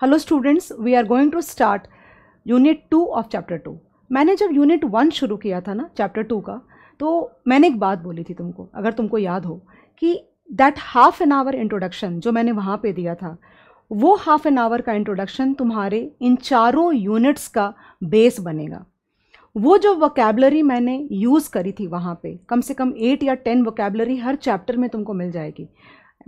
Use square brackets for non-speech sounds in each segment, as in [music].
Hello students we are going to start unit two of chapter two मैंने जब unit one शुरू किया था ना चैप्टर टू का तो मैंने एक बात बोली थी तुमको, अगर तुमको याद हो, कि that half an hour introduction जो मैंने वहाँ पे दिया था, वो हाफ़ एन आवर का इंट्रोडक्शन तुम्हारे इन चारों यूनिट्स का बेस बनेगा। वो जो वोकेबलरी मैंने यूज़ करी थी वहाँ पे, कम से कम एट या टेन वोकेबलरी हर चैप्टर में तुमको मिल जाएगी।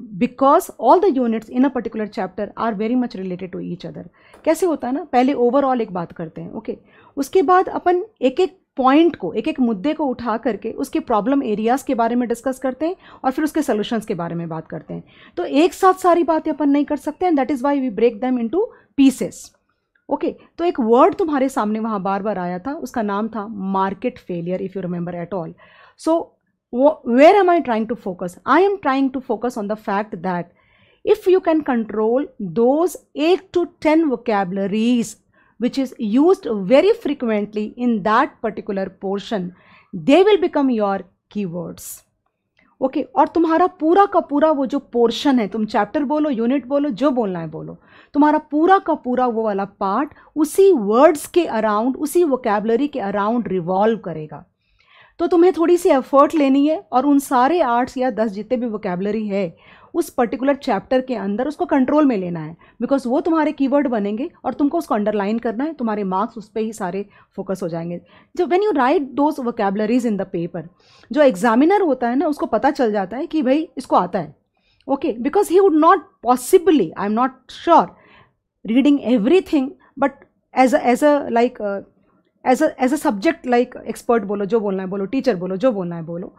Because all the units in a particular chapter are very much related to each other कैसे होता है ना? पहले ओवरऑल एक बात करते हैं ओके okay? उसके बाद अपन एक एक पॉइंट को एक एक मुद्दे को उठा करके उसके प्रॉब्लम एरियाज़ के बारे में डिस्कस करते हैं और फिर उसके सोल्यूशंस के बारे में बात करते हैं। तो एक साथ सारी बातें अपन नहीं कर सकते हैं that is why we break them into pieces okay तो एक वर्ड तुम्हारे सामने वहाँ बार बार आया था, उसका नाम था market failure if you remember at all so where am I trying to focus? I am trying to focus on the fact that if you can control those 8 to 10 vocabularies which is used very frequently in that particular portion, they will become your keywords. Okay okay, और तुम्हारा पूरा का पूरा वो जो portion है तुम chapter बोलो यूनिट बोलो जो बोलना है बोलो तुम्हारा पूरा का पूरा वो वाला पार्ट उसी वर्ड्स के अराउंड उसी वोकेबलरी के अराउंड रिवॉल्व करेगा तो तुम्हें थोड़ी सी एफर्ट लेनी है और उन सारे आर्ट्स या दस जितने भी वोकेबलरी है, उस पर्टिकुलर चैप्टर के अंदर उसको कंट्रोल में लेना है। बिकॉज़ वो तुम्हारे कीवर्ड बनेंगे और तुमको उसको अंडरलाइन करना है, तुम्हारे मार्क्स उस पर ही सारे फोकस हो जाएँगे। जो when you write those vocabularies in the paper जो एग्जामिनर होता है ना, उसको पता चल जाता है कि भाई इसको आता है। Okay because he would not possibly I am not sure reading everything but as as a like as a as a subject like expert बोलो, जो बोलना है बोलो टीचर बोलो, जो बोलना है बोलो।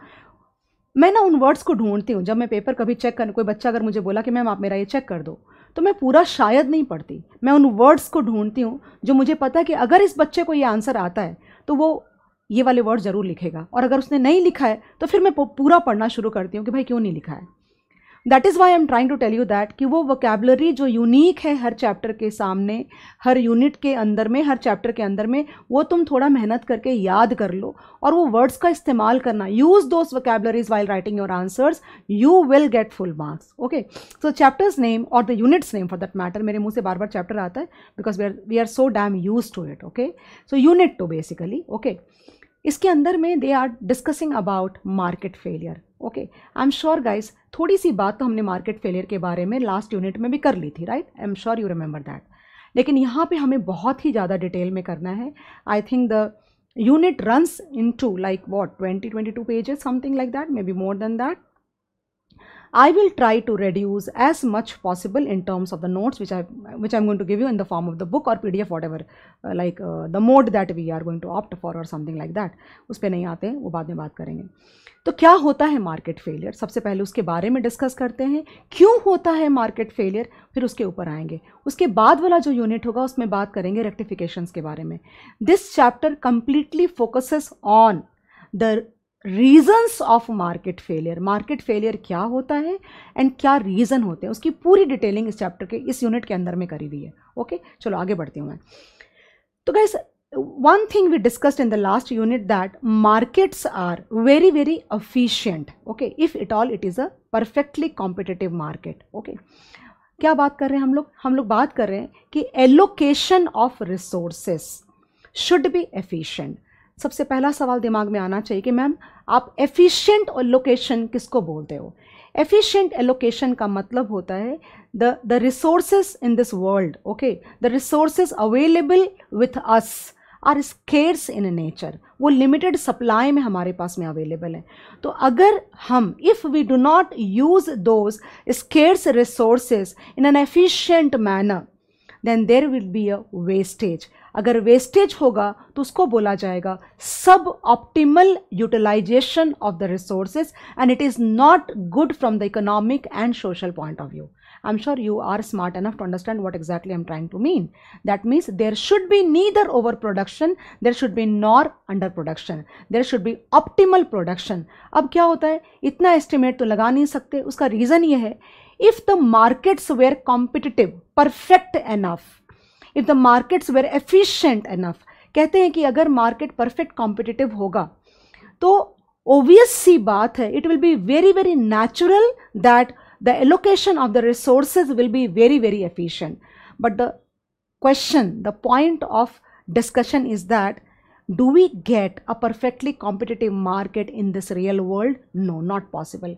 मैं ना उन वर्ड्स को ढूंढती हूँ, जब मैं पेपर कभी चेक कर कोई बच्चा अगर मुझे बोला कि मैम, आप मेरा ये चेक कर दो तो मैं पूरा शायद नहीं पढ़ती। मैं उन वर्ड्स को ढूंढती हूँ, जो मुझे पता है कि अगर इस बच्चे को ये आंसर आता है तो वो ये वाले वर्ड ज़रूर लिखेगा। और अगर उसने नहीं लिखा है तो फिर मैं पूरा पढ़ना शुरू करती हूँ कि भाई क्यों नहीं लिखा है? That is why am trying to tell you that कि वो वोकेबलरी जो यूनिक है हर चैप्टर के सामने, हर यूनिट के अंदर में, हर चैप्टर के अंदर में, वो तुम थोड़ा मेहनत करके याद कर लो और वो वर्ड्स का इस्तेमाल करना। Use those vocabularies while writing your answers you will get full marks okay so chapters name और the units name for that matter मेरे मुँह से बार बार चैप्टर आता है because we are we are so damn used to it okay so unit two basically okay इसके अंदर में they are discussing about market failure okay I am sure guys थोड़ी सी बात तो हमने मार्केट फेलियर के बारे में लास्ट यूनिट में भी कर ली थी right I am sure you remember that लेकिन यहाँ पे हमें बहुत ही ज़्यादा डिटेल में करना है. I think the unit runs in two like what twenty twenty two pages something like that maybe more than that I will try to reduce as much possible in terms of the notes which I which I am going to give you in the form of the book और P D F whatever like the mode that we are going to opt for और something like that उस पर नहीं आते, वो बाद में बात करेंगे. तो क्या होता है मार्केट फेलियर सबसे पहले उसके बारे में डिस्कस करते हैं। क्यों होता है मार्केट फेलियर फिर उसके ऊपर आएँगे। उसके बाद वाला जो यूनिट होगा, उसमें बात करेंगे रेक्टिफिकेशंस के बारे में। This chapter completely focuses on the reasons of market failure market failure क्या होता है एंड क्या रीज़न होते हैं? उसकी पूरी डिटेलिंग इस चैप्टर के, इस यूनिट के अंदर में करी हुई है। ओके चलो आगे बढ़ती हूँ मैं। तो guess one thing we discussed in the last unit that markets are very very efficient okay if it all it is a perfectly competitive market okay क्या बात कर रहे हैं हम लोग? हम लोग बात कर रहे हैं कि allocation of resources should be efficient सबसे पहला सवाल दिमाग में आना चाहिए कि मैम, आप एफिशिएंट लोकेशन किसको बोलते हो? एफिशिएंट एलोकेशन का मतलब होता है the the resources in this world okay the resources available with us are scarce in nature वो लिमिटेड सप्लाई में हमारे पास में अवेलेबल है। तो अगर हम if we do not use those scarce resources in an efficient manner then there will be a wastage अगर वेस्टेज होगा तो उसको बोला जाएगा suboptimal utilisation of the resources and it is not good from the economic and social point of view I'm sure you are smart enough to understand what exactly I'm trying to mean. That means there should be neither overproduction, there should be nor underproduction. There should be optimal production. अब क्या होता है इतना estimate तो लगा नहीं सकते उसका रीज़न ये है if the markets were competitive perfect enough if the markets were efficient enough कहते हैं कि अगर मार्केट परफेक्ट कॉम्पिटिटिव होगा तो ओबियस सी बात है it will be very very natural that the allocation of the resources will be very very efficient but the question the point of discussion is that do we get a perfectly competitive market in this real world? No, not possible.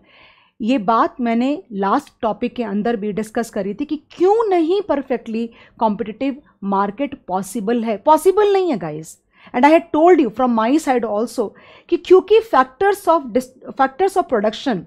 ये बात मैंने last topic के अंदर भी discuss करी थी कि क्यों नहीं परफेक्टली कॉम्पिटिटिव मार्केट पॉसिबल है? पॉसिबल नहीं है guys and I had told you from my side also कि क्योंकि factors of factors of production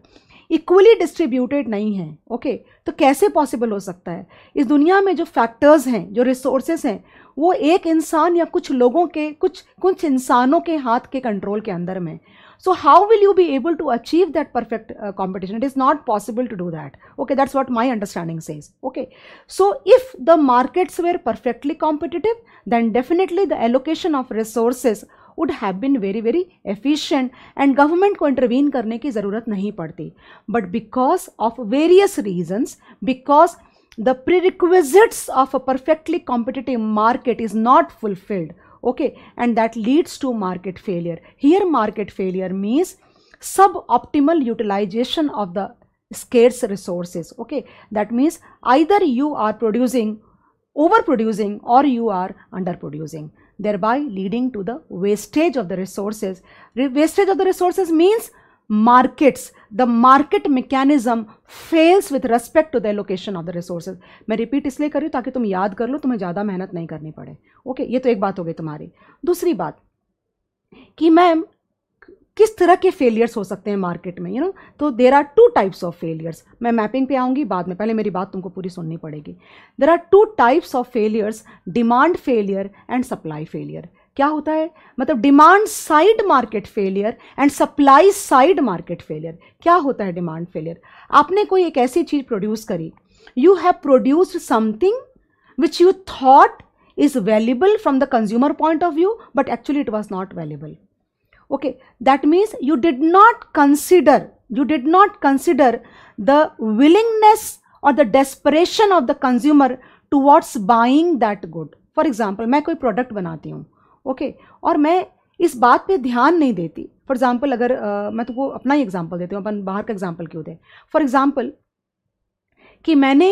equally distributed नहीं है ओके okay? तो कैसे पॉसिबल हो सकता है? इस दुनिया में जो फैक्टर्स हैं, जो रिसोर्सेज हैं, वो एक इंसान या कुछ लोगों के, कुछ कुछ इंसानों के हाथ के कंट्रोल के अंदर में so how will you be able to achieve that perfect competition it is not possible to do that okay that's what my understanding से is okay so if the markets were perfectly competitive then definitely the allocation of resources would have been very very efficient and government को intervene करने की ज़रूरत नहीं पड़ती but because of various reasons because the prerequisites of a perfectly competitive market is not fulfilled okay and that leads to market failure here market failure means suboptimal utilization of the scarce resources okay that means either you are producing overproducing or you are underproducing Thereby leading to the wastage of the resources Re wastage of the resources means markets the market mechanism fails with respect to the allocation of the resources मैं repeat इसलिए कर रही हूँ ताकि तुम याद कर लो तुम्हें ज़्यादा मेहनत नहीं करनी पड़े ओके ये तो एक बात हो गई तुम्हारी दूसरी बात कि मैम किस तरह के फेलियर्स हो सकते हैं मार्केट में यू नो तो there are two types of failures मैं मैपिंग पे आऊँगी, बाद में, पहले मेरी बात तुमको पूरी सुननी पड़ेगी. There are two types of failures demand failure and supply failure क्या होता है? मतलब demand side market failure and supply side market failure क्या होता है डिमांड फेलियर आपने कोई एक ऐसी चीज़ प्रोड्यूस करी. You have produced something which you thought is valuable from the consumer point of view but actually it was not valuable okay that means you did not consider you did not consider the willingness or the desperation of the consumer towards buying that good for example मैं कोई product बनाती हूँ okay और मैं इस बात पे ध्यान नहीं देती फॉर एग्ज़ाम्पल अगर आ, मैं तुमको अपना ही एग्ज़ाम्पल देती हूँ अपन बाहर का एग्ज़ाम्पल क्यों दें फॉर एग्ज़ाम्पल कि मैंने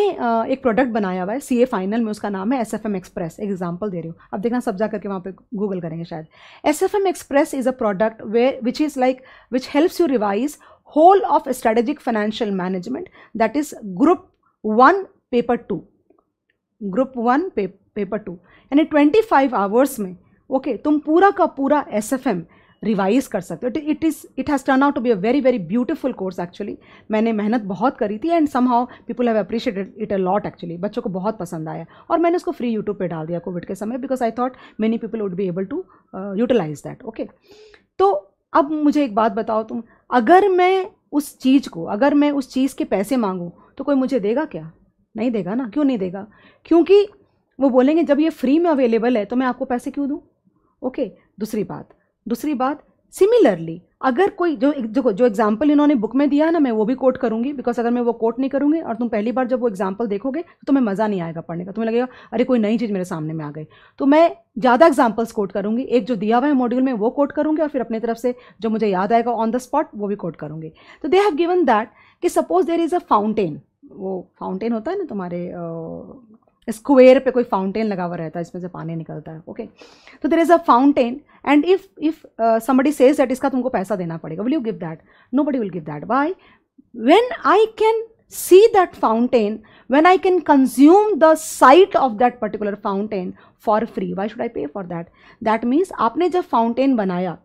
एक प्रोडक्ट बनाया हुआ है सी ए फाइनल में उसका नाम है एस एफ़ एम एक्सप्रेस एक एग्ज़ाम्पल दे रही हूँ। अब देखना सब जा करके वहाँ पे गूगल करेंगे शायद। S F M express is a product way which is like which helps you revise whole of strategic financial management that is group one paper two group one paper two यानी twenty five hours में okay okay, तुम पूरा का पूरा S F M revise कर सकते हो। It is it has turn out to be a very very beautiful course actually मैंने मेहनत बहुत करी थी and somehow people have appreciated it a lot actually बच्चों को बहुत पसंद आया। और मैंने उसको फ्री यूट्यूब पे डाल दिया कोविड के समय because I thought many people would be able to utilise that okay तो अब मुझे एक बात बताओ तुम। अगर मैं उस चीज़ को अगर मैं उस चीज़ के पैसे मांगूँ तो कोई मुझे देगा क्या? नहीं देगा ना? क्यों नहीं देगा? क्योंकि वो बोलेंगे जब ये फ्री में अवेलेबल है तो मैं आपको पैसे क्यों दूँ? ओके okay, दूसरी बात। दूसरी बात सिमिलरली अगर कोई, जो जो जो एग्ज़ाम्पल इन्होंने बुक में दिया है ना, मैं वो भी कोट करूँगी बिकॉज़ अगर मैं वो कोट नहीं करूँगी, और तुम पहली बार जब वो एग्ज़ाम्पल देखोगे तो तुम्हें मज़ा नहीं आएगा पढ़ने का। तुम्हें लगेगा, अरे, कोई नई चीज़ मेरे सामने में आ गई। तो मैं ज़्यादा एग्जाम्पल्स कोट करूँगी। एक जो दिया हुआ है मॉड्यूल में, वो कोट करूँगी, और फिर अपनी तरफ़ से जो मुझे याद आएगा ऑन द स्पॉट वो भी कोट करूँगी। तो दे हैव गिवन दैट कि suppose there is a fountain वो फाउंटेन होता है ना तुम्हारे स्क्वेयर पे कोई फाउंटेन लगा हुआ रहता है, इसमें से पानी निकलता है ओके तो there is a fountain and if if somebody says that इसका तुमको पैसा देना पड़ेगा will you give that nobody will give that by when I can see that fountain, when I can consume the sight of that particular fountain for free. Why should I pay for that? That means आपने जब fountain बनाया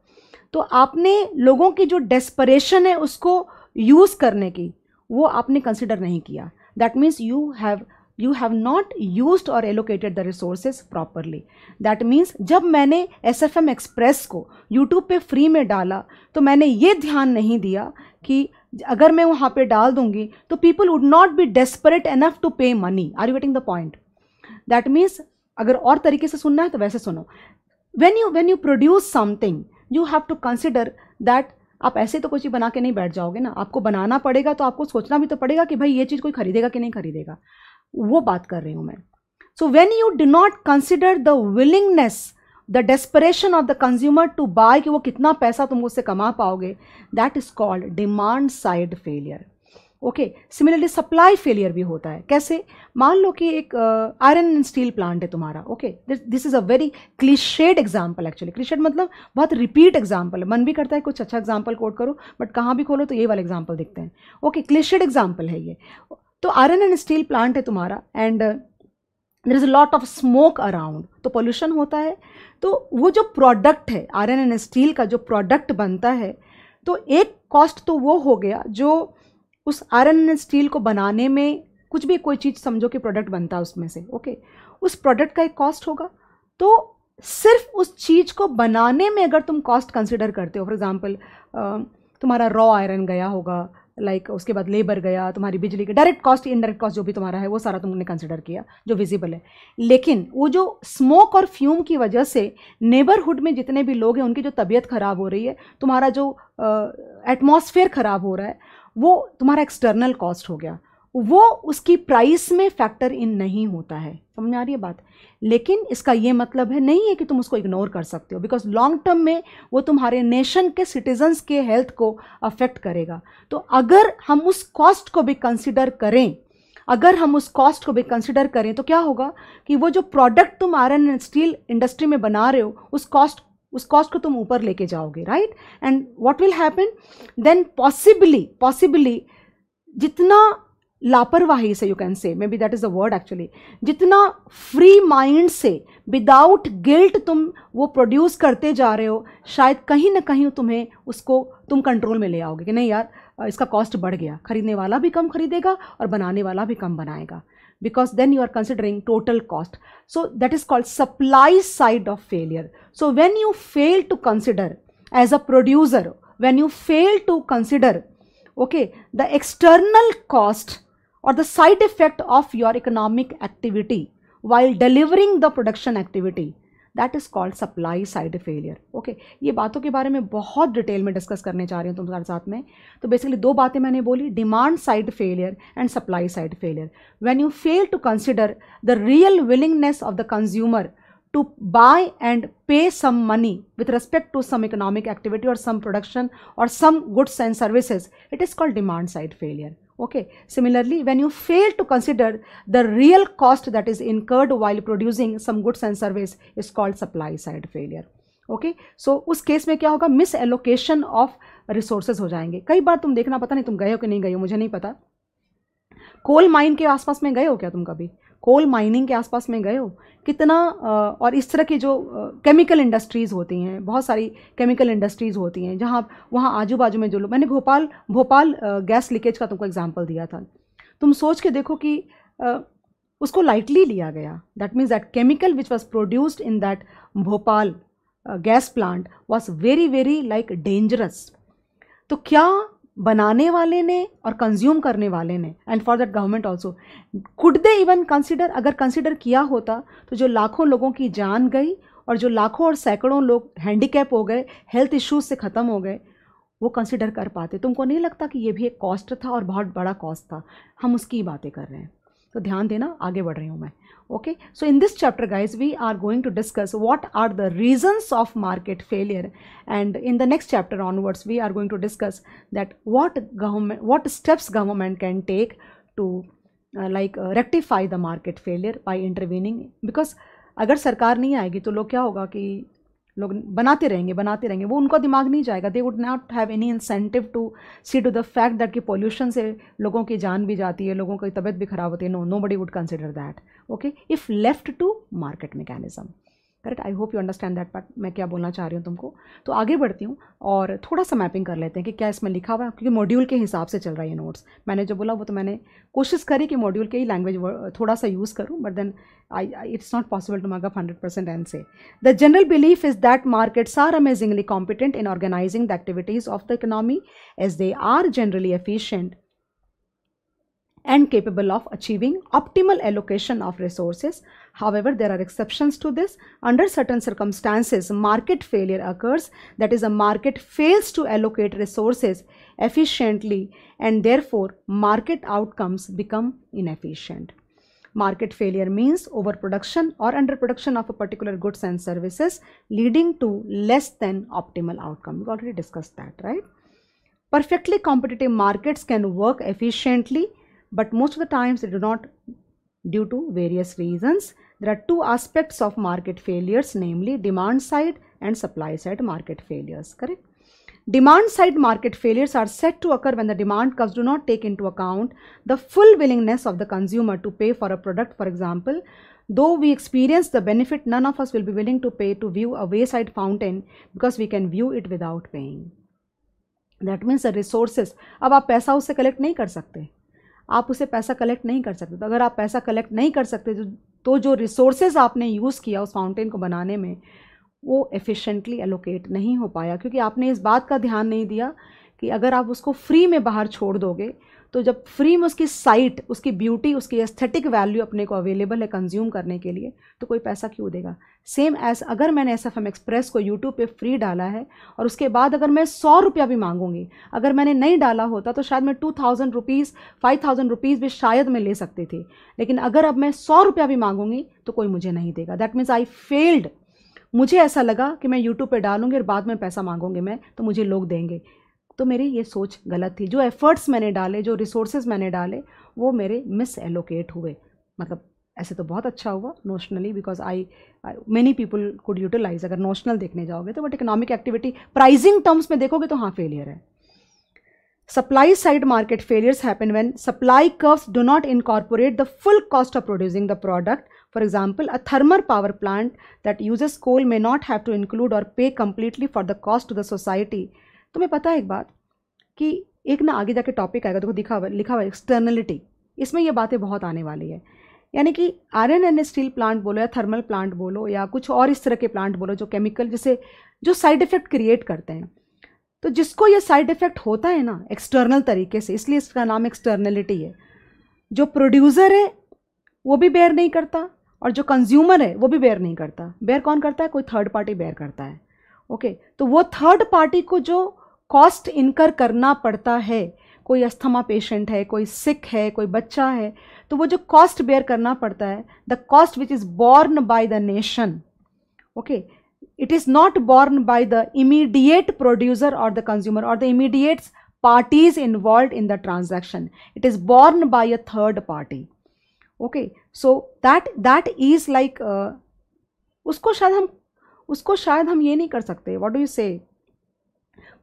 तो आपने लोगों की जो desperation है उसको यूज़ करने की, वो आपने कंसिडर नहीं किया that means you have you have not use और allocated the resources properly that means जब मैंने एस एफ़ एम एक्सप्रेस को यूट्यूब पे फ्री में डाला तो मैंने ये ध्यान नहीं दिया कि अगर मैं वहाँ पे डाल दूँगी तो people would not be desperate enough to pay money are you getting the point that means अगर और तरीके से सुनना है तो वैसे सुनो। When you when you produce something you have to consider that आप ऐसे तो कोई चीज़ बना के नहीं बैठ जाओगे ना। आपको बनाना पड़ेगा तो आपको सोचना भी तो पड़ेगा कि भाई ये चीज़ कोई खरीदेगा कि नहीं खरीदेगा। वो बात कर रही हूँ मैं। So when you do not consider the willingness the desperation of the consumer to buy कि वो कितना पैसा तुम उससे कमा पाओगे that is called demand side failure okay similarly supply failure भी होता है। कैसे? मान लो कि एक आयरन एंड स्टील प्लांट है तुम्हारा। Okay this is a very cliched example actually cliched मतलब बहुत रिपीट एग्ज़ाम्पल है। मन भी करता है कुछ अच्छा एग्ज़ाम्पल कोट करो बट कहाँ भी खोलो तो ये वाला एग्ज़ाम्पल देखते हैं। ओके क्लिशेड एग्ज़ाम्पल है ये। तो आयरन एंड स्टील प्लांट है तुम्हारा and there is lot of smoke around तो पोल्यूशन होता है तो वो जो प्रोडक्ट है, आयरन एंड स्टील का जो प्रोडक्ट बनता है तो एक कॉस्ट तो वो हो गया जो उस आयरन एंड स्टील को बनाने में कुछ भी कोई चीज़ समझो कि प्रोडक्ट बनता है उसमें से ओके उस प्रोडक्ट का एक कॉस्ट होगा। तो सिर्फ़ उस चीज़ को बनाने में अगर तुम कॉस्ट कंसिडर करते हो फॉर एग्ज़ाम्पल तुम्हारा रॉ आयरन गया होगा लाइक like, उसके बाद लेबर गया तुम्हारी बिजली का डायरेक्ट कॉस्ट इनडायरेक्ट कॉस्ट जो भी तुम्हारा है वो सारा तुमने कंसिडर किया जो विजिबल है। लेकिन वो जो स्मोक और फ्यूम की वजह से नेबरहुड में जितने भी लोग हैं उनकी जो तबीयत ख़राब हो रही है तुम्हारा जो एटमॉस्फेयर ख़राब हो रहा है वो तुम्हारा एक्सटर्नल कॉस्ट हो गया। वो उसकी प्राइस में फैक्टर इन नहीं होता है। समझ आ रही है बात? लेकिन इसका ये मतलब है, नहीं है कि तुम उसको इग्नोर कर सकते हो बिकॉज़ लॉन्ग टर्म में वो तुम्हारे नेशन के सिटीजन्स के हेल्थ को अफेक्ट करेगा। तो अगर हम उस कॉस्ट को भी कंसिडर करें, अगर हम उस कॉस्ट को भी कंसिडर करें तो क्या होगा कि वो जो प्रोडक्ट तुम आयरन एंड स्टील इंडस्ट्री में बना रहे हो, उस कॉस्ट उस कॉस्ट को तुम ऊपर लेके जाओगे right and what will happen then possibly possibly जितना लापरवाही से you can say may be that is a word actually जितना फ्री माइंड से विदाउट गिल्ट तुम वो प्रोड्यूस करते जा रहे हो, शायद कहीं ना कहीं तुम्हें उसको तुम कंट्रोल में ले आओगे कि नहीं यार इसका कॉस्ट बढ़ गया। खरीदने वाला भी कम खरीदेगा और बनाने वाला भी कम बनाएगा। Because then you are considering total cost so that is called supply side of failure so when you fail to consider as a producer when you fail to consider okay the external cost or the side effect of your economic activity while delivering the production activity that is called supply side failure okay ये बातों के बारे में बहुत detail में discuss करने जा रही हूँ तुम्हारे साथ में तो बेसिकली दो बातें मैंने बोली demand side failure and supply side failure when you fail to consider the real willingness of the consumer to buy and pay some money with respect to some economic activity or some production or some goods and services, it is called demand side failure. Okay. Similarly, when you fail to consider the real cost that is incurred while producing some goods and service is called supply side failure. Okay so उस case में क्या होगा miss allocation of resources हो जाएँगे कई बार तुम देखना पता नहीं तुम गए हो कि नहीं गए हो मुझे नहीं पता कोल माइन के आसपास में गए हो क्या तुम कभी कोल माइनिंग के आसपास में गए हो, कितना और इस तरह की जो केमिकल इंडस्ट्रीज़ होती हैं, बहुत सारी केमिकल इंडस्ट्रीज़ होती हैं, जहाँ वहाँ आजू बाजू में जो लोग, मैंने भोपाल भोपाल गैस लीकेज का तुमको एग्ज़ाम्पल दिया था। तुम सोच के देखो कि उसको लाइटली लिया गया। That means that chemical which was produced in that Bhopal gas plant was very very like dangerous तो क्या बनाने वाले ने और कंज्यूम करने वाले ने and for that government also could they even consider अगर कंसिडर किया होता तो जो लाखों लोगों की जान गई और जो लाखों और सैकड़ों लोग हैंडीकैप हो गए हेल्थ इश्यूज़ से ख़त्म हो गए, वो कंसिडर कर पाते. तुमको नहीं लगता कि ये भी एक कॉस्ट था और बहुत बड़ा कॉस्ट था? हम उसकी बातें कर रहे हैं. तो ध्यान देना, आगे बढ़ रही हूँ मैं. okay so in this chapter guys we are going to discuss what are the reasons of market failure and in the next chapter onwards we are going to discuss that what government what steps government can take to uh, like uh, rectify the market failure by intervening because अगर सरकार नहीं आएगी तो लोग क्या होगा कि लोग बनाते रहेंगे बनाते रहेंगे। वो उनका दिमाग नहीं जाएगा। They would not have any incentive to see to the fact that कि पॉल्यूशन से लोगों की जान भी जाती है, लोगों की तबीयत भी खराब होती है। No nobody would consider that okay if left to market mechanism correct I hope you understand that but मैं क्या बोलना चाह रही हूँ तुमको? तो आगे बढ़ती हूँ और थोड़ा सा मैपिंग कर लेते हैं कि क्या इसमें लिखा हुआ है, क्योंकि मॉड्यूल के हिसाब से चल रहा है ये नोट्स मैंने जो बोला वो तो मैंने कोशिश करी कि मॉड्यूल के ही लैंग्वेज थोड़ा सा यूज़ करूँ but then I it's not possible to up hundred percent and say the general belief is that markets are amazingly competent in organising the activities of the economy as they are generally efficient and capable of achieving optimal allocation of resources. However, there are exceptions to this. Under certain circumstances, market failure occurs. That is, a market fails to allocate resources efficiently and therefore market outcomes become inefficient. Market failure means overproduction or underproduction of a particular goods and services leading to less than optimal outcome. We've already discussed that, right? perfectly competitive markets can work efficiently but most of the times they do not due to various reasons there are two aspects of market failures namely demand side and supply side market failures correct demand side market failures are said to occur when the demand curves do not take into account the full willingness of the consumer to pay for a product for example though we experience the benefit none of us will be willing to pay to view a wayside fountain because we can view it without paying that means the resources अब आप पैसा उससे collect नहीं कर सकते आप उसे पैसा कलेक्ट नहीं कर सकते। तो अगर आप पैसा कलेक्ट नहीं कर सकते तो, तो जो रिसोर्सेज आपने यूज़ किया उस फाउंटेन को बनाने में वो एफिशिएंटली एलोकेट नहीं हो पाया। क्योंकि आपने इस बात का ध्यान नहीं दिया कि अगर आप उसको फ्री में बाहर छोड़ दोगे तो जब फ्री में उसकी साइट उसकी ब्यूटी उसकी एस्थेटिक वैल्यू अपने को अवेलेबल है कंज्यूम करने के लिए तो कोई पैसा क्यों देगा? सेम एज अगर मैंने एस एफ़ एम एक्सप्रेस को यूट्यूब पे फ्री डाला है और उसके बाद अगर मैं सौ रुपया भी मांगूँगी, अगर मैंने नहीं डाला होता तो शायद मैं two thousand rupees five thousand rupees भी शायद मैं ले सकती थी। लेकिन अगर अब मैं सौ रुपया भी मांगूँगी तो कोई मुझे नहीं देगा। दैट मीन्स आई फेल्ड मुझे ऐसा लगा कि मैं यूट्यूब पे डालूँगी और बाद में पैसा मांगूँगी मैं तो मुझे लोग देंगे। तो मेरी ये सोच गलत थी। जो एफ़र्ट्स मैंने डाले, जो रिसोर्सेज मैंने डाले, वो मेरे मिस एलोकेट हुए। मतलब ऐसे तो बहुत अच्छा हुआ notionally because I many people could utilise अगर नोशनल देखने जाओगे तो but economic activity pricing terms में देखोगे तो हाँ फेलियर है। Supply side market failures happen when supply curves do not incorporate the full cost of producing the product for example a thermal power plant that uses coal may not have to include और pay completely for the cost to the society तुम्हें पता है एक बात कि एक ना आगे जाके टॉपिक आएगा, देखो दिखा हुआ लिखा हुआ एक्सटर्नलिटी इसमें ये बातें बहुत आने वाली है। यानी कि आयरन एंड स्टील प्लांट बोलो या थर्मल प्लांट बोलो या कुछ और इस तरह के प्लांट बोलो जो केमिकल जैसे, जो साइड इफ़ेक्ट क्रिएट करते हैं। तो जिसको ये साइड इफ़ेक्ट होता है ना एक्सटर्नल तरीके से, इसलिए इसका नाम एक्सटर्नलिटी है। जो प्रोड्यूसर है, वो भी बेयर नहीं करता और जो कंज्यूमर है, वो भी बेयर नहीं करता। बेयर कौन करता है? कोई थर्ड पार्टी बेयर करता है। ओके तो वो थर्ड पार्टी को जो कॉस्ट इनकर करना पड़ता है। कोई अस्थमा पेशेंट है, कोई सिख है, कोई बच्चा है तो वो जो कॉस्ट बेयर करना पड़ता है the cost which is borne by the nation okay it is not borne by the immediate producer और द कंज्यूमर और the immediate parties involve in the transaction it is borne by a third party okay so that that is like उसको शायद हम, उसको शायद हम ये नहीं कर सकते। What do you say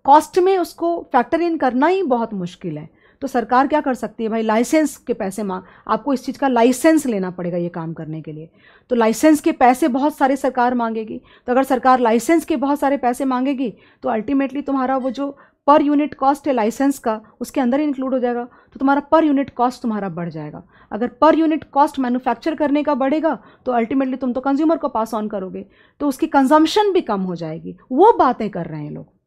cost में उसको फैक्टर इन करना ही बहुत मुश्किल है। तो सरकार क्या कर सकती है भाई? लाइसेंस के पैसे मांग, आपको इस चीज़ का लाइसेंस लेना पड़ेगा ये काम करने के लिए। तो लाइसेंस के पैसे बहुत सारे सरकार मांगेगी। तो अगर सरकार लाइसेंस के बहुत सारे पैसे मांगेगी तो अल्टीमेटली तुम्हारा वो जो पर यूनिट कॉस्ट है लाइसेंस का, उसके अंदर इंक्लूड हो जाएगा। तो तुम्हारा पर यूनिट कॉस्ट तुम्हारा बढ़ जाएगा। अगर पर यूनिट कॉस्ट मैन्युफैक्चर करने का बढ़ेगा तो अल्टीमेटली तुम तो कंज्यूमर को पास ऑन करोगे। तो उसकी कंजम्पशन भी कम हो जाएगी। वो बातें कर रहे हैं लोग।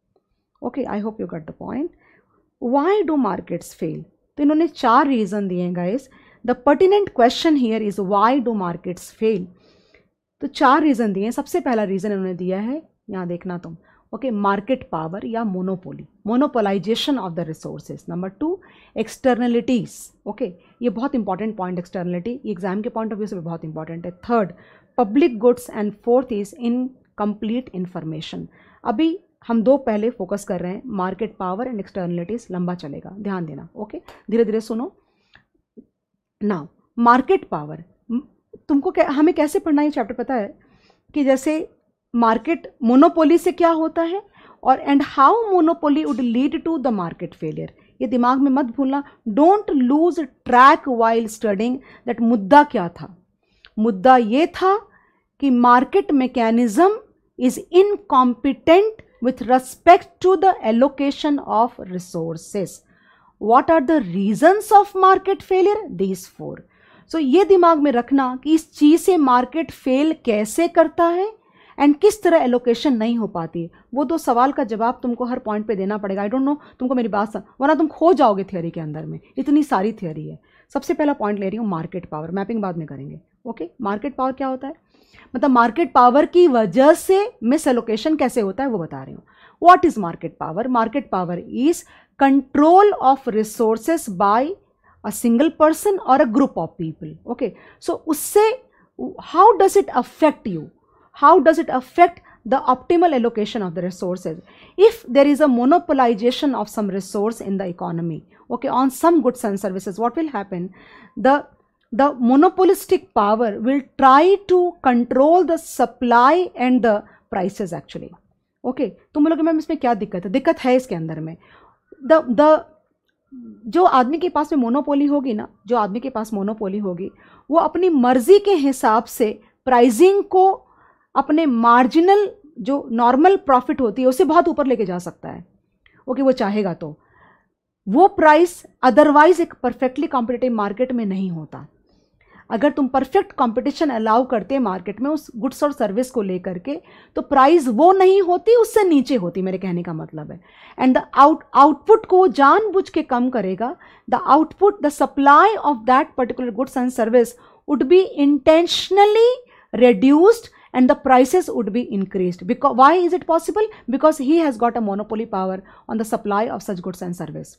Okay I hope you got the point why do markets fail तो इन्होंने चार रीज़न दिए हैं guys the pertinent question here is why do markets fail तो चार रीज़न दिए हैं. सबसे पहला रीज़न इन्होंने दिया है, यहाँ देखना तुम. ओके मार्केट पावर या monopoly monopolisation of the resources number two externalities okay ये बहुत इंपॉर्टेंट पॉइंट एक्सटर्नलिटी एग्ज़ाम के पॉइंट ऑफ़ व्यू से भी बहुत इंपॉर्टेंट है. Third public goods and fourth is incomplete information अभी हम दो पहले फोकस कर रहे हैं मार्केट पावर एंड एक्सटर्नलिटीज लंबा चलेगा, ध्यान देना ओके धीरे धीरे सुनो ना मार्केट पावर तुमको हमें कैसे पढ़ना ये चैप्टर पता है? कि जैसे मार्केट मोनोपोली से क्या होता है और and how monopoly would lead to the market failure ये दिमाग में मत भूलना। Don't lose track while studying that मुद्दा क्या था? मुद्दा ये था कि market mechanism is incompetent with respect to the allocation of resources. What are the reasons of market failure? These four. So, ये दिमाग में रखना कि इस चीज़ से मार्केट फेल कैसे करता है एंड किस तरह एलोकेशन नहीं हो पाती। वो दो सवाल का जवाब तुमको हर पॉइंट पे देना पड़ेगा। आई डोंट नो तुमको मेरी बात वरना तुम खो जाओगे थियोरी के अंदर में। इतनी सारी थियोरी है। सबसे पहला पॉइंट ले रही हूँ मार्केट पावर मैपिंग बाद में करेंगे। ओके मार्केट पावर क्या होता है? मतलब मार्केट पावर की वजह से मिस एलोकेशन कैसे होता है वो बता रही हूँ। What is market power market power is control of resources by a single person और a group of people okay so उससे how does it affect you how does it affect the optimal allocation of the resources if there is a monopolisation of some resource in the economy okay on some goods and services what will happen the the monopolistic power will try to control the supply and the prices actually. Okay okay, तुम बोलोगे ma'am इसमें क्या दिक्कत है? दिक्कत है इसके अंदर में। द द जो आदमी के पास में मोनोपोली होगी ना जो आदमी के पास मोनोपोली होगी वो अपनी मर्ज़ी के हिसाब से प्राइजिंग को अपने मार्जिनल जो नॉर्मल प्रॉफिट होती है उसे बहुत ऊपर लेके जा सकता है। ओके वो चाहेगा तो। वो प्राइस अदरवाइज़ एक परफेक्टली कॉम्पिटेटिव मार्केट में नहीं होता। अगर तुम परफेक्ट कंपटीशन अलाउ करते मार्केट में उस गुड्स और सर्विस को लेकर के तो प्राइस वो नहीं होती, उससे नीचे होती, मेरे कहने का मतलब है। एंड द आउट आउटपुट को जानबूझ के कम करेगा। The output the supply of that particular goods and service would be intentionally reduced and the prices would be increased. Because, why is it possible? Because he has got a monopoly power on the supply of such goods and service.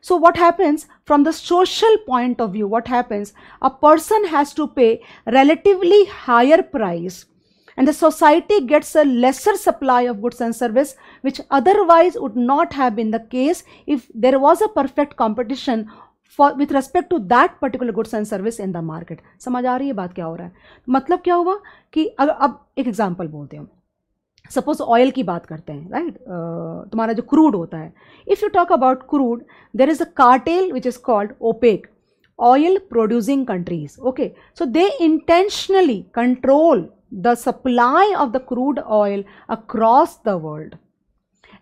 so what happens from the social point of view, what happens? A person has to pay relatively higher price and the society gets a lesser supply of goods and service which otherwise would not have been the case if there was a perfect competition for with respect to that particular goods and service in the market. समझ आ रही है बात क्या हो रहा है मतलब क्या हुआ कि अब एक एग्जाम्पल बोलते हैं सपोज़ ऑयल की बात करते हैं राइट right? तुम्हारा जो क्रूड होता है। If you talk about crude there is a cartel which is called OPEC oil producing countries okay so they intentionally control the supply of the crude oil across the world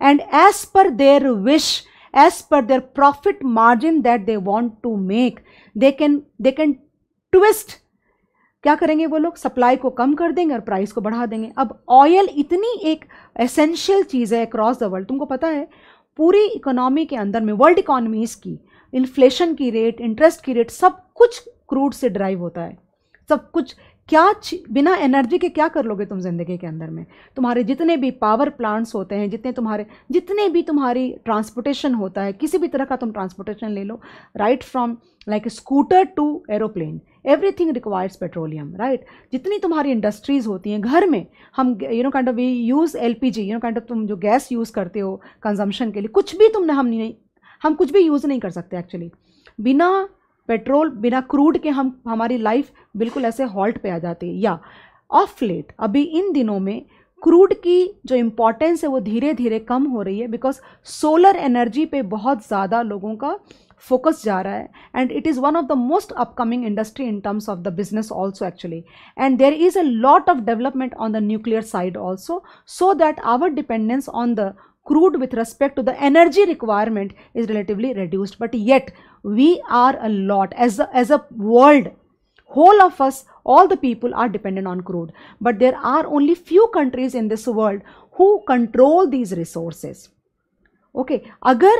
and as per their wish as per their profit margin that they want to make they can they can twist क्या करेंगे वो लोग? Supply को कम कर देंगे और price को बढ़ा देंगे। अब ऑयल इतनी एक एसेंशियल चीज़ है अक्रॉस द वर्ल्ड तुमको पता है, पूरी इकोनॉमी के अंदर में वर्ल्ड इकोनॉमीज़ की इन्फ्लेशन की रेट इंटरेस्ट की रेट सब कुछ क्रूड से ड्राइव होता है। सब कुछ क्या बिना एनर्जी के क्या कर लोगे तुम ज़िंदगी के अंदर में? तुम्हारे जितने भी पावर प्लांट्स होते हैं, जितने तुम्हारे, जितने भी तुम्हारी ट्रांसपोर्टेशन होता है, किसी भी तरह का तुम ट्रांसपोर्टेशन ले लो right from like scooter to aeroplane everything requires petroleum right जितनी तुम्हारी इंडस्ट्रीज़ होती हैं, घर में हम you know kind of we use L P G you know kind of तुम जो गैस यूज़ करते हो कंजम्पशन के लिए, कुछ भी तुमने हम नहीं, हम कुछ भी यूज़ नहीं कर सकते एक्चुअली बिना पेट्रोल बिना क्रूड के हम, हमारी लाइफ बिल्कुल ऐसे हॉल्ट पे आ जाती है। या ऑफ़ लेट अभी इन दिनों में क्रूड की जो इम्पोर्टेंस है वो धीरे धीरे कम हो रही है बिकॉज़ सोलर एनर्जी पे बहुत ज़्यादा लोगों का फोकस जा रहा है and it is one of the most upcoming industry in terms of the business also actually and there is a lot of development on the nuclear side also so that our dependence on the crude with respect to the energy requirement is relatively reduced. But yet we are a lot as a, as a world whole of us all the people are dependent on crude. But there are only few countries in this world who control these resources. Okay agar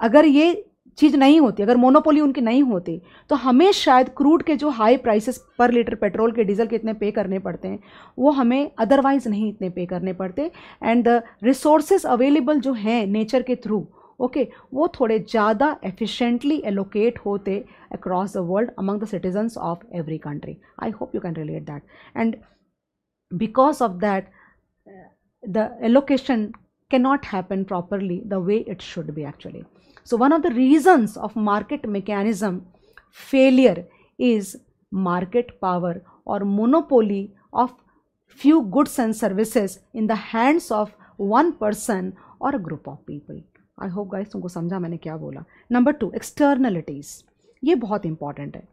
agar ye चीज़ नहीं होती अगर monopoly उनकी नहीं होती तो हमें शायद क्रूड के जो हाई प्राइसेस पर लीटर पेट्रोल के डीजल के इतने पे करने पड़ते हैं वो हमें अदरवाइज़ नहीं इतने पे करने पड़ते। एंड द रिसोर्सेज अवेलेबल जो हैं नेचर के थ्रू ओके okay, वो थोड़े ज़्यादा एफिशिएंटली एलोकेट होते across the world among the citizens of every country I hope you can relate that and because of that the allocation cannot happen properly the way it should be actually. So one of the reasons of market mechanism failure is market power or monopoly of few goods and services in the hands of one person or a group of people. I hope guys तुमको समझा मैंने क्या बोला number two externalities ये बहुत important है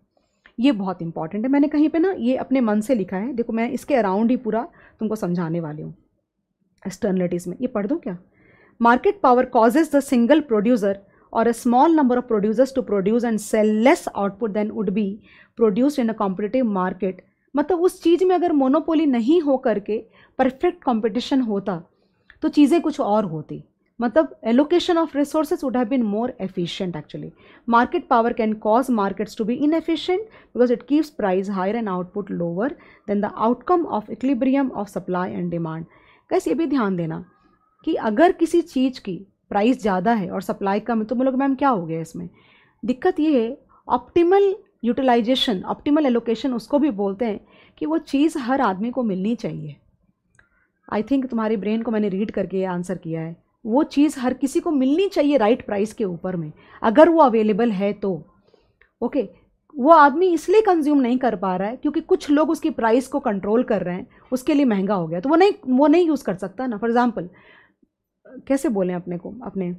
ये बहुत इंपॉर्टेंट है मैंने कहीं पे ना ये अपने मन से लिखा है देखो मैं इसके अराउंड ही पूरा तुमको समझाने वाली हूँ एक्सटर्नलिटीज़ में ये पढ़ दूँ क्या market power causes the single producer or a small number of producers to produce and sell less output than would be produced in a competitive market. मतलब उस चीज़ में अगर मोनोपोली नहीं हो करके परफेक्ट कंपटीशन होता तो चीज़ें कुछ और होती। मतलब allocation of resources would have been more efficient actually market power can cause markets to be inefficient because it keeps price higher and output lower than the outcome of equilibrium of supply and demand कैसे ये भी ध्यान देना कि अगर किसी चीज़ की price ज़्यादा है और सप्लाई कम है तो बोलोगे मैम क्या हो गया इसमें? दिक्कत ये है ऑप्टिमल यूटिलाइजेशन ऑप्टिमल एलोकेशन उसको भी बोलते हैं कि वो चीज़ हर आदमी को मिलनी चाहिए। आई थिंक तुम्हारे ब्रेन को मैंने रीड करके आंसर किया है। वो चीज़ हर किसी को मिलनी चाहिए राइट प्राइस के ऊपर में। अगर वो अवेलेबल है तो। ओके वो आदमी इसलिए कंज्यूम नहीं कर पा रहा है क्योंकि कुछ लोग उसकी प्राइस को कंट्रोल कर रहे हैं, उसके लिए महँगा हो गया। तो वो नहीं वो नहीं यूज़ कर सकता ना। फॉर एग्ज़ाम्पल कैसे बोलें अपने को, अपने?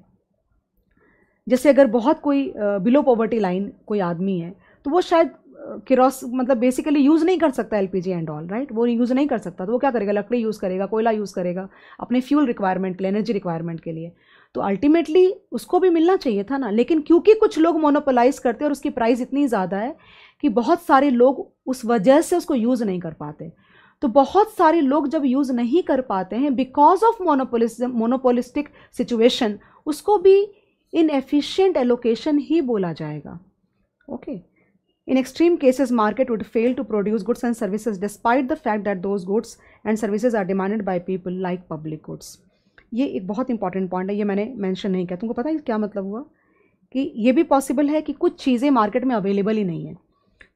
जैसे अगर बहुत कोई बिलो पॉवर्टी लाइन कोई आदमी है तो वो शायद किरोस मतलब बेसिकली यूज़ नहीं कर सकता एलपीजी एंड ऑल राइट वो यूज़ नहीं कर सकता तो वो क्या करेगा? लकड़ी यूज़ करेगा, कोयला यूज़ करेगा, अपने फ्यूल रिक्वायरमेंट के लिए एनर्जी रिक्वायरमेंट के लिए। तो अल्टीमेटली उसको भी मिलना चाहिए था ना, लेकिन क्योंकि कुछ लोग मोनोपोलाइज करते हैं और उसकी प्राइस इतनी ज़्यादा है कि बहुत सारे लोग उस वजह से उसको यूज़ नहीं कर पाते। तो बहुत सारे लोग जब यूज़ नहीं कर पाते हैं because of monopolism monopolistic situation उसको भी इन एफिशिएंट एलोकेशन ही बोला जाएगा। Okay in extreme cases market would fail to produce goods and services despite the fact that those goods and services are demanded by people like public goods ये एक बहुत important point है, ये मैंने mention नहीं किया। तुमको पता है क्या मतलब हुआ? कि ये भी पॉसिबल है कि कुछ चीज़ें मार्केट में अवेलेबल ही नहीं है।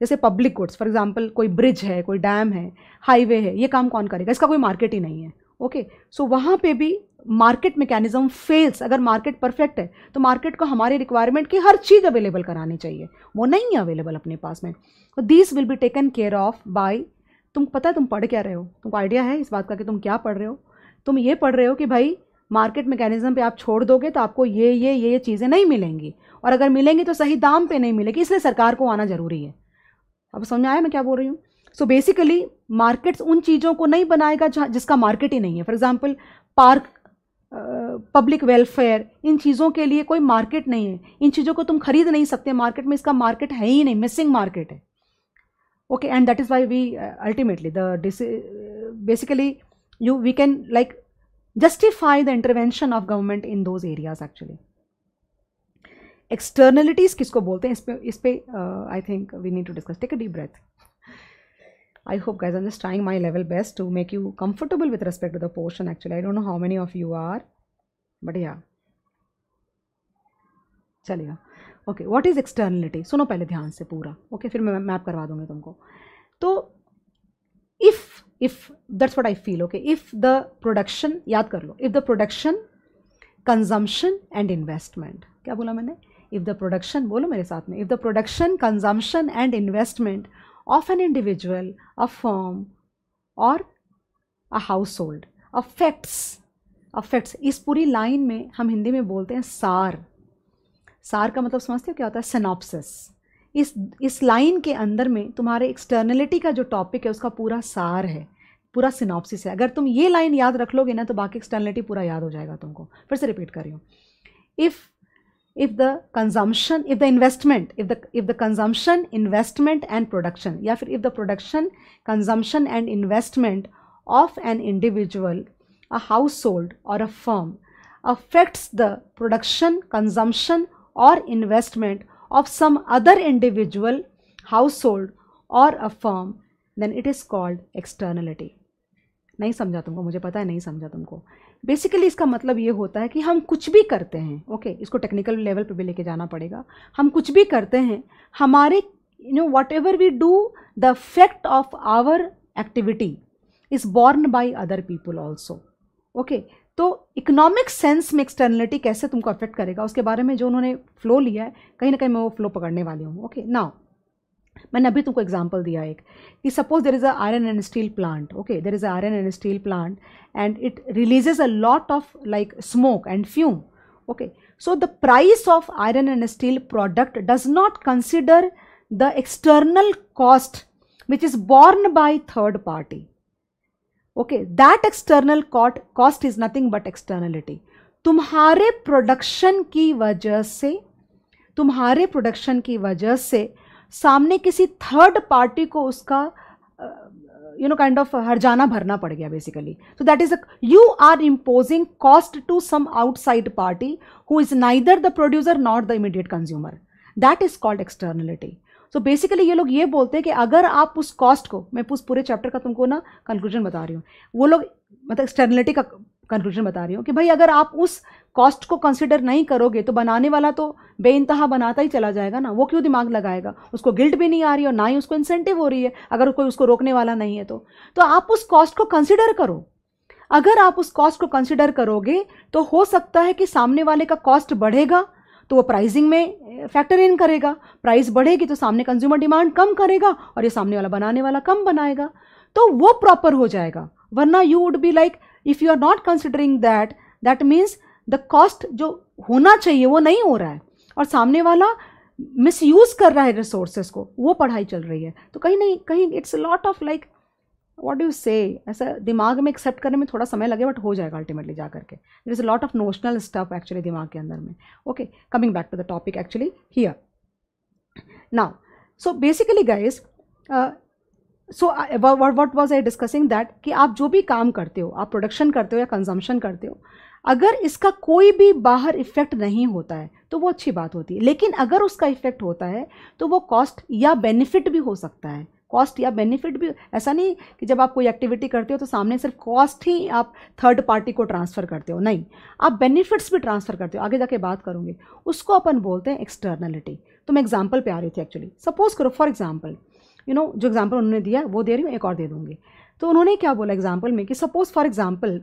जैसे पब्लिक गुड्स फॉर एग्ज़ाम्पल कोई ब्रिज है, कोई डैम है हाईवे है, ये काम कौन करेगा? इसका कोई मार्केट ही नहीं है ओके सो वहाँ पे भी मार्केट मैकेनिज्म फेल्स अगर मार्केट परफेक्ट है तो मार्केट को हमारे रिक्वायरमेंट की हर चीज़ अवेलेबल करानी चाहिए। वो नहीं है अवेलेबल अपने पास में। तो this will be taken care of by तुम पता है तुम पढ़ क्या रहे हो? तुमको आइडिया है इस बात का कि तुम क्या पढ़ रहे हो? तुम ये पढ़ रहे हो कि भाई मार्केट मैकेनिज्म पे आप छोड़ दोगे तो आपको ये ये ये ये चीज़ें नहीं मिलेंगी। और अगर मिलेंगी तो सही दाम पे नहीं मिलेगी, इसलिए सरकार को आना ज़रूरी है। अब समझ में आया मैं क्या बोल रही हूँ? सो बेसिकली मार्केट्स उन चीज़ों को नहीं बनाएगा जहाँ, जिसका मार्केट ही नहीं है। For example park public welfare इन चीज़ों के लिए कोई मार्केट नहीं है। इन चीज़ों को तुम खरीद नहीं सकते। मार्केट में इसका मार्केट है ही नहीं। मिसिंग मार्केट है। Okay and that is why we ultimately the basically you we can like justify the intervention of government in those areas actually externalities किसको बोलते हैं? इस पे इस पे I think we need to discuss take a deep breath I hope guys I am just trying my level best to make you comfortable with respect to the portion actually I don't know how many of you are but या चलेगा okay what is externality सुनो पहले ध्यान से पूरा okay okay, फिर मैं map करवा दूँगी तुमको. तो if if that's what I feel okay if the production याद कर लो. If the production consumption and investment क्या बोला मैंने? If द प्रोडक्शन बोलो मेरे साथ में, if the production production, and investment of an individual a a और a household affects affects इस पूरी लाइन में हम हिंदी में बोलते हैं सार। सार का मतलब समझते हो क्या होता है? सिनॉप्सिस इस इस लाइन के अंदर में तुम्हारे एक्सटर्नलिटी का जो टॉपिक है उसका पूरा सार है पूरा सिनॉप्सिस है। अगर तुम ये लाइन याद रख लोगे ना तो बाकी एक्सटर्नलिटी पूरा याद हो जाएगा तुमको। फिर से रिपीट कर रही हूँ। If If the consumption if the investment if the if the consumption investment and production या फिर if the production consumption and investment of an individual a household और a firm affects the production, consumption, or investment of some other individual, household, or a firm, then it is called externality. नहीं समझा तुमको मुझे पता है नहीं समझा तुमको बेसिकली इसका मतलब ये होता है कि हम कुछ भी करते हैं ओके okay, इसको टेक्निकल लेवल पे भी लेके जाना पड़ेगा। हम कुछ भी करते हैं हमारे you know whatever we do the effect of our activity is borne by other people also okay तो इकोनॉमिक सेंस में एक्सटर्नलिटी कैसे तुमको अफेक्ट करेगा उसके बारे में जो उन्होंने फ्लो लिया है कहीं ना कहीं मैं वो फ्लो पकड़ने वाली हूँ ओके नाउ मैंने अभी तुमको एग्ज़ाम्पल दिया एक, कि suppose there is a iron and steel plant okay there is a iron and steel plant and it releases a lot of like smoke and fume okay so the price of iron and steel product does not consider the external cost which is borne by third party okay that external cost is nothing but externality तुम्हारे production की वजह से, तुम्हारे production की वजह से सामने किसी थर्ड पार्टी को उसका यू नो काइंड ऑफ़ हरजाना भरना पड़ गया basically so that is you are imposing cost to some outside party who is neither the producer not the immediate consumer that is called externality so basically ये लोग ये बोलते हैं कि अगर आप उस कॉस्ट को, मैं उस पूरे चैप्टर का तुमको ना कंक्लूजन बता रही हूँ, वो लोग मतलब एक्सटर्नलिटी का कंक्लूजन बता रही हूँ कि भाई अगर आप उस कॉस्ट को कंसिडर नहीं करोगे तो बनाने वाला तो बेइंतहा बनाता ही चला जाएगा ना। वो क्यों दिमाग लगाएगा? उसको गिल्ट भी नहीं आ रही और ना ही उसको इंसेंटिव हो रही है, अगर कोई उसको रोकने वाला नहीं है तो। तो आप उस कॉस्ट को कंसिडर करो। अगर आप उस कॉस्ट को कंसिडर करोगे तो हो सकता है कि सामने वाले का कॉस्ट बढ़ेगा तो वो प्राइसिंग में फैक्टर इन करेगा। प्राइस बढ़ेगी तो सामने कंज्यूमर डिमांड कम करेगा और ये सामने वाला बनाने वाला कम बनाएगा। तो वो प्रॉपर हो जाएगा। वरना you would be like if you are not considering that that means the cost जो होना चाहिए, वो नहीं हो रहा है। और सामने वाला मिस यूज़ कर रहा है रिसोर्सेज को, वो पढ़ाई चल रही है। तो कहीं नहीं, कहीं it's a lot of like what do say ऐसा दिमाग में एक्सेप्ट करने में थोड़ा समय लगे बट हो जाएगा अल्टीमेटली जा करके। There is a lot of notional stuff actually दिमाग के अंदर में। Okay coming back to the topic actually here now so basically guys so what was I discussing that कि आप जो भी काम करते हो, आप प्रोडक्शन करते हो या कंजम्पशन करते हो अगर इसका कोई भी बाहर इफ़ेक्ट नहीं होता है तो वो अच्छी बात होती है। लेकिन अगर उसका इफ़ेक्ट होता है तो वो कॉस्ट या बेनिफिट भी हो सकता है। कॉस्ट या बेनिफिट भी, ऐसा नहीं कि जब आप कोई एक्टिविटी करते हो तो सामने सिर्फ़ कॉस्ट ही आप थर्ड पार्टी को ट्रांसफ़र करते हो। नहीं, आप बेनिफिट्स भी ट्रांसफ़र करते हो। आगे जाके बात करूँगे। उसको अपन बोलते हैं एक्सटर्नलिटी तो मैं एग्ज़ाम्पल पे आ रही थी एक्चुअली सपोज़ करो फॉर एग्ज़ाम्पल यू नो जो एग्ज़ाम्पल उन्होंने दिया, वो दे रही हूँ, एक और दे दूँगी। तो उन्होंने क्या बोला एग्ज़ाम्पल में कि सपोज़ फॉर एग्ज़ाम्पल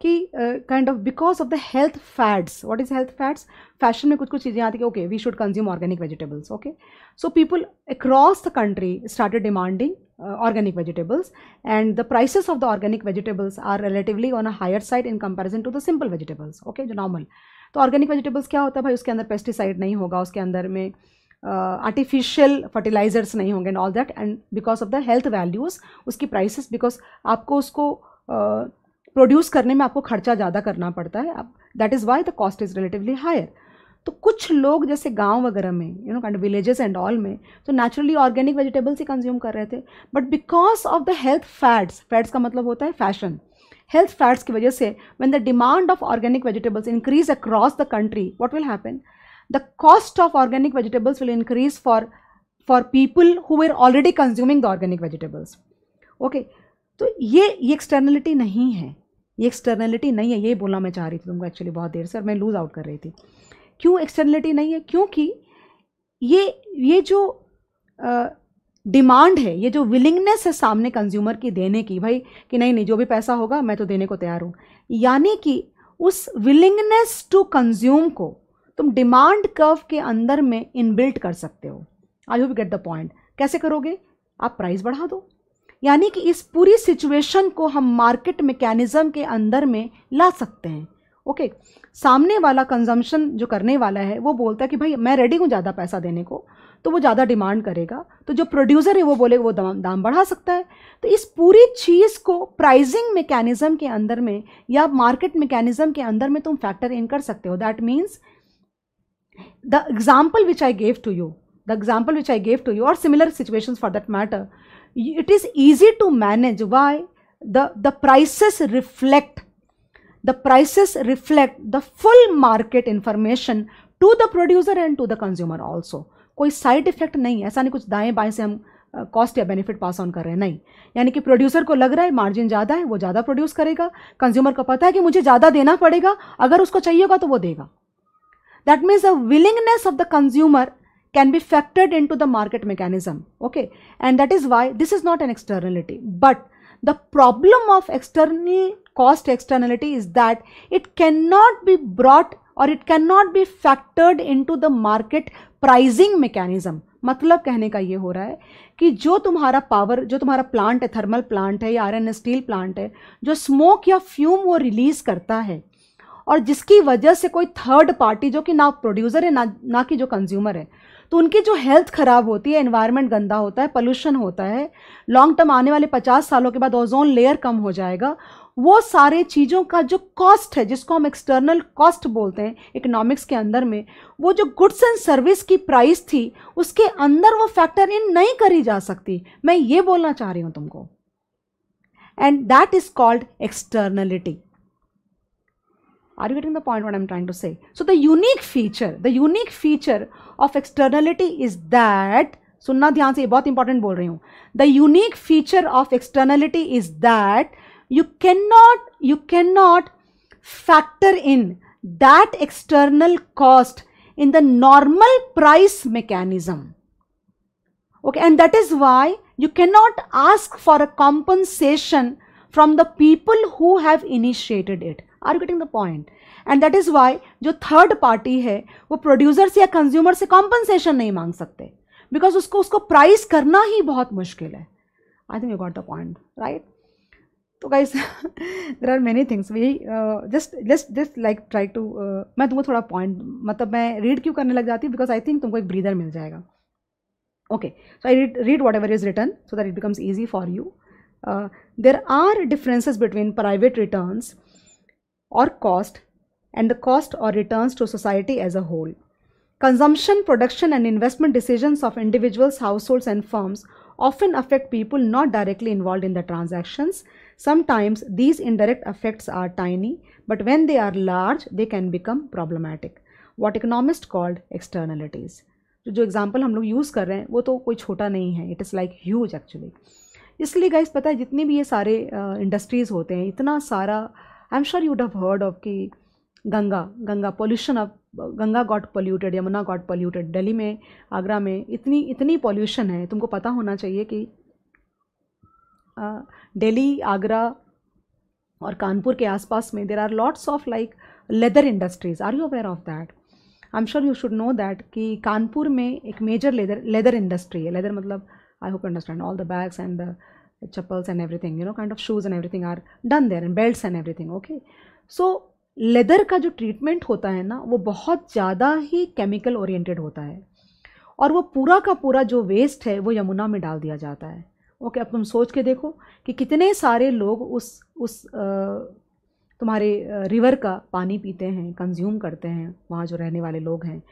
कि kind of because of the health fads what is health fads fashion में कुछ कुछ चीज़ें आती है okay we should consume organic vegetables okay so people across the country started demanding organic vegetables and the prices of the organic vegetables are relatively on a higher side in comparison to the simple vegetables okay जो normal तो organic vegetables क्या होता है भाई? उसके अंदर pesticide नहीं होगा, उसके अंदर में आर्टिफिशियल फर्टिलाइजर्स नहीं होंगे and all that and because of the health values उसकी प्राइसेस बिकॉज़ आपको उसको प्रोड्यूस करने में आपको खर्चा ज़्यादा करना पड़ता है। अब that is why the cost is relatively higher तो कुछ लोग जैसे गाँव वगैरह में you know kind villages and all में तो नेचुरली ऑर्गेनिक वेजिटेबल्स ही कंज्यूम कर रहे थे। But because of the health fads fads का मतलब होता है फ़ैशन हेल्थ फैट्स की वजह से when the demand of organic vegetables increase across the country what will happen the cost of organic vegetables will increase for for people who were already consuming the organic vegetables okay तो ये ये externality नहीं है। ये externality नहीं है ये बोलना मैं चाह रही थी तुमको एक्चुअली बहुत देर से और मैं लूज़ आउट कर रही थी। क्यों एक्सटर्नलिटी नहीं है? क्योंकि ये ये जो डिमांड है, ये जो विलिंगनेस है सामने कंज्यूमर की देने की, भाई, कि नहीं नहीं, जो भी पैसा होगा, मैं तो देने को तैयार हूँ। यानी कि उस विलिंगनेस टू कंज्यूम को तुम डिमांड कर्व के अंदर में इनबिल्ट कर सकते हो। I hope get the point कैसे करोगे? आप प्राइस बढ़ा दो। यानी कि इस पूरी सिचुएशन को हम मार्केट मैकेनिज्म के अंदर में ला सकते हैं। ओके सामने वाला कंजम्पशन जो करने वाला है, वो बोलता है कि भाई, मैं रेडी हूँ ज़्यादा पैसा देने को तो वो ज़्यादा डिमांड करेगा। तो जो प्रोड्यूसर है, वो बोले वो दाम दाम बढ़ा सकता है। तो इस पूरी चीज़ को प्राइजिंग मैकेनिज्म के अंदर में या मार्केट मैकेनिज्म के अंदर में तुम फैक्टर इन कर सकते हो। That means the example which I gave to you the example which I gave to you और similar situation for that matter it is easy to manage. Why? The the prices reflect. The prices reflect the full market information to the producer and to the consumer also. कोई side effect नहीं ऐसा नहीं कुछ दाएँ बाएँ से हम cost या बेनिफिट पास ऑन कर रहे हैं। नहीं। यानी कि प्रोड्यूसर को लग रहा है मार्जिन ज़्यादा है, वो ज़्यादा प्रोड्यूस करेगा। कंज्यूमर को पता है कि मुझे ज़्यादा देना पड़ेगा। अगर उसको चाहिए होगा तो वो देगा। That means the willingness of the consumer can be factored into the market mechanism okay and that is why this is not an externality but the problem of external cost externality is that it cannot be brought or it cannot be factored into the market pricing mechanism मतलब कहने का ये हो रहा है कि जो तुम्हारा पावर जो तुम्हारा प्लांट है थर्मल प्लांट है या आयरन स्टील प्लांट है जो स्मोक या फ्यूम वो रिलीज़ करता है और जिसकी वजह से कोई थर्ड पार्टी जो कि ना प्रोड्यूसर है ना ना कि जो कंज्यूमर है तो उनकी जो हेल्थ ख़राब होती है एनवायरनमेंट गंदा होता है पोल्यूशन होता है लॉन्ग टर्म आने वाले पचास सालों के बाद ओजोन लेयर कम हो जाएगा, वो सारे चीज़ों का जो कॉस्ट है, जिसको हम एक्सटर्नल कॉस्ट बोलते हैं इकोनॉमिक्स के अंदर में, वो जो गुड्स एंड सर्विस की प्राइस थी, उसके अंदर वो फैक्टर इन नहीं करी जा सकती। मैं ये बोलना चाह रही हूँ तुमको। And that is called externality Are you getting the point what I'm trying to say? So the unique feature, the unique feature of externality is that सुनना ध्यान से ये बहुत इंपॉर्टेंट बोल रही हूँ the unique feature of externality is that you can not you can not factor in that external cost in the normal price mechanism okay and that is why you cannot ask for a compensation from the people who have initiated it. Are you getting the point? And that is why जो third party है, वो producer या consumer से compensation नहीं मांग सकते। Because उसको उसको प्राइस करना ही बहुत मुश्किल है। I think you got the point right तो guys there are many things we just just just like try to मैं तुमको थोड़ा पॉइंट मतलब मैं रीड क्यों करने लग जाती हूँ? बिकॉज़ आई थिंक तुमको एक ब्रीदर मिल जाएगा। Okay so I read read whatever is written so that it becomes easy for you there are differences between private returns और cost and the cost or returns to society as a whole. Consumption, production, and investment decisions of individuals, households, and firms often affect people not directly involved in the transactions. Sometimes these indirect effects are tiny, but when they are large, they can become problematic. What economists called externalities. तो जो example हम लोग use कर रहे हैं वो तो कोई छोटा नहीं है it is like huge actually इसलिए गाइस पता है जितने भी ये सारे इंडस्ट्रीज़ uh, होते हैं इतना सारा I am sure you'd have heard of कि Ganga Ganga pollution of Ganga got polluted Yamuna got polluted Delhi में, आगरा में इतनी इतनी पॉल्यूशन है। तुमको पता होना चाहिए कि दिल्ली, आगरा और कानपुर के आसपास में there are lots of like leather industries are you aware of that I am sure you should know that कि कानपुर में एक मेजर लेदर लेदर इंडस्ट्री है। लेदर मतलब I hope understand all the bags and the chappals and everything you know kind of shoes and everything are done there and belts and everything okay so leather का जो treatment होता है ना, वो बहुत ज़्यादा ही केमिकल ओरिएंटेड होता है। और वो पूरा का पूरा जो वेस्ट है, वो यमुना में डाल दिया जाता है। ओके अब तुम सोच के देखो कि कितने सारे लोग उस उस तुम्हारे रिवर का पानी पीते हैं कंज्यूम करते हैं, वहाँ जो रहने वाले लोग हैं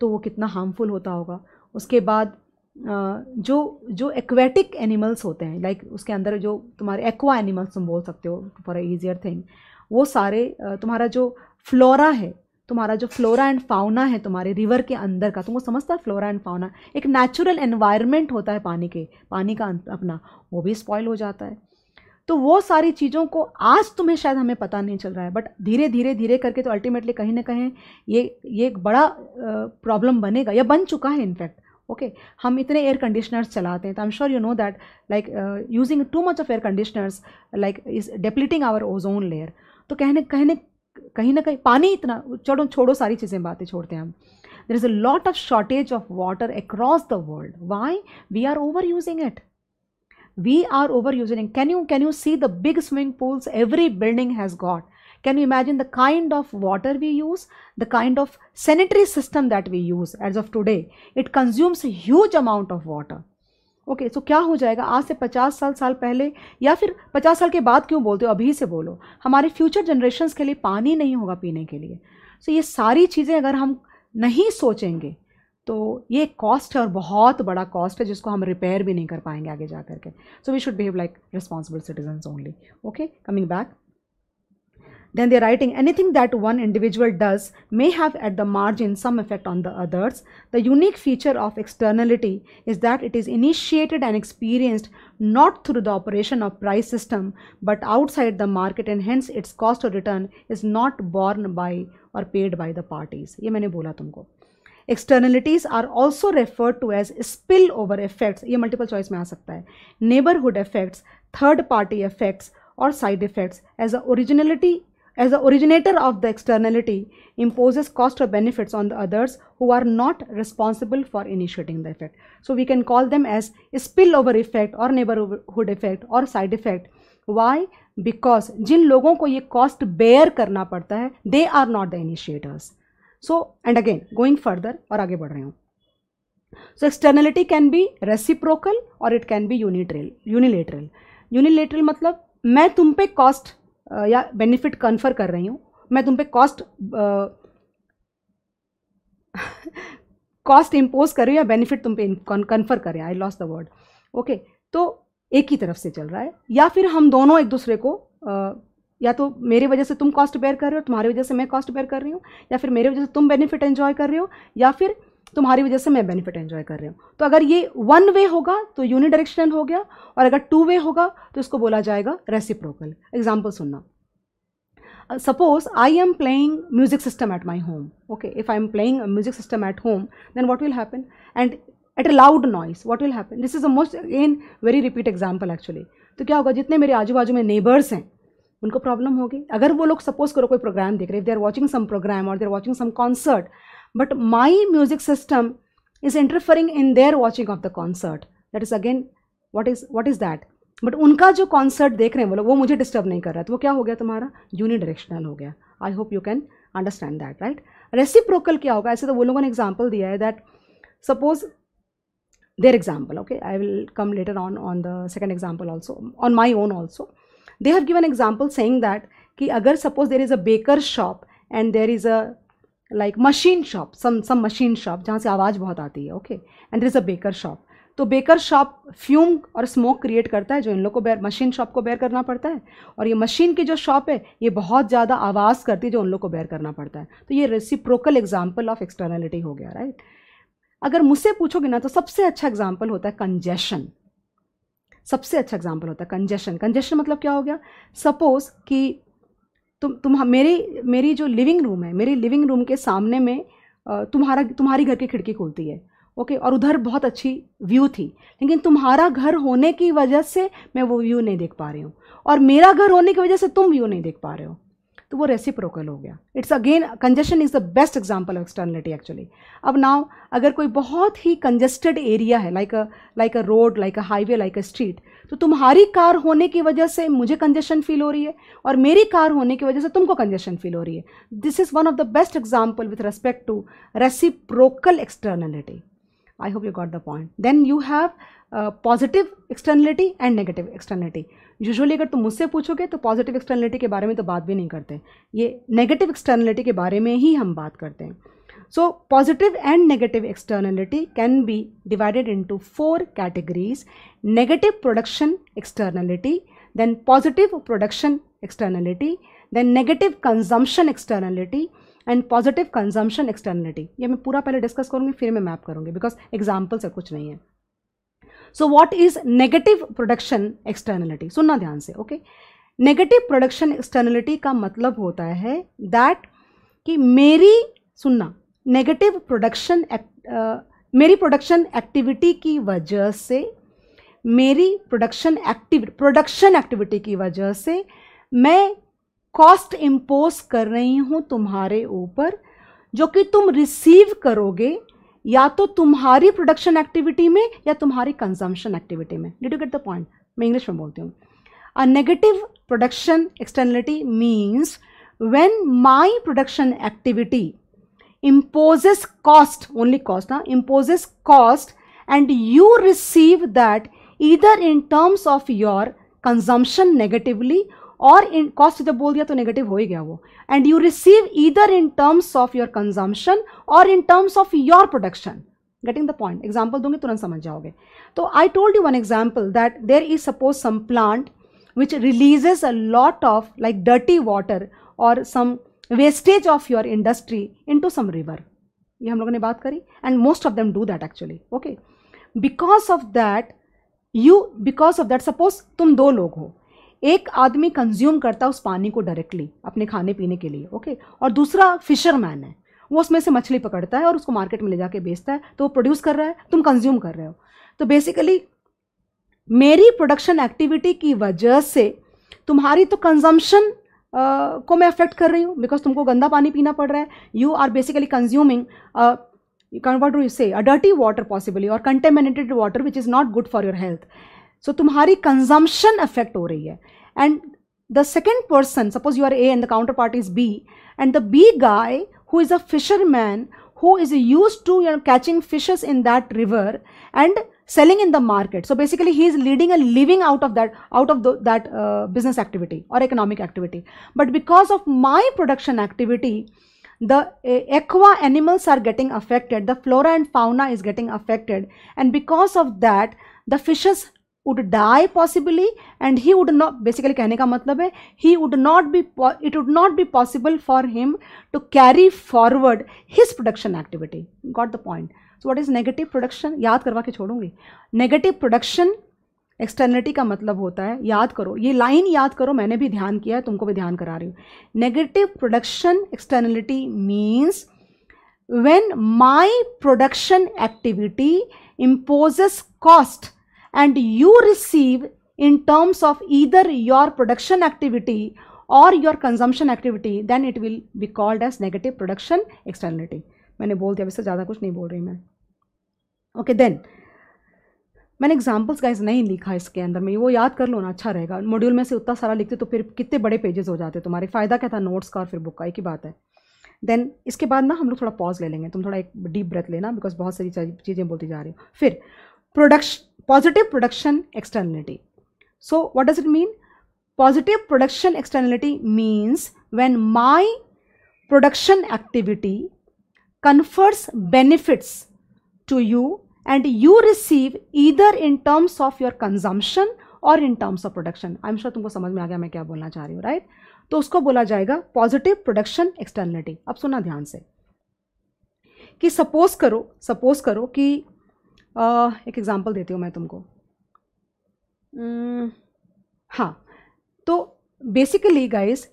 तो वो कितना हार्मफुल होता होगा। उसके बाद जो जो एक्वेटिक एनिमल्स होते हैं लाइक उसके अंदर जो तुम्हारे एक्वा एनिमल्स तुम बोल सकते हो फॉर ईजियर थिंग वो सारे तुम्हारा जो फ्लोरा है, तुम्हारा जो फ्लोरा एंड फाउना है तुम्हारे रिवर के अंदर का तुमको समझता है फ्लोरा एंड फाउना एक नेचुरल एनवायरनमेंट होता है पानी के, पानी का अपना, वो भी स्पॉइल हो जाता है। तो वो सारी चीज़ों को आज तुम्हें शायद हमें पता नहीं चल रहा है बट धीरे धीरे धीरे करके तो अल्टीमेटली कहीं ना कहीं ये ये एक बड़ा प्रॉब्लम बनेगा, या बन चुका है इनफैक्ट ओके okay? हम इतने एयर कंडीशनर्स चलाते हैं तो I am sure you know that like using too much of air conditioners like is depleting our ozone layer तो कहने कहने, कहीं ना कहीं पानी इतना चलो छोड़ो सारी चीज़ें, बातें छोड़ते हैं हम। There is a lot of shortage of water across the world why we are overusing it we are overusing can you can you see the big swimming pools every building has got? Can you imagine the kind of water we use the kind of sanitary system that we use as of today? It consumes a huge amount of water. Okay okay, so so क्या हो जाएगा? आज से पचास साल साल पहले या फिर पचास साल के बाद क्यों बोलते हो? अभी से बोलो। हमारे फ्यूचर जनरेशन के लिए पानी नहीं होगा पीने के लिए। सो so ये सारी चीज़ें अगर हम नहीं सोचेंगे तो ये कॉस्ट है और बहुत बड़ा कॉस्ट है जिसको हम रिपेयर भी नहीं कर पाएँगे आगे जा करके so we should behave like responsible citizen only okay coming back Then they are writing anything that one individual does may have at the margin some effect on the others. The unique feature of externality is that it is initiated and experienced not through the operation of price system but outside the market and hence its cost or return is not borne by or paid by the parties. ये मैंने बोला तुमको externalities are also referred to as spillover effects ये multiple choice में आ सकता है neighborhood effects third party effects or side effects as a originality as the originator of the externality imposes cost or benefits on the others who are not responsible for initiating the effect. So we can call them as spillover effect or neighborhood effect or side effect. Why? Because जिन लोगों को ये cost bear करना पड़ता है they are not the initiators. So and again going further और आगे बढ़ रहे हूँ So externality can be reciprocal or it can be unilateral. Unilateral. Unilateral मतलब मैं तुम पे कॉस्ट या बेनिफिट कन्फर कर रही हूँ। मैं तुम पे कॉस्ट कॉस्ट इम्पोज कर रही हूँ या बेनिफिट तुम पे कन्फर कर रहे हैं। I lost the word okay तो एक ही तरफ़ से चल रहा है। या फिर हम दोनों एक दूसरे को uh, या तो मेरी वजह से तुम कॉस्ट बेयर कर रहे हो तुम्हारी वजह से मैं कॉस्ट बेयर कर रही हूँ या फिर मेरी वजह से तुम बेनिफिट एंजॉय कर रहे हो या फिर तुम्हारी वजह से मैं बेनिफिट एंजॉय कर रही हूँ। तो अगर ये वन वे होगा तो यूनिडायरेक्शनल हो गया, और अगर टू वे होगा तो इसको बोला जाएगा रेसिप्रोकल एग्ज़ाम्पल सुनना। Suppose I am playing music system at my home okay if I am playing music system at home then what will happen and at a loud noise what will happen this is the most in very repeat example actually तो क्या होगा, जितने मेरे आजू बाजू में neighbours हैं, उनको प्रॉब्लम होगी। अगर वो लोग सपोज़ करो, कोई प्रोग्राम देख रहे हैं they are watching some program और they are watching some concert but my music system is interfering in their watching of the concert that is again what is what is that but उनका जो concert देख रहे हैं, वो लोग, वो मुझे डिस्टर्ब नहीं कर रहा है तो वो क्या हो गया तुम्हारा? यूनिडायरेक्शनल हो गया। I hope you can understand that right reciprocal क्या होगा? ऐसे तो वो लोगों ने एग्ज़ाम्पल दिया है that suppose their example, okay? I will come later on on the second example also, on my own also. They have given example saying that कि अगर suppose there is a baker shop and there is a like machine shop some some machine shop, जहाँ से आवाज़ बहुत आती है okay and is a baker shop. तो baker shop fume और स्मोक क्रिएट करता है, जो इन लोग को बेयर मशीन शॉप को बेयर करना पड़ता है। और ये मशीन की जो शॉप है, ये बहुत ज़्यादा आवाज़ करती है, जो उन लोग को बेयर करना पड़ता है। तो ये रेसिप्रोकल एग्ज़ाम्पल ऑफ़ एक्सटर्नलिटी हो गया राइट अगर मुझसे पूछोगे ना तो सबसे अच्छा एग्ज़ाम्पल होता है कंजेशन सबसे अच्छा एग्ज़ाम्पल होता है कंजेशन कंजेशन मतलब क्या हो गया? सपोज़ कि तुम तुम मेरी मेरी जो लिविंग रूम है, मेरी लिविंग रूम के सामने में तुम्हारा, तुम्हारी घर की खिड़की खुलती है ओके और उधर बहुत अच्छी व्यू थी, लेकिन तुम्हारा घर होने की वजह से मैं वो व्यू नहीं देख पा रही हूँ, और मेरा घर होने की वजह से तुम व्यू नहीं देख पा रहे हो। तो वो रेसिप्रोकल हो गया। It's again congestion is the best example of externality actually अब नाउ अगर कोई बहुत ही कंजेस्टेड एरिया है like a like a road like a highway like a street तो तुम्हारी कार होने की वजह से मुझे कंजेशन फील हो रही है और मेरी कार होने की वजह से तुमको कंजेशन फील हो रही है। This is one of the best example with respect to reciprocal externality I hope you got the point then you have uh, externality and negative externality. Usually अगर तुम मुझसे पूछोगे तो पॉजिटिव एक्सटर्नलिटी के बारे में तो बात भी नहीं करते। ये नेगेटिव एक्सटर्नलिटी के बारे में ही हम बात करते हैं। So positive and negative externality can be divided into four categories negative production externality then positive production externality then negative consumption externality and positive consumption externality ये मैं पूरा पहले डिस्कस करूँगी फिर मैं मैप करूँगी बिकॉज़ एग्ज़ाम्पल से कुछ नहीं है। So what is negative production externality सुनना ध्यान से ओके नेगेटिव प्रोडक्शन एक्सटर्नलिटी का मतलब होता है दैट कि मेरी सुनना नेगेटिव प्रोडक्शन मेरी प्रोडक्शन एक्टिविटी की वजह से मेरी प्रोडक्शन एक्टिव प्रोडक्शन एक्टिविटी की वजह से मैं कॉस्ट इम्पोज कर रही हूँ तुम्हारे ऊपर जो कि तुम रिसीव करोगे या तो तुम्हारी प्रोडक्शन एक्टिविटी में या तुम्हारी कंजम्पशन एक्टिविटी में। Did you get the point मैं इंग्लिश में बोलती हूँ। A negative production externality means when my production activity imposes cost, only cost na imposes cost and you receive that either in terms of your consumption negatively और इन cost जब बोल दिया तो negative हो ही गया वो। And you receive either in terms of your consumption और in terms of your production getting the point example दूँगी, तुरंत समझ जाओगे। तो I told you one example that there is suppose some plant which releases a lot of like dirty water और some wastage of your industry into some river ये हम लोगों ने बात करी and most of them do that actually okay because of that you because of that suppose तुम दो लोग हो एक आदमी कंज्यूम करता है उस पानी को डायरेक्टली अपने खाने पीने के लिए ओके और दूसरा फिशरमैन है। वो उसमें से मछली पकड़ता है और उसको मार्केट में ले जाके बेचता है। तो वो प्रोड्यूस कर रहा है तुम कंज्यूम कर रहे हो। तो बेसिकली मेरी प्रोडक्शन एक्टिविटी की वजह से तुम्हारी तो कंजम्पशन uh, को मैं अफेक्ट कर रही हूँ बिकॉज़ तुमको गंदा पानी पीना पड़ रहा है। You are basically consuming do you say? A dirty water possibly or contaminated water which is not good for your health. So तुम्हारी कंजम्पशन अफेक्ट हो रही है। and the second person suppose you are a and the counterpart is b and the b guy who is a fisherman who is used to you know, catching fishes in that river and selling in the market. So basically he is leading a living out of that out of the, that uh, business activity or economic activity. But because of my production activity the uh, aqua animals are getting affected the flora and fauna is getting affected. And because of that the fishes would die possibly and he would not basically कहने का मतलब है he would not be it would not be possible for him to carry forward his production activity got the point so what is negative production याद करवा के छोड़ूँगी negative production एक्सटर्निटी का मतलब होता है याद करो ये लाइन याद करो मैंने भी ध्यान किया है तुमको भी ध्यान करा रही हूँ negative production externality means when my production activity imposes cost and you receive in terms of either your production activity or your consumption activity then it will be called as negative production externality. मैंने बोल दिया वैसे ज़्यादा कुछ नहीं बोल रही मैं। ओके okay, देन मैंने एग्जाम्पल्स गाइज़ नहीं लिखा इसके अंदर में वो याद कर लो ना अच्छा रहेगा। मॉड्यूल में से उतना सारा लिखते तो फिर कितने बड़े पेजेस हो जाते तुम्हारे। फ़ायदा क्या था? नोट्स का और फिर बुक का एक ही बात है। देन इसके बाद ना हम लोग थोड़ा पॉज ले लेंगे। तुम थोड़ा एक डीप ब्रेथ लेना बिकॉज़ बहुत सारी चीज़ें बोलती जा रही हो। फिर production positive production externality so what does it mean positive production externality means when my production activity confers benefits to you and you receive either in terms of your consumption और in terms of production I am sure तुमको समझ में आ गया मैं क्या बोलना चाह रही हूँ राइट तो उसको बोला जाएगा पॉजिटिव प्रोडक्शन एक्सटर्नलिटी अब सुना ध्यान से कि सपोज़ करो सपोज़ करो कि एक एग्जांपल देती हूँ मैं तुमको। हाँ तो basically guys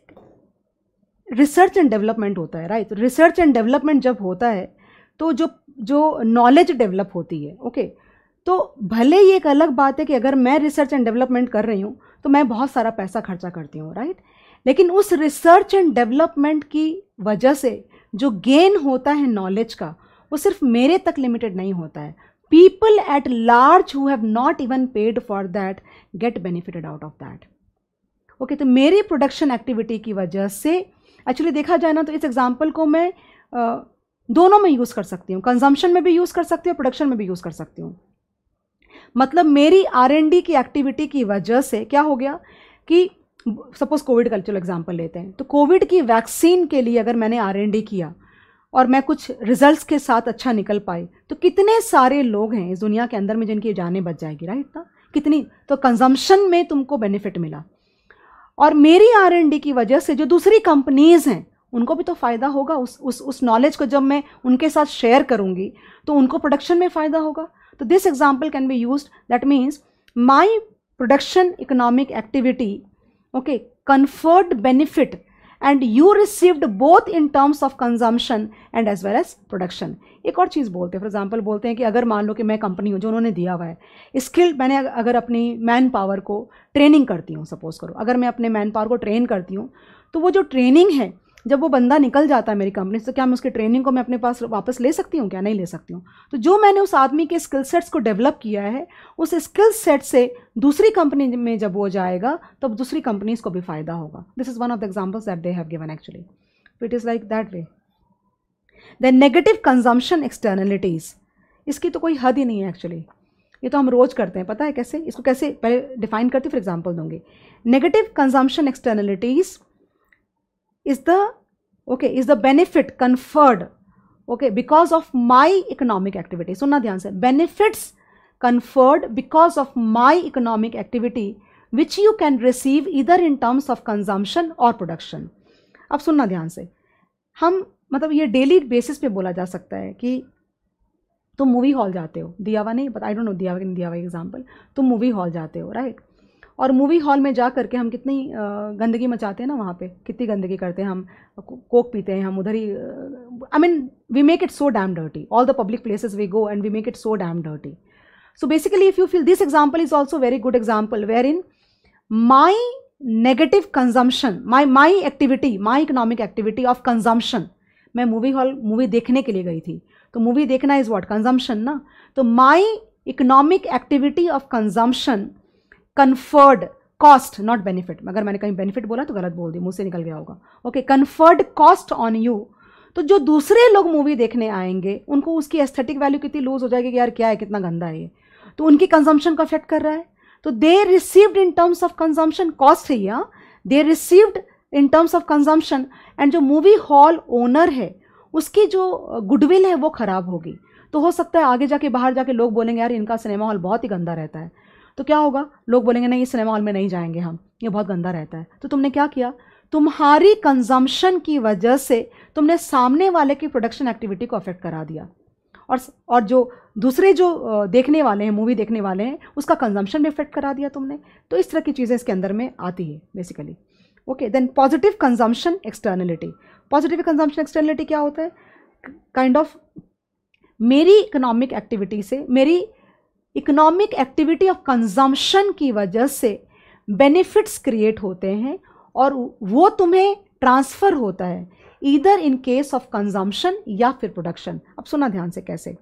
research and development होता है राइट रिसर्च एंड डेवलपमेंट जब होता है तो जो जो नॉलेज डेवलप होती है ओके तो भले ही एक अलग बात है कि अगर मैं रिसर्च एंड डेवलपमेंट कर रही हूँ तो मैं बहुत सारा पैसा खर्चा करती हूँ राइट लेकिन उस रिसर्च एंड डेवलपमेंट की वजह से जो गेन होता है नॉलेज का वो सिर्फ़ मेरे तक लिमिटेड नहीं होता है। People at large who have not even paid for that get benefited out of that okay तो मेरी प्रोडक्शन एक्टिविटी की वजह से एक्चुअली देखा जाए ना तो इस एग्ज़ाम्पल को मैं आ, दोनों में यूज़ कर सकती हूँ। कंजम्पशन में भी यूज़ कर सकती हूँ प्रोडक्शन में भी यूज़ कर सकती हूँ। मतलब मेरी आर एन डी की एक्टिविटी की वजह से क्या हो गया कि सपोज़ कोविड का चलो एग्ज़ाम्पल लेते हैं। तो कोविड की वैक्सीन के लिए अगर मैंने आर एन डी किया और मैं कुछ रिजल्ट्स के साथ अच्छा निकल पाई। तो कितने सारे लोग हैं इस दुनिया के अंदर में जिनकी जानें बच जाएगी राइट ना कितनी तो कंजम्पशन में तुमको बेनिफिट मिला। और मेरी आर एन डी की वजह से जो दूसरी कंपनीज़ हैं, उनको भी तो फ़ायदा होगा। उस उस उस नॉलेज को जब मैं उनके साथ शेयर करूँगी तो उनको प्रोडक्शन में फ़ायदा होगा। तो this example can be use that means my production economic activity okay conferred benefit and you received both in terms of consumption and as well as production एक और चीज़ बोलते हैं फॉर एग्ज़ाम्पल बोलते हैं कि अगर मान लो कि मैं कंपनी हूँ जो उन्होंने दिया हुआ है स्किल मैंने अगर अपनी मैन पावर को ट्रेनिंग करती हूँ सपोज़ करो, अगर मैं अपने मैन पावर को ट्रेन करती हूँ तो वो जो ट्रेनिंग है जब वो बंदा निकल जाता है मेरी कंपनी से तो क्या मैं उसकी ट्रेनिंग को मैं अपने पास वापस ले सकती हूँ? क्या नहीं ले सकती हूँ? तो जो मैंने उस आदमी के स्किल सेट्स को डेवलप किया है, उस स्किल सेट से दूसरी कंपनी में जब वो जाएगा, तब तो दूसरी कंपनीज़ को भी फ़ायदा होगा। This is one of the examples that they have given actually it is like that way the negative consumption externalities इसकी तो कोई हद ही नहीं है एक्चुअली ये तो हम रोज़ करते हैं, पता है कैसे? इसको कैसे पहले डिफाइन करते फॉर एग्ज़ाम्पल दूँगी. Negative consumption externalities is the okay is the benefit conferred okay because of my economic activity सुनना ध्यान से benefits conferred because of my economic activity which you can receive either in terms of consumption or production अब सुनना ध्यान से हम मतलब ये डेली बेसिस पे बोला जा सकता है कि तुम मूवी हॉल जाते हो दिया हुआ नहीं बट आई डोंट नो दिया हुआ दिया हुआ एग्ज़ाम्पल तुम मूवी हॉल जाते हो राइट right? और मूवी हॉल में जा करके हम कितनी गंदगी मचाते हैं ना वहाँ पे? कितनी गंदगी करते हैं हम? कोक पीते हैं हम उधर ही I mean we make it so damn dirty all the public places we go and we make it so damn dirty so basically, if you feel, this example is also very good example wherein my negative consumption, my my activity, my economic activity of consumption, मैं movie hall movie देखने के लिए गई थी। तो movie देखना is what consumption ना? तो my economic activity of consumption conferred cost not benefit अगर मैंने कहीं बेनिफिट बोला तो गलत बोल दी से निकल गया होगा। Okay conferred cost on you तो जो दूसरे लोग मूवी देखने आएँगे, उनको उसकी एस्थेटिक वैल्यू कितनी लूज हो जाएगी कि यार क्या है, कितना गंदा है ये। तो उनकी कंजम्पशन को अफेक्ट कर रहा है। तो they received in terms of consumption cost है या they received in terms of consumption and जो मूवी हॉल ओनर है, उसकी जो गुडविल है वो ख़राब होगी। तो हो सकता है आगे जाके बाहर जाके लोग बोलेंगे, यार इनका सिनेमा हॉल बहुत ही गंदा रहता है। तो क्या होगा? लोग बोलेंगे नहीं सिनेमा हॉल में नहीं जाएँगे हम। ये बहुत गंदा रहता है। तो तुमने क्या किया? तुम्हारी कंजम्पशन की वजह से तुमने सामने वाले की प्रोडक्शन एक्टिविटी को अफेक्ट करा दिया। और और जो दूसरे जो देखने वाले हैं मूवी देखने वाले हैं उसका कंजम्पशन भी अफेक्ट करा दिया तुमने। तो इस तरह की चीज़ें इसके अंदर में आती है basically okay then positive consumption externality positive consumption externality क्या होता है? काइंड kind ऑफ़ of, मेरी इकोनॉमिक एक्टिविटी से मेरी इकोनॉमिक एक्टिविटी ऑफ़ कंजम्पशन की वजह से बेनिफिट्स क्रिएट होते हैं और वो तुम्हें ट्रांसफ़र होता है इधर इन केस ऑफ़ कंजम्पशन या फिर प्रोडक्शन अब सुना ध्यान से कैसे।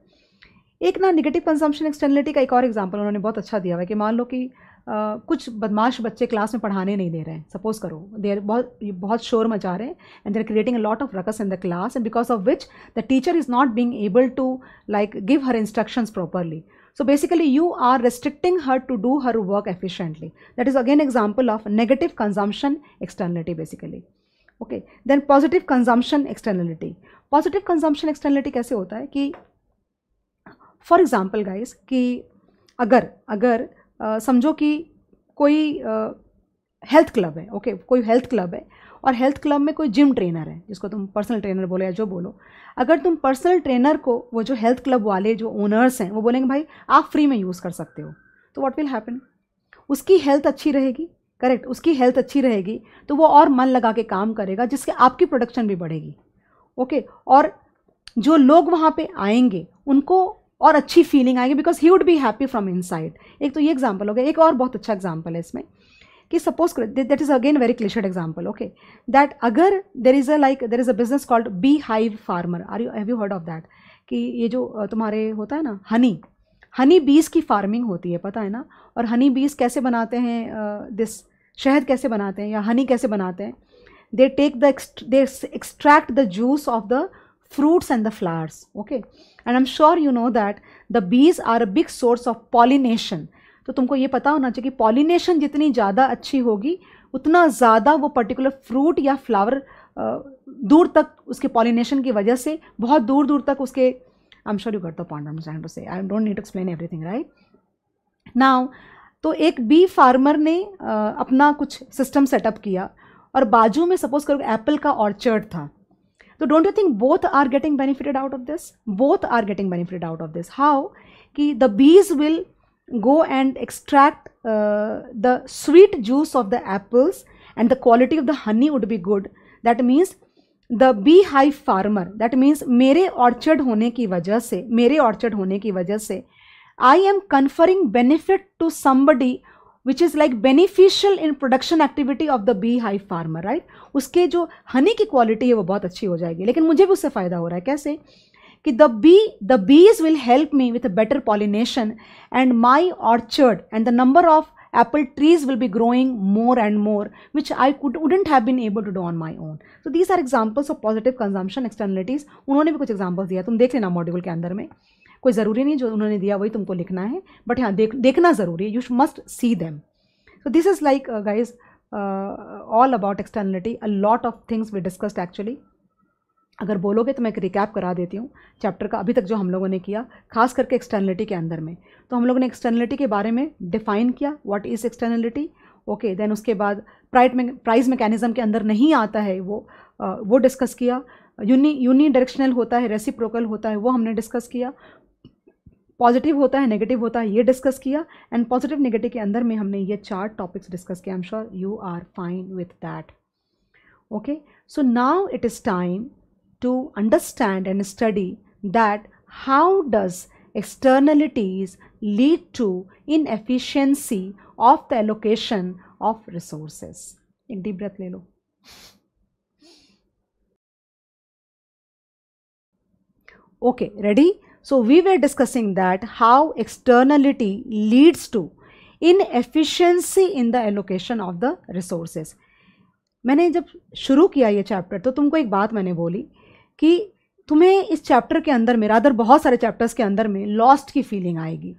एक ना निगेटिव कंजम्पशन एक्सटर्नलिटी का एक और एग्जांपल उन्होंने बहुत अच्छा दिया हुआ है कि मान लो कि Uh, कुछ बदमाश बच्चे क्लास में पढ़ाने नहीं दे रहे हैं। सपोज़ करो दे आर बहुत बहुत शोर मचा रहे हैं and they are creating a lot of ruckus in the class and because of which the teacher is not being able to like give her instructions properly so basically you are restricting her to do her work efficiently that is again example of negative consumption externality basically okay then positive consumption externality positive consumption externality कैसे होता है कि for example guys कि अगर अगर uh, समझो कि कोई हेल्थ uh, क्लब है ओके okay, कोई हेल्थ क्लब है और हेल्थ क्लब में कोई जिम ट्रेनर है, जिसको तुम पर्सनल ट्रेनर बोलो या जो बोलो। अगर तुम पर्सनल ट्रेनर को, वो जो हेल्थ क्लब वाले जो ओनर्स हैं, वो बोलेंगे, भाई, आप फ्री में यूज़ कर सकते हो। तो व्हाट विल हैपन उसकी हेल्थ अच्छी रहेगी करेक्ट उसकी हेल्थ अच्छी रहेगी तो वो और मन लगा के काम करेगा, जिससे आपकी प्रोडक्शन भी बढ़ेगी। Okay okay? और जो लोग वहाँ पे आएँगे, उनको और अच्छी फीलिंग आएगी because he would be happy from inside एक तो ये एग्ज़ाम्पल हो गया, एक और बहुत अच्छा एग्ज़ाम्पल है इसमें। कि suppose that is again very cliched example okay that अगर there is a like there is a business called beehive farmer are you have you heard of that कि ये जो तुम्हारे होता है ना हनी हनी बीज की फ़ार्मिंग होती है, पता है ना? और हनी बीज कैसे बनाते हैं दिस शहद कैसे बनाते हैं या हनी कैसे बनाते हैं? They take the they extract the juice of the fruits and the flowers okay and I am sure you know that the bees are a big source of pollination तो तुमको ये पता होना चाहिए कि पॉलिनेशन जितनी ज़्यादा अच्छी होगी, उतना ज़्यादा वो पर्टिकुलर फ्रूट या फ्लावर दूर तक उसके पॉलिनेशन की वजह से, बहुत दूर दूर तक उसके I am sure you got the point to say I don't need to explain everything right now तो एक बी फार्मर ने अपना कुछ सिस्टम सेटअप किया, और बाजू में सपोज़ करो एप्पल का ऑर्चर्ड था। तो don't you think both are getting benefited out of this both are getting benefited out of this how कि the bees will go and extract uh, the sweet juice of the apples and the quality of the honey would be good that means the beehive farmer that means मेरे orchard होने की वजह से मेरे orchard होने की वजह से I am conferring benefit to somebody which is like beneficial in production activity of the beehive farmer right उसके जो honey की quality है वो बहुत अच्छी हो जाएगी लेकिन मुझे भी उससे फ़ायदा हो रहा है कैसे कि the bee the bees will help me with a better pollination and my orchard and the number of apple trees will be growing more and more which I could wouldn't have been able to do on my own. So these are examples of positive consumption externalities. उन्होंने भी कुछ examples दिया तुम देख लेना module के अंदर में कोई ज़रूरी नहीं जो उन्होंने दिया वही तुमको लिखना है बट हाँ देख देखना ज़रूरी है you must see them so this is like guys all about externality a lot of things we discussed actually अगर बोलोगे तो मैं एक रिकैप करा देती हूँ चैप्टर का अभी तक जो हम लोगों ने किया, खास करके एक्सटर्नलिटी के अंदर में। तो हम लोगों ने एक्सटर्नलिटी के बारे में डिफ़ाइन किया what is externality okay then उसके बाद प्राइट में प्राइस मैकेनिज्म के अंदर नहीं आता है वो वो डिस्कस किया। यूनी यूनी डायरेक्शनल होता है रेसिप्रोकल होता है, वो हमने डिस्कस किया। पॉजिटिव होता है नेगेटिव होता है, ये डिस्कस किया। एंड पॉजिटिव नेगेटिव के अंदर में हमने ये चार टॉपिक्स डिस्कस किया। I am sure you are fine with that okay so now it is time to understand and study that how does externalities lead to inefficiency of the allocation of resources. एक deep breath ले लो okay ready so we were discussing that how externality leads to inefficiency in the allocation of the resources मैंने जब शुरू किया ये chapter तो तुमको एक बात मैंने बोली कि तुम्हें इस चैप्टर के अंदर में रादर बहुत सारे चैप्टर्स के अंदर में लॉस्ट की फीलिंग आएगी।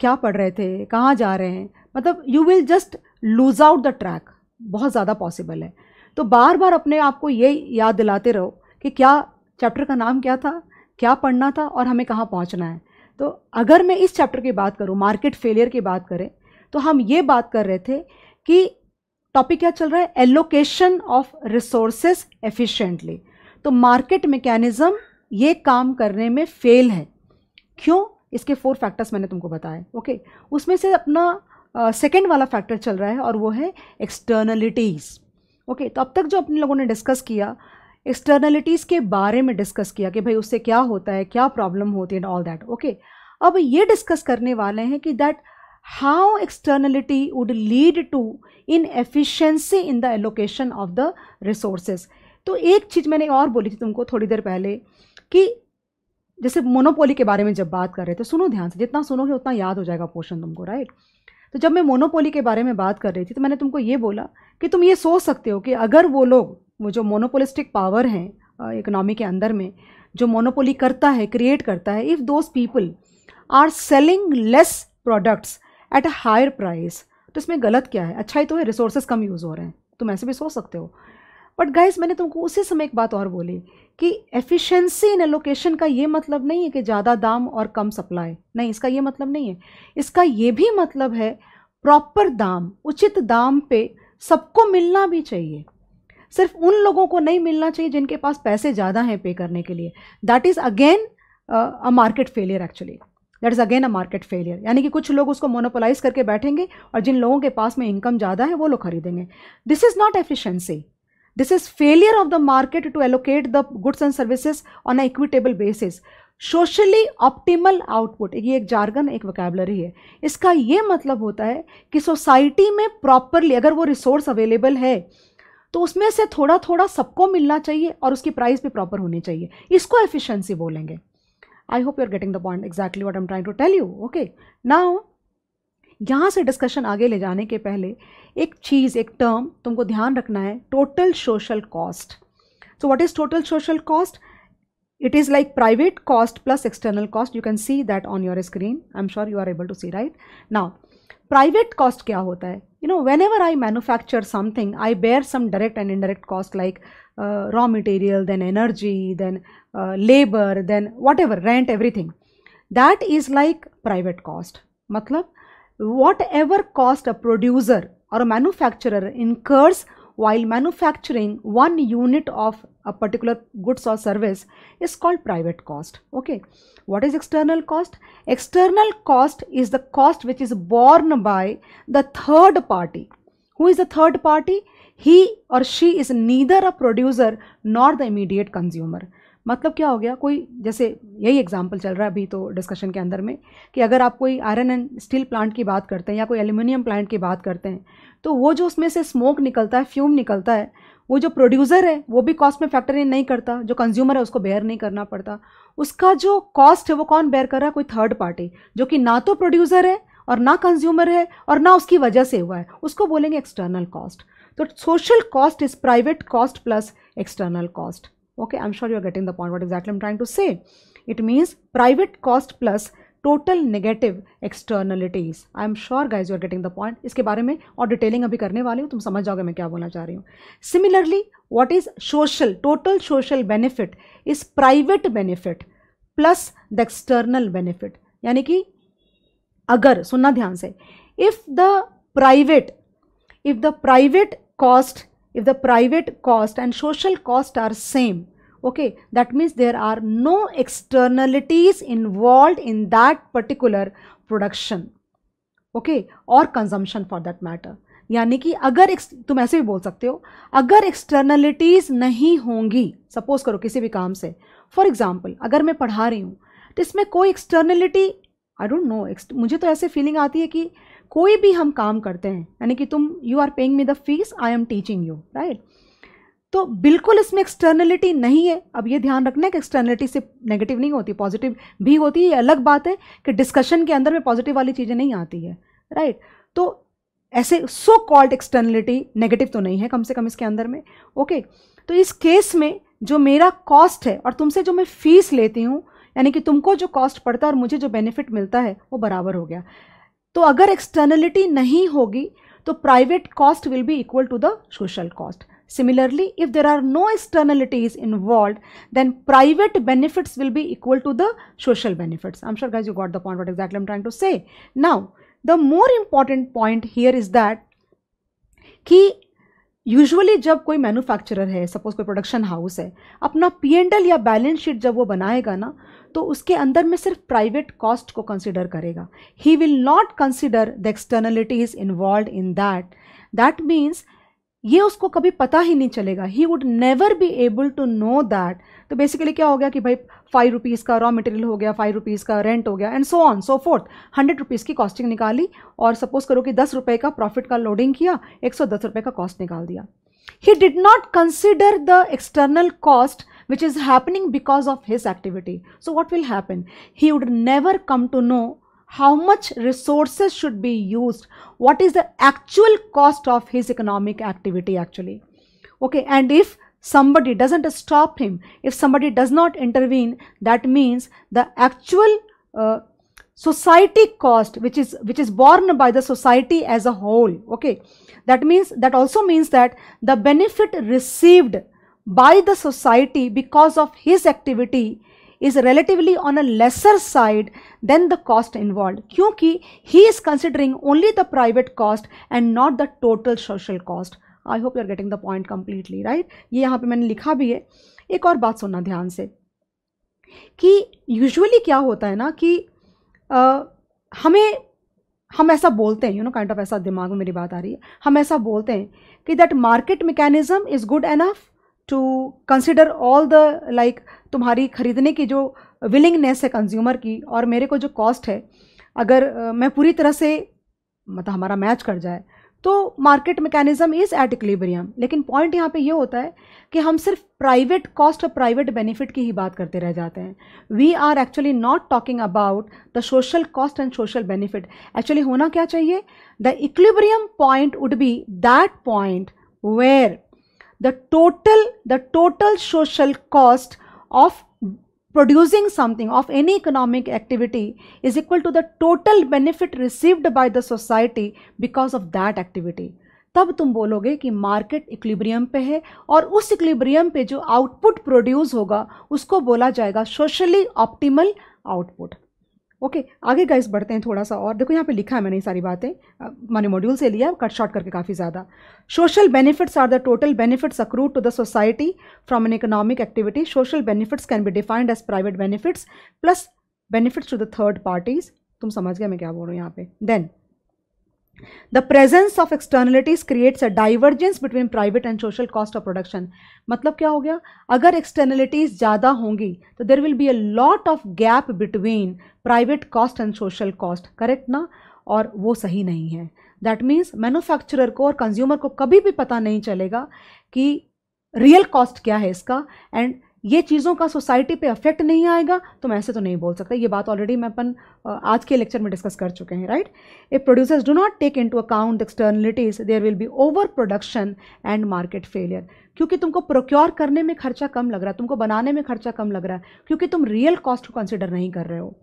क्या पढ़ रहे थे? कहाँ जा रहे हैं? मतलब you will just lose out the track बहुत ज़्यादा पॉसिबल है। तो बार बार अपने आप को ये याद दिलाते रहो कि क्या चैप्टर का नाम क्या था, क्या पढ़ना था और हमें कहाँ पहुँचना है। तो अगर मैं इस चैप्टर की बात करूँ मार्केट फेलियर की बात करें तो हम ये बात कर रहे थे कि टॉपिक क्या चल रहा है? एलोकेशन ऑफ़ रिसोर्सेज एफिशिएंटली तो मार्केट मैकेनिज्म ये काम करने में फेल है। क्यों? इसके फोर फैक्टर्स मैंने तुमको बताए ओके उसमें से अपना सेकेंड वाला फैक्टर चल रहा है और वो है एक्सटर्नलिटीज़ ओके तो अब तक जो अपने लोगों ने डिस्कस किया एक्सटर्नलिटीज़ के बारे में डिस्कस किया कि भाई उससे क्या होता है, क्या प्रॉब्लम होती है ऑल दैट ओके अब ये डिस्कस करने वाले हैं कि that how externality would lead to inefficiency in the allocation of the resources तो एक चीज़ मैंने और बोली थी तुमको थोड़ी देर पहले कि जैसे मोनोपोली के बारे में जब बात कर रहे थे, सुनो ध्यान से, जितना सुनोगे उतना याद हो जाएगा पोर्शन तुमको राइट तो जब मैं मोनोपोली के बारे में बात कर रही थी तो मैंने तुमको ये बोला कि तुम ये सोच सकते हो कि अगर वो लोग, वो जो मोनोपोलिस्टिक पावर हैं इकोनॉमी के अंदर में, जो मोनोपोली करता है क्रिएट करता है if those people are selling less products at a higher price तो इसमें गलत क्या है? अच्छा ही तो है रिसोर्सेज कम यूज़ हो रहे हैं। तुम ऐसे भी सोच सकते हो। बट गाइज़ मैंने तुमको उसी समय एक बात और बोली कि एफिशिएंसी इन एलोकेशन का ये मतलब नहीं है कि ज़्यादा दाम और कम सप्लाई नहीं, इसका ये मतलब नहीं है। इसका ये भी मतलब है प्रॉपर दाम, उचित दाम पे सबको मिलना भी चाहिए। सिर्फ़ उन लोगों को नहीं मिलना चाहिए जिनके पास पैसे ज़्यादा हैं पे करने के लिए। That is again a market failure actually that is again a market failure यानी कि कुछ लोग उसको मोनोपोलाइज करके बैठेंगे और जिन लोगों के पास में इनकम ज़्यादा है वो लोग खरीदेंगे। This is not efficiency this is failure of the market to allocate the goods and services on a equitable basis socially optimal output ये एक जार्गन एक वोकेबलरी है। इसका ये मतलब होता है कि सोसाइटी में प्रॉपरली अगर वो रिसोर्स अवेलेबल है तो उसमें से थोड़ा थोड़ा सबको मिलना चाहिए और उसकी प्राइस भी प्रॉपर होनी चाहिए। इसको एफिशिएंसी बोलेंगे। I hope you are getting the point exactly what am trying to tell you okay now यहाँ से डिस्कशन आगे ले जाने के पहले, एक चीज़, एक टर्म तुमको ध्यान रखना है total social cost so what is total social cost it is like private cost plus external cost you can see that on your screen I am sure you are able to see right now private cost क्या होता है? You know whenever I manufacture something I bear some direct and indirect cost like raw material then energy then labour then whatever rent everything that is like private cost मतलब whatever cost a producer or a manufacturer incurs while manufacturing one unit of a particular goods or service is called private cost. Okay. What is external cost? External cost is the cost which is borne by the third party. Who is the third party he और she is neither a producer nor the immediate consumer मतलब क्या हो गया? कोई जैसे यही example चल रहा है अभी तो डिस्कशन के अंदर में कि अगर आप कोई आयरन एंड स्टील प्लांट की बात करते हैं या कोई एल्यूमिनियम प्लांट की बात करते हैं तो वो जो उसमें से स्मोक निकलता है फ्यूम निकलता है, वो जो प्रोड्यूसर है, वो भी कॉस्ट में फैक्टर इन नहीं करता, जो कंज्यूमर है उसको बेयर नहीं करना पड़ता। उसका जो कॉस्ट है वो कौन बेयर कर रहा है? कोई थर्ड पार्टी जो कि ना तो प्रोड्यूसर है और ना कंज्यूमर है और ना उसकी वजह से हुआ है। उसको बोलेंगे एक्सटर्नल कॉस्ट तो social cost is private cost plus external cost okay, i'm sure you're getting the point, what exactly i'm trying to say. It means private cost plus total negative externalities I am sure guys you are getting the point इसके बारे में और detailing अभी करने वाली हूँ, तुम समझ जाओगे मैं क्या बोलना चाह रही हूँ। Similarly what is social total social benefit is private benefit plus the external benefit यानी कि अगर, सुनना ध्यान से if the private if the private cost if the private cost and social cost are same okay that means there are no externalities involved in that particular production okay or consumption for that matter यानी कि अगर तुम ऐसे भी बोल सकते हो अगर एक्सटर्नलिटीज़ नहीं होंगी सपोज़ करो किसी भी काम से फॉर एग्ज़ाम्पल अगर मैं पढ़ा रही हूँ तो इसमें कोई एक्सटर्नलिटी आई डोंट नो मुझे तो ऐसे फीलिंग आती है कि कोई भी हम काम करते हैं, यानी कि तुम you are paying me the fees I am teaching you right तो बिल्कुल इसमें एक्सटर्नलिटी नहीं है। अब ये ध्यान रखना है कि एक्सटर्नलिटी से नेगेटिव नहीं होती पॉजिटिव भी होती है, ये अलग बात है कि डिस्कशन के अंदर में पॉजिटिव वाली चीज़ें नहीं आती है राइट तो ऐसे सो कॉल्ड एक्सटर्नलिटी नेगेटिव तो नहीं है कम से कम इसके अंदर में ओके तो इस केस में जो मेरा कॉस्ट है और तुमसे जो मैं फ़ीस लेती हूँ, यानी कि तुमको जो कॉस्ट पड़ता है और मुझे जो बेनिफिट मिलता है, वो बराबर हो गया। तो अगर एक्सटर्नलिटी नहीं होगी तो private cost will be equal to the social cost similarly if there are no externalities involve then private benefits will be equal to the social benefits I am sure guys you got the point what exactly am trying to say now the more important point here is that कि usually जब कोई manufacturer है suppose कोई production house है, अपना P and L या balance sheet जब वो बनाएगा ना तो उसके अंदर में सिर्फ़ प्राइवेट कॉस्ट को कंसिडर करेगा। He will not consider the externality is involve in that that means ये उसको कभी पता ही नहीं चलेगा। He would never be able to know that तो बेसिकली क्या हो गया कि भाई फाइव रुपीज़ का रॉ मटेरियल हो गया फाइव रुपीज़ का रेंट हो गया and so on so fourth hundred rupees की कॉस्टिंग निकाली और सपोज़ करो कि दस रुपये का प्रॉफिट का लोडिंग किया, एक सौ दस रुपये का कॉस्ट निकाल दिया। He did not consider the external cost which is happening because of his activity so what will happen? He would never come to know how much resources should be used what is the actual cost of his economic activity actually. Okay and if somebody doesn't stop him if somebody does not intervene that means the actual uh, society cost which is which is borne by the society as a whole okay that means that also means that the benefit received by the society because of his activity is relatively on a lesser side then the cost involve क्योंकि he is considering only the private cost and not the total social cost I hope you are getting the point completely right ये यहाँ पे मैंने लिखा भी है। एक और बात सुनना ध्यान से कि यूजुअली क्या होता है ना कि uh, हमें हम ऐसा बोलते हैं यू नो काइंड ऑफ़ ऐसा दिमाग में मेरी बात आ रही है। हम ऐसा बोलते हैं कि that market mechanism is good enough to consider all the like तुम्हारी खरीदने की जो विलिंगनेस है कंज्यूमर की और मेरे को जो कॉस्ट है अगर uh, मैं पूरी तरह से मतलब हमारा मैच कर जाए तो market mechanism is at equilibrium लेकिन पॉइंट यहाँ पे ये यह होता है कि हम सिर्फ़ प्राइवेट कॉस्ट और प्राइवेट बेनिफिट की ही बात करते रह जाते हैं। We are actually not talking about the social cost and social benefit actually होना क्या चाहिए? The equilibrium point would be that point where the total the total social cost of producing something of any economic activity is equal to the total benefit received by the society because of that activity तब तुम बोलोगे कि market equilibrium पे है और उस equilibrium पे जो आउटपुट प्रोड्यूस होगा उसको बोला जाएगा सोशली ऑप्टिमल आउटपुट ओके आगे गाइस बढ़ते हैं थोड़ा सा और। देखो यहाँ पे लिखा है मैंने ये सारी बातें। मैंने मॉड्यूल से लिया कट शॉर्ट करके काफ़ी ज़्यादा। Social benefits are the total benefits accrued to the society from an economic activity social benefits can be defined as private benefits plus benefits to the third parties तुम समझ गए मैं क्या बोल रहा हूँ यहाँ पे। Then the presence of externalities creates a divergence between private and social cost of production मतलब क्या हो गया? अगर एक्सटर्नलिटीज ज़्यादा होंगी तो there will be a lot of gap between private cost and social cost correct ना? और वो सही नहीं है। दैट मीन्स मैन्युफैक्चरर को और कंज्यूमर को कभी भी पता नहीं चलेगा कि रियल कॉस्ट क्या है इसका एंड ये चीज़ों का सोसाइटी पे अफेक्ट नहीं आएगा तो मैं ऐसे तो नहीं बोल सकता। ये बात ऑलरेडी मैं अपन आज के लेक्चर में डिस्कस कर चुके हैं right a producers do not take into account externalities there will be over production and market failure क्योंकि तुमको प्रोक्योर करने में खर्चा कम लग रहा है, तुमको बनाने में खर्चा कम लग रहा है, क्योंकि तुम रियल कॉस्ट को कंसिडर नहीं कर रहे हो।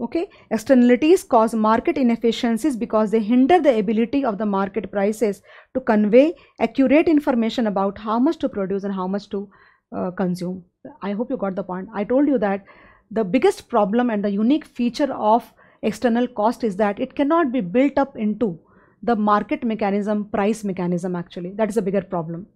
Okay? Externalities cause market inefficiencies because they hinder the ability of the market prices to convey accurate information about how much to produce and how much to uh, consume I hope you got the point. I told you that the biggest problem and the unique feature of external cost is that it cannot be built up into the market mechanism, price mechanism actually. That is a bigger problem.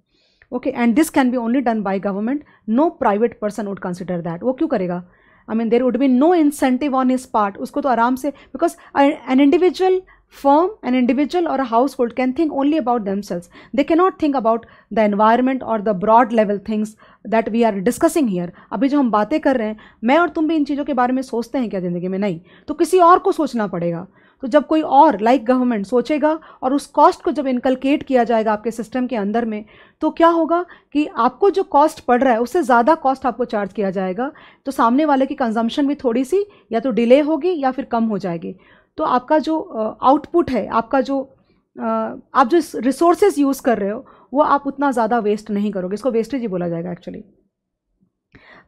Okay, and this can be only done by government. No private person would consider that. वो क्यों करेगा? I mean, there would be no incentive on his part. उसको तो आराम से because an individual firm, an individual or a household can think only about themselves. They cannot think about the environment or the broad level things that we are discussing here. अभी जो हम बातें कर रहे हैं मैं और तुम भी इन चीज़ों के बारे में सोचते हैं क्या ज़िंदगी में? नहीं। तो किसी और को सोचना पड़ेगा। तो जब कोई और लाइक like गवर्नमेंट सोचेगा और उस कॉस्ट को जब इनकलकेट किया जाएगा आपके सिस्टम के अंदर में तो क्या होगा कि आपको जो कॉस्ट पड़ रहा है उससे ज़्यादा कॉस्ट आपको चार्ज किया जाएगा। तो सामने वाले की कंजम्पशन भी थोड़ी सी या तो डिले होगी या फिर कम हो जाएगी। तो आपका जो आउटपुट है, आपका जो आप जो रिसोर्सेज यूज़ कर रहे हो, वो आप उतना ज़्यादा वेस्ट नहीं करोगे। इसको वेस्टेज ही बोला जाएगा actually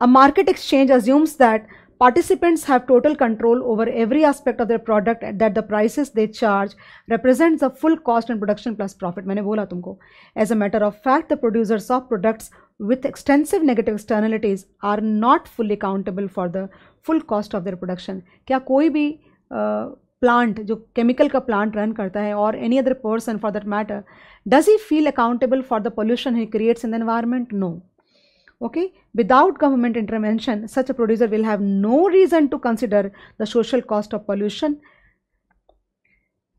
a market exchange assumes that participants have total control over every aspect of the product at that the price they charge represent the full cost and production plus profit मैंने बोला तुमको as a matter of fact the producers of products with extensive negative externalities are not full accountable for the full cost of their production क्या कोई भी plant जो chemical का plant run करता है और any other person for that matter does he feel accountable for the pollution he creates in the environment no okay? Without government intervention, such a producer will have no reason to consider the social cost of pollution.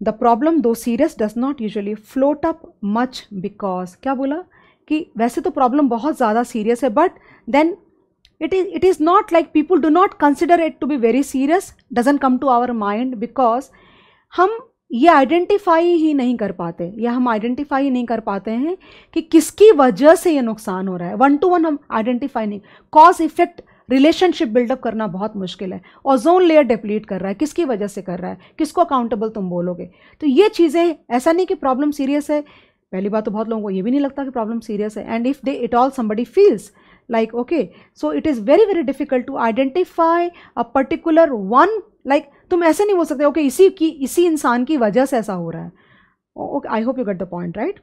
The problem though serious does not usually float up much because क्या बोला कि वैसे तो problem बहुत ज़्यादा serious है but then it is it is not like people do not consider it to be very serious doesn't come to our mind because हम ये आइडेंटिफाई ही नहीं कर पाते, या हम आइडेंटिफाई नहीं कर पाते हैं कि किसकी वजह से ये नुकसान हो रहा है। वन टू वन हम आइडेंटिफाई नहीं। Cause effect relationship build up करना बहुत मुश्किल है। ओजोन लेयर डिप्लीट कर रहा है। किसकी वजह से कर रहा है? किसको अकाउंटेबल तुम बोलोगे? तो ये चीज़ें, ऐसा नहीं कि प्रॉब्लम सीरियस है। पहली बात तो बहुत लोगों को ये भी नहीं लगता कि प्रॉब्लम सीरियस है। And if they it all somebody feels like okay so it is very very difficult to identify a particular one like तुम ऐसे नहीं बोल सकते ओके okay, इसी की इसी इंसान की वजह से ऐसा हो रहा है okay I hope you get the point right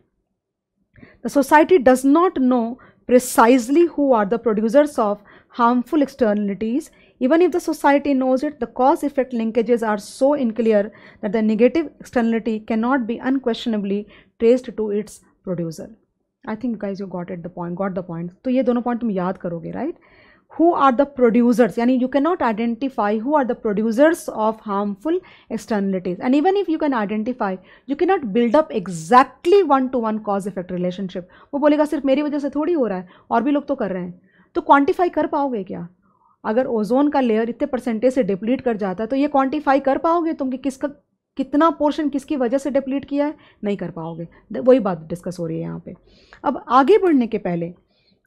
the society does not know precisely who are the producers of harmful externalities even if the society knows it the cause effect linkages are so unclear that the negative externality cannot be unquestionably traced to its producer I think guys you got at the point got the point तो ये दोनों point तुम याद करोगे right who are the producers यानी you can not identify who are the producers of harmful externalities and even if you can identify you can not build up exactly one to one cause effect relationship वो बोलेगा, सिर्फ़ मेरी वजह से थोड़ी हो रहा है, और भी लोग तो कर रहे हैं. तो क्वान्टिफाई कर पाओगे क्या? अगर ओजोन का लेयर इतने परसेंटेज से डिप्लीट कर जाता है तो ये क्वान्टिफाई कर पाओगे तुम कि किसका कितना पोर्शन किसकी वजह से डिप्लीट किया है? नहीं कर पाओगे। वही बात डिस्कस हो रही है यहाँ पे। अब आगे बढ़ने के पहले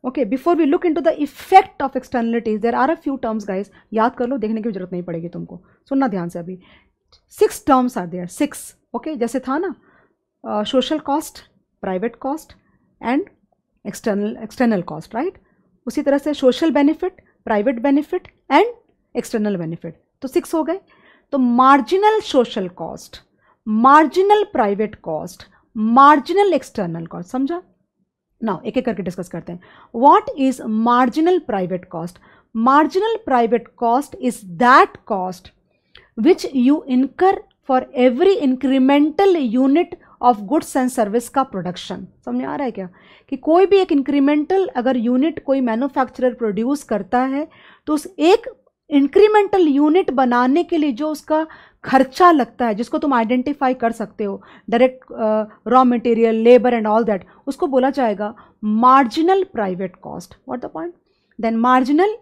okay before we look into the effect of externalities there are a few terms guys याद कर लो, देखने की ज़रूरत नहीं पड़ेगी तुमको। सुनना ध्यान से अभी। Six terms are there six okay जैसे था ना social cost private cost and external external cost right उसी तरह से social benefit private benefit and external benefit तो सिक्स हो गए। तो marginal social cost marginal private cost marginal external cost समझा? ना एक एक करके डिस्कस करते हैं। What is marginal private cost marginal private cost is that cost which you incur for every incremental unit of goods and service का production समझ आ रहा है क्या? कि कोई भी एक इंक्रीमेंटल अगर यूनिट कोई मैन्युफैक्चरर प्रोड्यूस करता है तो उस एक इंक्रीमेंटल यूनिट बनाने के लिए जो उसका खर्चा लगता है जिसको तुम आइडेंटिफाई कर सकते हो direct raw material labour and all that उसको बोला जाएगा marginal private cost what the point then marginal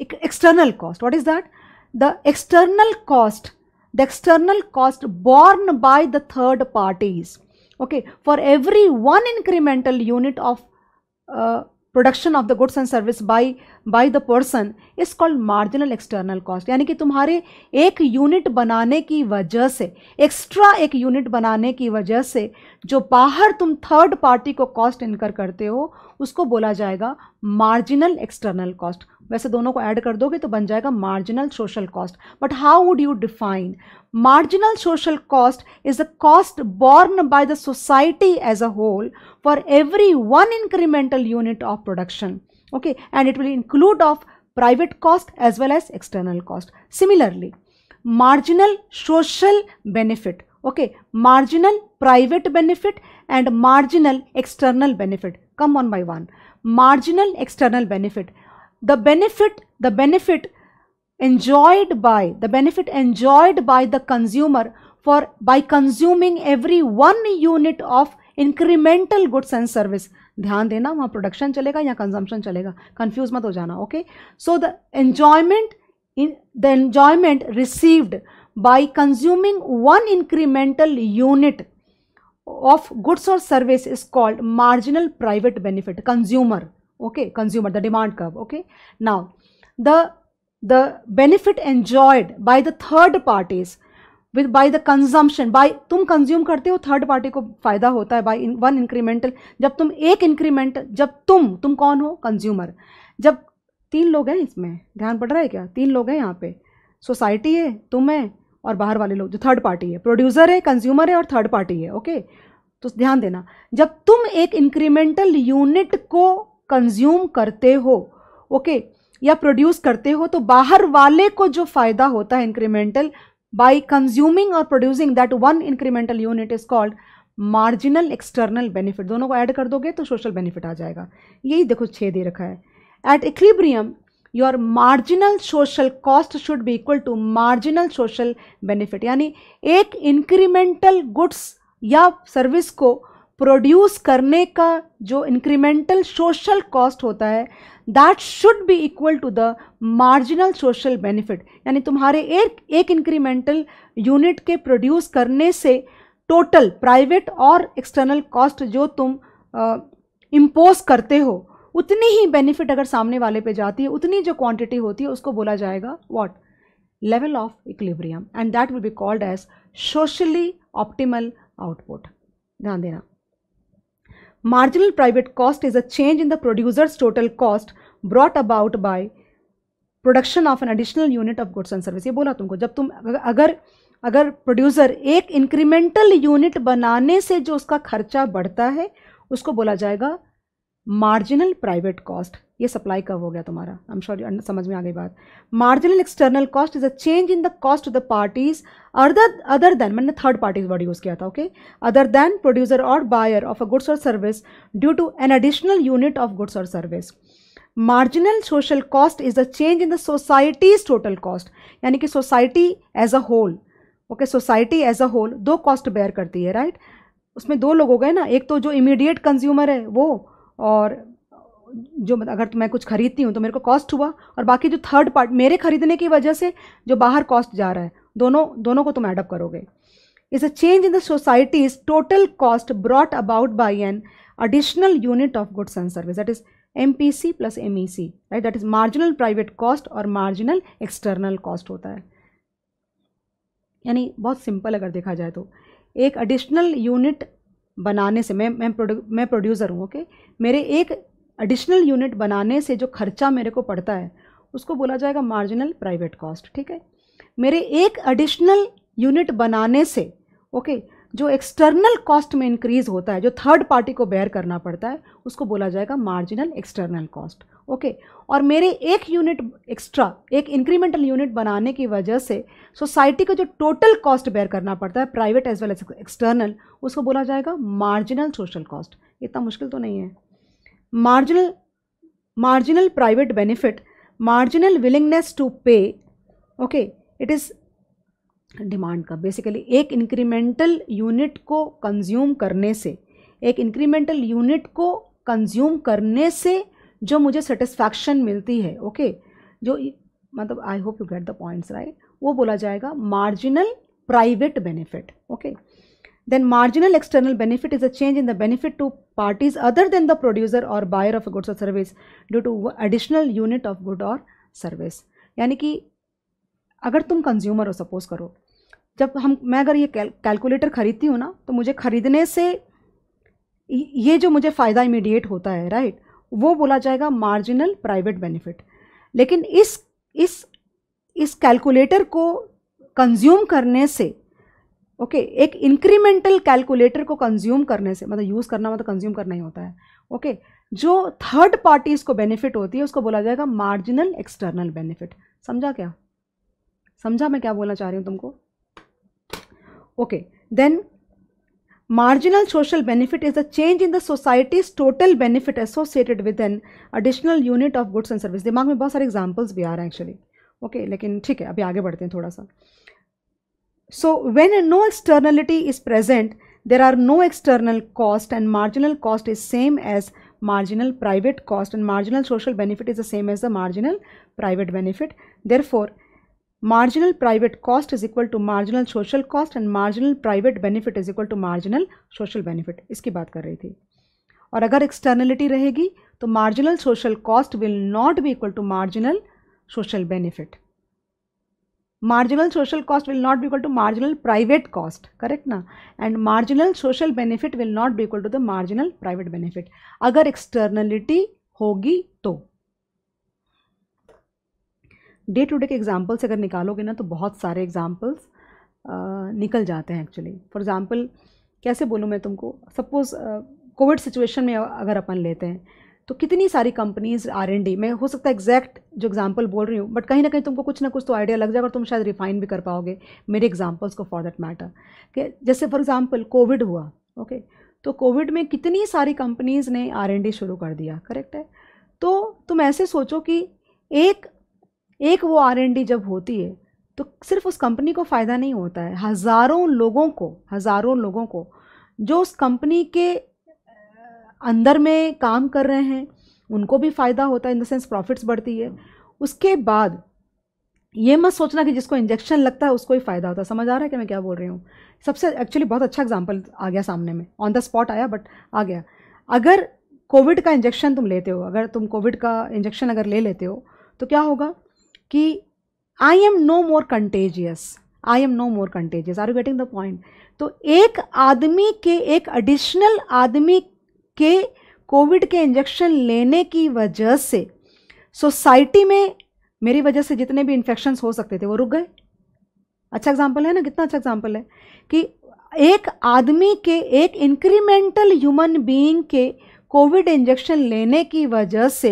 external cost what is that the external cost the external cost borne by the third parties for every one incremental unit of uh, production of the goods and service by by the person is called marginal external cost यानी कि तुम्हारे एक unit बनाने की वजह से extra एक unit बनाने की वजह से जो बाहर तुम थर्ड पार्टी को कॉस्ट इनकर करते हो, उसको बोला जाएगा मार्जिनल एक्सटर्नल कॉस्ट वैसे दोनों को ऐड कर दोगे तो बन जाएगा marginal social cost but how would you define marginal social cost is the cost borne by the society as a whole for every one incremental unit of production okay and it will include of private cost as well as external cost similarly marginal social benefit okay marginal private benefit and marginal external benefit come on by one marginal external benefit the benefit the benefit enjoyed by the benefit enjoyed by the consumer for by consuming every one unit of incremental goods and service ध्यान देना वहाँ production चलेगा या consumption चलेगा confuse मत हो जाना okay so the enjoyment in the enjoyment received by consuming one incremental unit of goods or service is called marginal private benefit consumer Okay, consumer, the demand curve, okay? Now, the the benefit enjoyed by the third parties with, by the consumption, by, तुम consume करते हो third party को फ़ायदा होता है by one incremental जब तुम एक इंक्रीमेंट जब तुम तुम कौन हो? कंज्यूमर जब तीन लोग हैं इसमें, ध्यान पड़ रहा है क्या? तीन लोग हैं यहाँ पे। सोसाइटी है, तुम है, और बाहर वाले लोग, जो थर्ड पार्टी है। प्रोड्यूसर है कंज्यूमर है, और थर्ड पार्टी है ओके तो ध्यान देना, जब तुम एक इंक्रीमेंटल यूनिट को कंज्यूम करते हो ओके या प्रोड्यूस करते हो तो बाहर वाले को जो फ़ायदा होता है इंक्रीमेंटल बाय कंज्यूमिंग और producing that one incremental unit is called marginal external benefit दोनों को ऐड कर दोगे तो सोशल बेनिफिट आ जाएगा। यही देखो छः दे रखा है। At equilibrium your marginal social cost should be equal to marginal social benefit यानी एक इंक्रीमेंटल गुड्स या सर्विस को प्रोड्यूस करने का जो इंक्रीमेंटल सोशल कॉस्ट होता है that should be equal to the marginal social benefit यानी तुम्हारे एक एक इंक्रीमेंटल यूनिट के प्रोड्यूस करने से टोटल प्राइवेट और एक्सटर्नल कॉस्ट जो तुम इम्पोज करते हो, उतनी ही बेनिफिट अगर सामने वाले पे जाती है, उतनी जो क्वांटिटी होती है, उसको बोला जाएगा what level of equilibrium and that will be called as socially optimal output ध्यान देना। Marginal private cost is a change in the producer's total cost brought about by production of an additional unit of goods and service ये बोला तुमको, जब तुम अगर अगर producer एक इंक्रीमेंटल यूनिट बनाने से जो उसका खर्चा बढ़ता है, उसको बोला जाएगा मार्जिनल प्राइवेट कॉस्ट ये सप्लाई कब हो गया तुम्हारा. आई एम श्योर समझ में आ गई बात. Marginal external cost is a change in the cost of the parties other other than मैंने थर्ड पार्टी वर्ड यूज़ किया था ओके अदर देन प्रोड्यूसर और बायर ऑफ़ अ गुड्स और service due to an additional unit of goods और service marginal social cost is a change in the society's total cost यानी कि society as a whole okay society as a whole दो cost bear करती है right right? उसमें दो लोग हो गए ना, एक तो जो इमीडिएट कंज्यूमर है, वो और जो अगर मैं कुछ खरीदती हूँ तो मेरे को कॉस्ट हुआ, और बाकी जो थर्ड पार्ट मेरे खरीदने की वजह से जो बाहर कॉस्ट जा रहा है दोनों दोनों को तुम एडअप करोगे। Is a change in the society is total cost brought about by an additional unit of goods and service, that is MPC plus MEC right? That is marginal private cost और marginal external cost होता है। यानी बहुत simple अगर देखा जाए तो। एक एडिशनल यूनिट बनाने से, मैं मैं प्रोड्यू मैं प्रोड्यूसर हूँ ओके मेरे एक एडिशनल यूनिट बनाने से जो खर्चा मेरे को पड़ता है, उसको बोला जाएगा मार्जिनल प्राइवेट कॉस्ट ठीक है? मेरे एक एडिशनल यूनिट बनाने से ओके जो एक्सटर्नल कॉस्ट में इंक्रीज होता है, जो थर्ड पार्टी को बेयर करना पड़ता है, उसको बोला जाएगा मार्जिनल एक्सटर्नल कॉस्ट ओके और मेरे एक यूनिट एक्स्ट्रा एक इंक्रीमेंटल यूनिट बनाने की वजह से सोसाइटी को जो टोटल कॉस्ट बेयर करना पड़ता है private as well as external उसको बोला जाएगा मार्जिनल सोशल कॉस्ट इतना मुश्किल तो नहीं है। Marginal marginal private benefit marginal willingness to pay okay it is demand का। बेसिकली एक इंक्रीमेंटल यूनिट को कंज्यूम करने से, एक इंक्रीमेंटल यूनिट को कंज्यूम करने से जो मुझे सेटिस्फैक्शन मिलती है ओके okay? जो मतलब I hope you get the points right वो बोला जाएगा marginal private benefit okay then marginal external benefit is a change in the benefit to parties other than the producer और बायर ऑफ़ गुड्स और service due to additional unit of good और service यानी कि अगर तुम consumer हो suppose करो। जब हम मैं अगर ये कैलकुलेटर ख़रीदती हूँ ना तो मुझे ख़रीदने से ये जो मुझे फ़ायदा इमीडिएट होता है राइट वो बोला जाएगा मार्जिनल प्राइवेट बेनिफिट लेकिन इस इस इस कैलकुलेटर को कंज्यूम करने से ओके okay, एक इंक्रीमेंटल कैलकुलेटर को कंज्यूम करने से मतलब यूज़ करना मतलब कंज्यूम करना ही होता है ओके okay, जो थर्ड पार्टीज़ को बेनिफिट होती है उसको बोला जाएगा मार्जिनल एक्सटर्नल बेनिफिट समझा क्या? समझा मैं क्या बोलना चाह रही हूँ तुमको? Okay then marginal social benefit is the change in the society's total benefit associated with an additional unit of goods and service दिमाग में बहुत सारे एग्जाम्पल्स भी आ रहे हैं एक्चुअली ओके लेकिन ठीक है, अभी आगे बढ़ते हैं थोड़ा सा so when no externality is present there are no external cost and marginal cost is same as marginal private cost and marginal social benefit is the same as the marginal private benefit therefore marginal private cost is equal to marginal social cost and marginal private benefit is equal to marginal social benefit इसकी बात कर रही थी। और अगर externality रहेगी तो marginal social cost will not be equal to marginal social benefit marginal social cost will not be equal to marginal private cost correct ना? And marginal social benefit will not be equal to the marginal private benefit अगर externality होगी तो। Day to day के examples अगर निकालोगे ना तो बहुत सारे एग्जाम्पल्स निकल जाते हैं एक्चुअली फॉर एग्ज़ाम्पल कैसे बोलूँ मैं तुमको? सपोज़ कोविड सिचुएशन में अगर अपन लेते हैं तो कितनी सारी कंपनीज़ आर एन डी मैं हो सकता है एग्जैक्ट जो एग्जांपल बोल रही हूँ बट कहीं ना कहीं तुमको कुछ ना कुछ तो आइडिया लग जाएगा और तुम शायद रिफाइन भी कर पाओगे मेरे एग्जांपल्स को फॉर दैट मैटर कि जैसे फॉर एग्जांपल कोविड हुआ ओके okay? तो कोविड में कितनी सारी कंपनीज़ ने आर शुरू कर दिया करेक्ट है? तो तुम ऐसे सोचो कि एक एक वो आर एन डी जब होती है तो सिर्फ़ उस कंपनी को फ़ायदा नहीं होता है। हज़ारों लोगों को, हज़ारों लोगों को, जो उस कंपनी के अंदर में काम कर रहे हैं, उनको भी फ़ायदा होता है। इन द सेंस प्रॉफिट्स बढ़ती है। उसके बाद ये मत सोचना कि जिसको इंजेक्शन लगता है, उसको ही फ़ायदा होता है। समझ आ रहा है कि मैं क्या बोल रही हूँ? सबसे एक्चुअली बहुत अच्छा एग्ज़ाम्पल आ गया सामने में। ऑन द स्पॉट आया बट आ गया। अगर कोविड का इंजेक्शन तुम लेते हो, अगर तुम कोविड का इंजेक्शन अगर ले लेते हो तो क्या होगा? कि I am no more contagious I am no more contagious are you getting the point तो एक आदमी के, एक एडिशनल आदमी के कोविड के इंजेक्शन लेने की वजह से सोसाइटी में, मेरी वजह से जितने भी इन्फेक्शन हो सकते थे, वो रुक गए। अच्छा एग्ज़ाम्पल है ना? कितना अच्छा एग्ज़ाम्पल है कि एक आदमी के, एक इंक्रीमेंटल ह्यूमन बीइंग के कोविड इंजेक्शन लेने की वजह से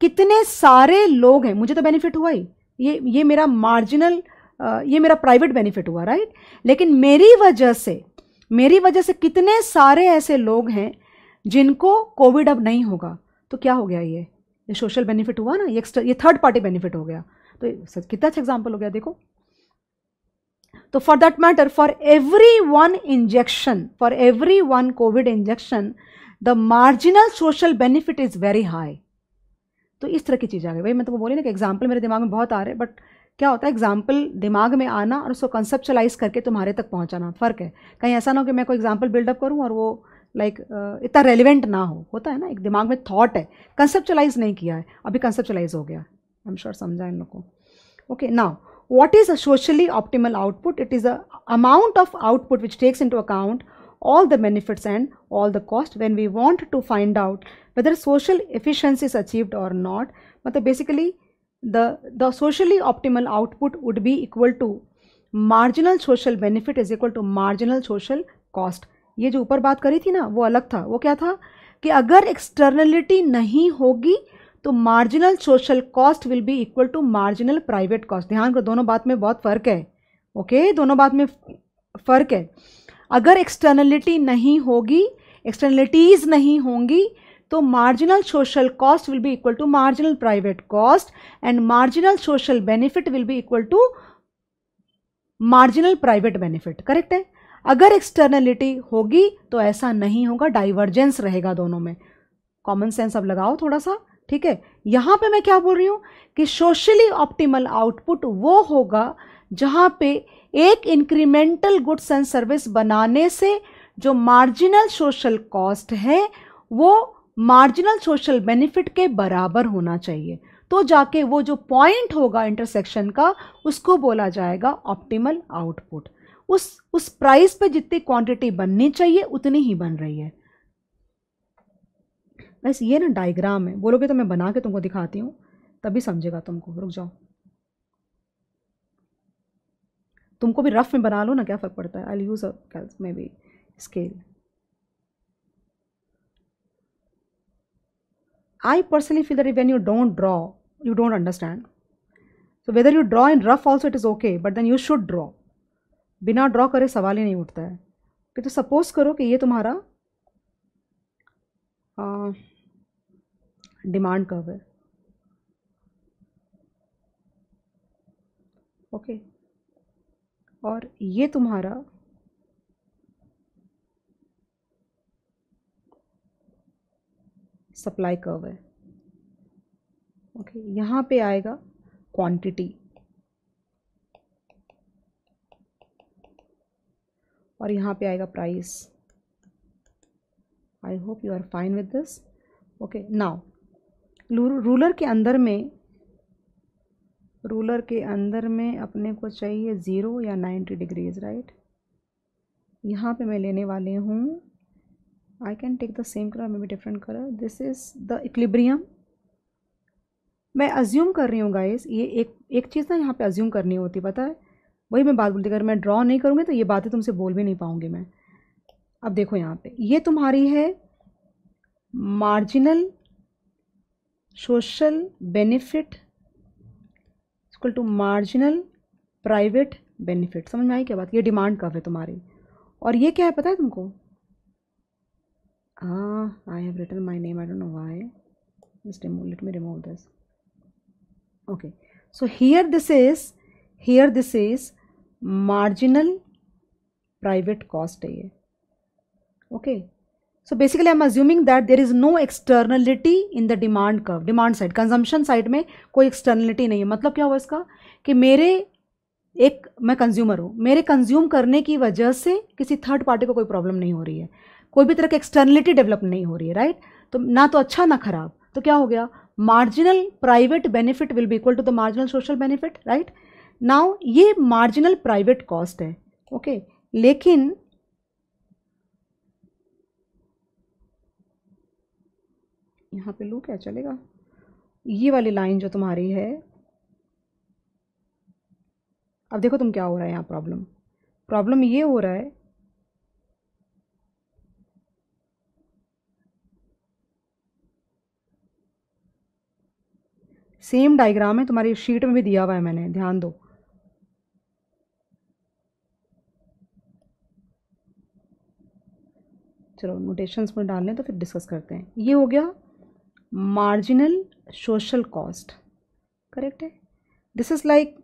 कितने सारे लोग हैं। मुझे तो बेनिफिट हुआ ही। ये ये मेरा मार्जिनल ये मेरा प्राइवेट बेनिफिट हुआ राइट लेकिन मेरी वजह से, मेरी वजह से कितने सारे ऐसे लोग हैं जिनको कोविड अब नहीं होगा। तो क्या हो गया ये? ये सोशल बेनिफिट हुआ ना? ये ये थर्ड पार्टी बेनिफिट हो गया। तो कितना अच्छा एग्ज़ाम्पल हो गया, देखो। तो for that matter for every one injection for every one Covid injection the marginal social benefit is very high तो इस तरह की चीज़ आ गई। भाई मैं तो बोली ना कि एग्ज़ाम्पल मेरे दिमाग में बहुत आ रहे हैं बट क्या होता है एग्ज़ाम्पल दिमाग में आना और उसको कंसेप्चलाइज करके तुम्हारे तक पहुँचाना फ़र्क है। कहीं ऐसा ना हो कि मैं कोई एग्ज़ाम्पल बिल्डअप करूँ और वो लाइक like, इतना रेलिवेंट ना हो। होता है ना एक दिमाग में थॉट है। कंसेप्चुलाइज नहीं किया है अभी कंसेप्चलाइज हो गया। आई एम श्योर समझा इन लोग को। Okay now what is a socially optimal output? It is a amount of output which takes into account all the benefits and all the cost when we want to find out whether social efficiency is achieved or not but basically the the socially optimal output would be equal to marginal social benefit is equal to marginal social cost ये जो ऊपर बात करी थी ना वो अलग था वो क्या था कि अगर एक्सटर्नलिटी नहीं होगी तो marginal social cost will be equal to marginal private cost ध्यान करो दोनों बात में बहुत फ़र्क है ओके okay? दोनों बात में फ़र्क है अगर एक्सटर्नलिटी नहीं होगी एक्सटर्नलिटीज़ नहीं होंगी तो marginal social cost will be equal to marginal private cost and marginal social benefit will be equal to marginal private benefit correct है? अगर एक्सटर्नलिटी होगी तो ऐसा नहीं होगा डाइवर्जेंस रहेगा दोनों में। कॉमन सेंस अब लगाओ थोड़ा सा, ठीक है? यहाँ पे मैं क्या बोल रही हूँ कि सोशली ऑप्टिमल आउटपुट वो होगा जहाँ पे एक इंक्रीमेंटल गुड्स एंड सर्विस बनाने से जो मार्जिनल सोशल कॉस्ट है, वो मार्जिनल सोशल बेनिफिट के बराबर होना चाहिए। तो जाके वो जो पॉइंट होगा इंटरसेक्शन का, उसको बोला जाएगा ऑप्टिमल आउटपुट उस उस प्राइस पे जितनी क्वांटिटी बननी चाहिए, उतनी ही बन रही है। बस ये ना डायग्राम है। बोलोगे तो मैं बना के तुमको दिखाती हूँ। तभी समझेगा तुमको। रुक जाओ। तुमको भी रफ में बना लो ना, क्या फ़र्क पड़ता है? I use maybe scale I personally feel that when you don't draw you don't understand so whether you draw in rough also it is okay but then you should draw बिना draw करे सवाल ही नहीं उठता है। कि तो suppose करो कि ये तुम्हारा डिमांड कर्व है। ओके और ये तुम्हारा सप्लाई कर्व है। ओके okay, यहाँ पे आएगा क्वांटिटी और यहाँ पे आएगा price I hope you are fine with this okay now ruler के अंदर में रूलर के अंदर में अपने को चाहिए ज़ीरो या नाइन्टी डिग्रीज राइट यहाँ पे मैं लेने वाले हूँ can take the same colour maybe different colour this is the equilibrium मैं अज्यूम कर रही हूँ गाइस ये एक एक चीज़ ना यहाँ पे अज्यूम करनी होती, पता है? वही मैं बात बोलती, अगर मैं ड्रॉ नहीं करूँगी तो ये बातें तुमसे बोल भी नहीं पाऊँगी मैं। अब देखो यहाँ पे, ये तुम्हारी है marginal social benefit equal to marginal private benefit समझ में आई क्या बात? ये डिमांड कब है तुम्हारी। और ये क्या है पता है तुमको? I have written my name I don't know why let me remove this okay so here this is here this is marginal private cost है okay so basically i'm assuming that there is no externality in the demand curve demand side consumption side में कोई externality नहीं है मतलब क्या हुआ इसका कि मेरे एक मैं कंज्यूमर हूँ मेरे कंज्यूम करने की वजह से किसी थर्ड पार्टी को कोई प्रॉब्लम नहीं हो रही है कोई भी तरह की एक्सटर्नलिटी डेवलप नहीं हो रही है राइट तो ना तो अच्छा ना खराब। तो क्या हो गया? Marginal private benefit will be equal to the marginal social benefit right now ये मार्जिनल प्राइवेट कॉस्ट है ओके okay? लेकिन यहाँ पे लू क्या चलेगा? ये वाली लाइन जो तुम्हारी है, अब देखो तुम क्या हो रहा है यहाँ प्रॉब्लम प्रॉब्लम ये हो रहा है सेम डायग्राम है, तुम्हारी शीट में भी दिया हुआ है मैंने, ध्यान दो। चलो नोटेशंस में डाल लें तो फिर डिस्कस करते हैं। ये हो गया मार्जिनल सोशल कॉस्ट करेक्ट है? This is like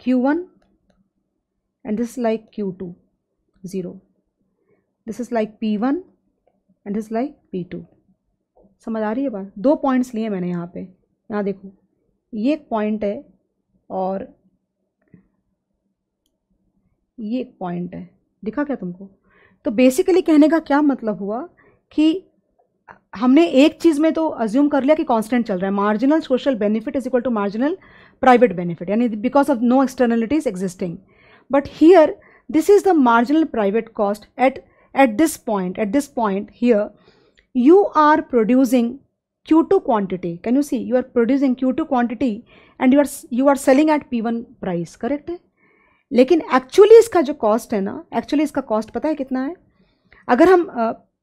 Q q1 and this is like q2 0 this is like p1 and this is like p2 समझ आ रही है बात? दो पॉइंट्स लिए मैंने यहाँ पे। यहाँ देखो, ये एक पॉइंट है और ये एक पॉइंट है। दिखा क्या तुमको? तो बेसिकली कहने का क्या मतलब हुआ कि हमने एक चीज़ में तो अज्यूम कर लिया कि कांस्टेंट चल रहा है। Marginal social benefit is equal to marginal private benefit यानी because of no externalities existing but here this is the marginal private cost at at this point at this point here you are producing q2 quantity. Can you see? You are producing q2 quantity and you are you are selling at p1 price, correct? है लेकिन actually इसका जो cost है ना actually इसका cost पता है कितना है? अगर हम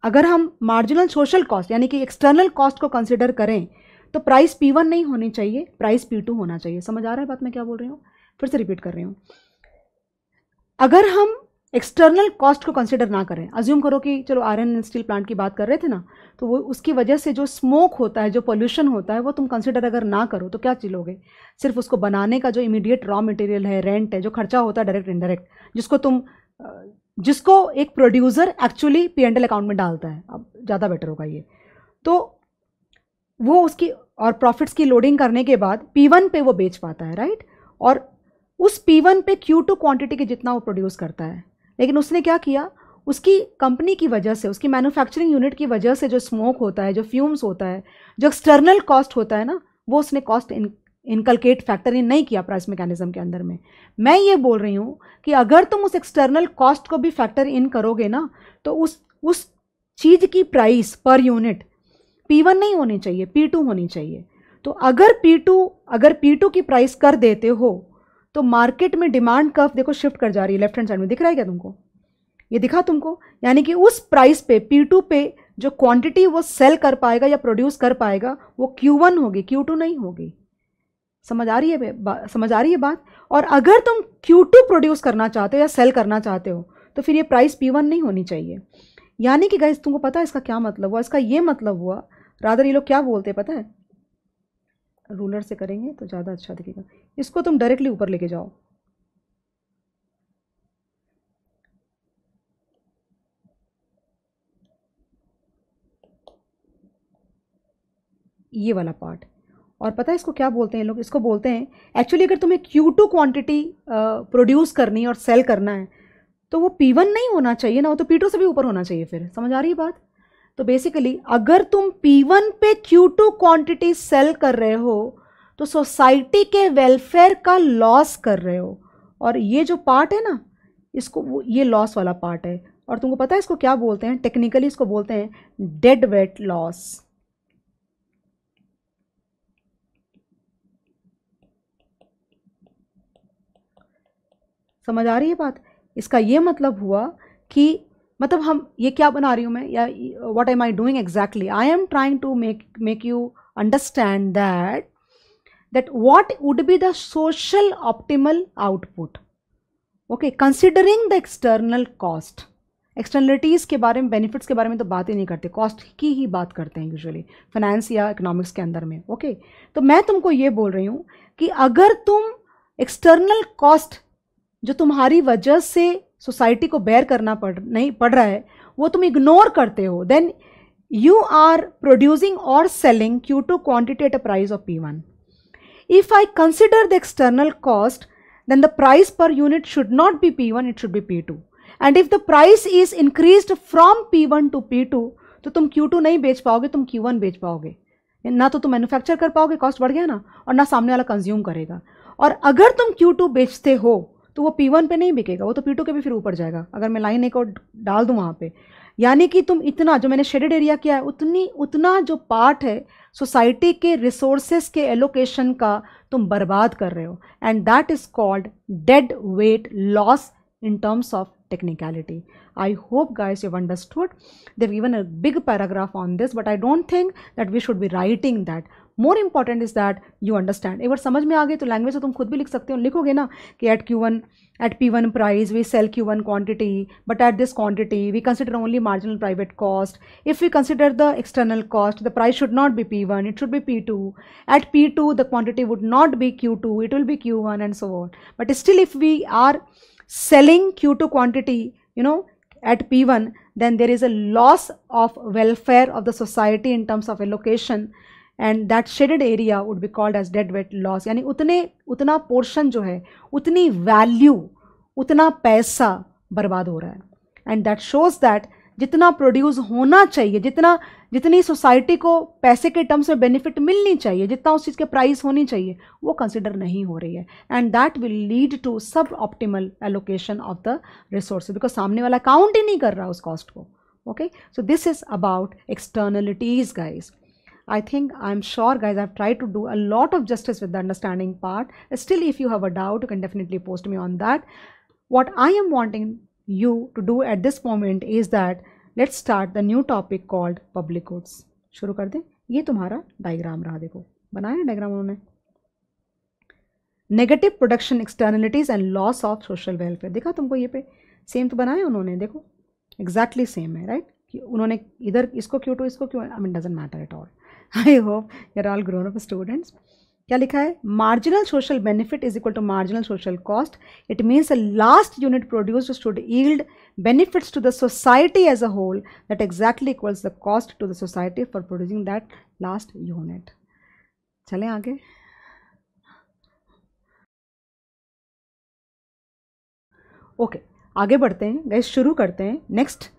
अगर हम मार्जिनल सोशल कॉस्ट यानी कि एक्सटर्नल कॉस्ट को कंसिडर करें तो प्राइस पी वन नहीं होनी चाहिए प्राइस पी टू होना चाहिए। समझ आ रहा है बात मैं क्या बोल रही हूँ? फिर से रिपीट कर रही हूँ। अगर हम एक्सटर्नल कॉस्ट को कंसिडर ना करें। अज्यूम करो कि चलो आयरन एंड स्टील प्लांट की बात कर रहे थे ना तो वो उसकी वजह से जो स्मोक होता है, जो पोल्यूशन होता है, वो तुम कंसिडर अगर ना करो तो क्या चिलोगे सिर्फ़ उसको बनाने का जो इमीडिएट रॉ मटेरियल है रेंट है, जो खर्चा होता है डायरेक्ट इनडायरेक्ट जिसको तुम जिसको एक producer actually P and L account में डालता है। अब ज़्यादा बेटर होगा ये। तो वो उसकी, और प्रॉफिट्स की लोडिंग करने के बाद पी वन पे वो बेच पाता है राइट और उस पी वन पे क्यू टू क्वान्टिटी के जितना वो प्रोड्यूस करता है लेकिन उसने क्या किया? उसकी कंपनी की वजह से, उसकी मैन्युफैक्चरिंग यूनिट की वजह से जो स्मोक होता है, जो फ्यूम्स होता है, जो एक्सटर्नल कॉस्ट होता है ना, वो उसने cost in inculcate factor in नहीं किया प्राइस मैकेनिज्म के अंदर में। मैं ये बोल रही हूँ कि अगर तुम उस एक्सटर्नल कॉस्ट को भी फैक्टर इन करोगे ना तो उस उस चीज़ की price per unit P one नहीं होनी चाहिए पी टू होनी चाहिए। तो अगर पी टू अगर पी टू की प्राइस कर देते हो तो मार्केट में डिमांड कर्व देखो शिफ्ट कर जा रही है लेफ़्ट हैंड साइड में। दिख रहा है क्या तुमको? ये दिखा तुमको? यानी कि उस प्राइस पे पी टू पे जो क्वांटिटी वो सेल कर पाएगा या प्रोड्यूस कर पाएगा, वो क्यू वन होगी क्यू टू नहीं होगी। समझ आ रही है समझ आ रही है बात? और अगर तुम क्यू टू प्रोड्यूस करना चाहते हो या सेल करना चाहते हो तो फिर ये प्राइस पी वन नहीं होनी चाहिए। यानी कि गाइस तुमको पता है इसका क्या मतलब हुआ? इसका ये मतलब हुआ रादर ये लोग क्या बोलते हैं पता है? रूलर से करेंगे तो ज़्यादा अच्छा दिखेगा। इसको तुम डायरेक्टली ऊपर लेके जाओ। ये वाला पार्ट और पता है इसको क्या बोलते हैं लोग? इसको बोलते हैं एक्चुअली अगर तुम्हें क्यू टू क्वान्टिटी प्रोड्यूस करनी और सेल करना है तो वो पी वन नहीं होना चाहिए ना, वो तो पी टू से भी ऊपर होना चाहिए फिर। समझ आ रही है बात? तो बेसिकली अगर तुम पी वन पे क्यू टू क्वान्टिटी सेल कर रहे हो तो सोसाइटी के वेलफेयर का लॉस कर रहे हो। और ये जो पार्ट है ना, इसको वो, ये लॉस वाला पार्ट है। और तुमको पता है इसको क्या बोलते हैं? टेक्निकली इसको बोलते हैं डेड वेट लॉस समझ आ रही है बात? इसका ये मतलब हुआ कि मतलब हम, ये क्या बना रही हूँ मैं? या what am I doing exactly I am trying to make make you understand that that what would be the social optimal output okay, considering the external cost externalities के बारे में बेनिफिट्स के बारे में तो बात ही नहीं करते कॉस्ट की ही बात करते हैं यूजुअली फाइनेंस या इकोनॉमिक्स के अंदर में ओके तो मैं तुमको ये बोल रही हूँ कि अगर तुम एक्सटर्नल कॉस्ट जो तुम्हारी वजह से सोसाइटी को बेयर करना पड़, नहीं, पड़ रहा है, वो तुम इग्नोर करते हो देन यू आर प्रोड्यूसिंग और selling Q two quantity at a price of P one external cost then the price per unit should not be P one it should be P two and if the price is increase from P one to P two तो तुम Q two नहीं बेच पाओगे, तुम Q one बेच पाओगे। ना तो तुम मैन्युफैक्चर कर पाओगे कॉस्ट बढ़ गया ना, और ना सामने वाला कंज्यूम करेगा। और अगर तुम क्यू टू बेचते हो तो वो पी वन पे नहीं बिकेगा, वो तो पी टू के भी फिर ऊपर जाएगा। अगर मैं लाइन एक और डाल दूँ वहाँ पे यानी कि तुम इतना जो मैंने शेडेड एरिया किया है उतनी उतना जो पार्ट है सोसाइटी के रिसोर्सेज के एलोकेशन का तुम बर्बाद कर रहे हो and that is called dead weight loss in terms of technicality. I hope guys you've understood. They've given a big paragraph on this but I don't think that we should be writing that. More important is that you understand एक बार समझ में आ गई तो language तो तुम खुद भी लिख सकते हो। लिखोगे ना कि at Q one at P one price we sell Q one quantity but at this quantity we consider only marginal private cost if we consider the external cost the price should not be P one it should be P two at P two the quantity would not be Q two it will be Q one and so on but still if we are selling q2 quantity, you know, at p1 then there is a loss of welfare of the society in terms of allocation. And that shaded area would be called as dead weight loss यानी उतने, उतना portion जो है, उतनी value उतना पैसा बर्बाद हो रहा है। एंड दैट शोज़ दैट जितना प्रोड्यूस होना चाहिए, जितना, जितनी सोसाइटी को पैसे के टर्म्स में बेनिफिट मिलनी चाहिए, जितना उस चीज़ के प्राइस होनी चाहिए, वो कंसिडर नहीं हो रही है। And that will lead to suboptimal allocation of the resource because सामने वाला काउंट ही नहीं कर रहा उस कॉस्ट को। Okay so this is about externalities guys I think I'm sure guys I've tried to do a lot of justice with the understanding part. Still if you have a doubt you can definitely post me on that. What I am wanting you to do at this moment is that let's start the new topic called public goods शुरू कर दें ये तुम्हारा diagram रहा देखो बनाया ना diagram उन्होंने negative production externalities and loss of social welfare देखा तुमको ये पे सेम तो बनाया उन्होंने देखो एग्जैक्टली exactly सेम है राइट right? कि उन्होंने इधर इसको क्यों तो इसको क्यों I mean doesn't matter at all I hope you're all grown up students क्या लिखा है? Marginal social benefit is equal to marginal social cost it means a last unit produced should yield benefits to the society as a whole that exactly equals the cost to the society for producing that last unit चलें आगे। Okay okay, आगे बढ़ते हैं gas शुरू करते हैं next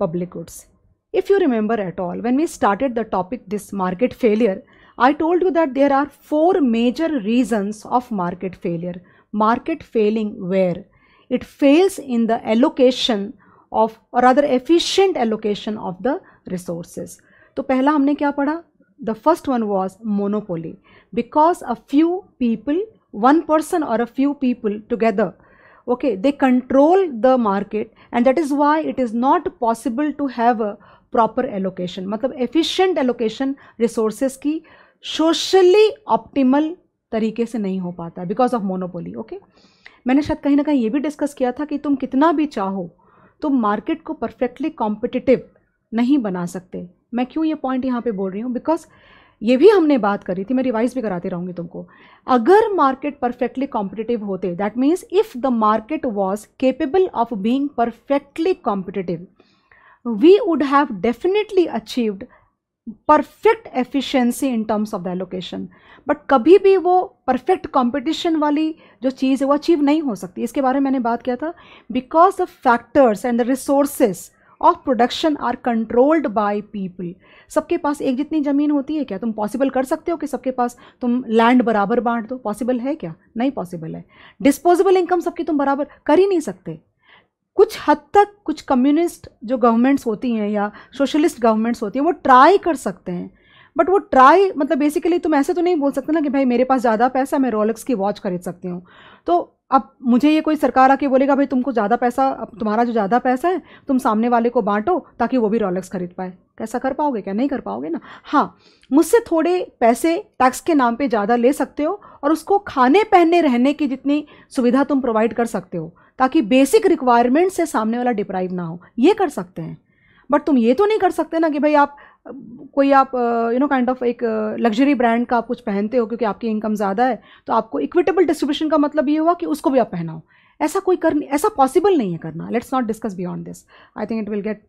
public goods if you remember at all when we started the topic this market failure I told you that there are four major reasons of market failure. Market failing where? It fails in the allocation of or rather efficient allocation of the resources. तो पहला हमने क्या पढ़ा The first one was monopoly because a few people, one person or a few people together okay they control the market and that is why it is not possible to have a proper allocation मतलब efficient allocation resources की socially optimal तरीके से नहीं हो पाता because of monopoly okay मैंने शायद कहीं ना कहीं ये भी डिस्कस किया था कि तुम कितना भी चाहो, तुम मार्केट को परफेक्टली कॉम्पिटिटिव नहीं बना सकते। मैं क्यों ये पॉइंट यहाँ पे बोल रही हूँ? बिकॉज़ ये भी हमने बात करी थी, मैं रिवाइज भी कराती रहूँगी तुमको। अगर मार्केट परफेक्टली कॉम्पिटिटिव होते that means if the market was capable of being perfectly competitive we would have definitely achieved perfect efficiency in terms of the allocation but कभी भी वो परफेक्ट कंपटीशन वाली जो चीज़ है, वो अचीव नहीं हो सकती। इसके बारे में मैंने बात किया था। Because the factors and the resources of production are controlled by people सबके पास एक जितनी ज़मीन होती है, क्या तुम पॉसिबल कर सकते हो कि सबके पास तुम लैंड बराबर बांट दो? पॉसिबल है क्या? नहीं पॉसिबल है। डिस्पोजेबल इनकम सबकी तुम बराबर कर ही नहीं सकते। कुछ हद तक कुछ कम्युनिस्ट जो गवर्नमेंट्स होती हैं या सोशलिस्ट गवर्नमेंट्स होती हैं, वो ट्राई कर सकते हैं। बट वो ट्राई मतलब बेसिकली तुम ऐसे तो नहीं बोल सकते ना कि भाई मेरे पास ज़्यादा पैसा है, मैं रोलेक्स की वॉच खरीद सकती हूँ। तो अब मुझे ये कोई सरकार आके बोलेगा, भाई तुमको ज़्यादा पैसा, अब तुम्हारा जो ज़्यादा पैसा है, तुम सामने वाले को बांटो ताकि वो भी रोलेक्स खरीद पाए। कैसा कर पाओगे, क्या नहीं कर पाओगे ना? हाँ मुझसे थोड़े पैसे टैक्स के नाम पे ज़्यादा ले सकते हो और उसको खाने पहनने रहने की जितनी सुविधा तुम प्रोवाइड कर सकते हो। ताकि बेसिक रिक्वायरमेंट से सामने वाला डिप्राइव ना हो। ये कर सकते हैं। बट तुम ये तो नहीं कर सकते ना कि भाई आप, कोई आप यू नो काइंड ऑफ़ एक लग्जरी ब्रांड का आप कुछ पहनते हो क्योंकि आपकी इनकम ज़्यादा है तो आपको इक्विटेबल डिस्ट्रीब्यूशन का मतलब ये हुआ कि उसको भी आप पहनाओ। ऐसा कोई कर, ऐसा पॉसिबल नहीं है करना। Let's not discuss beyond this I think it will get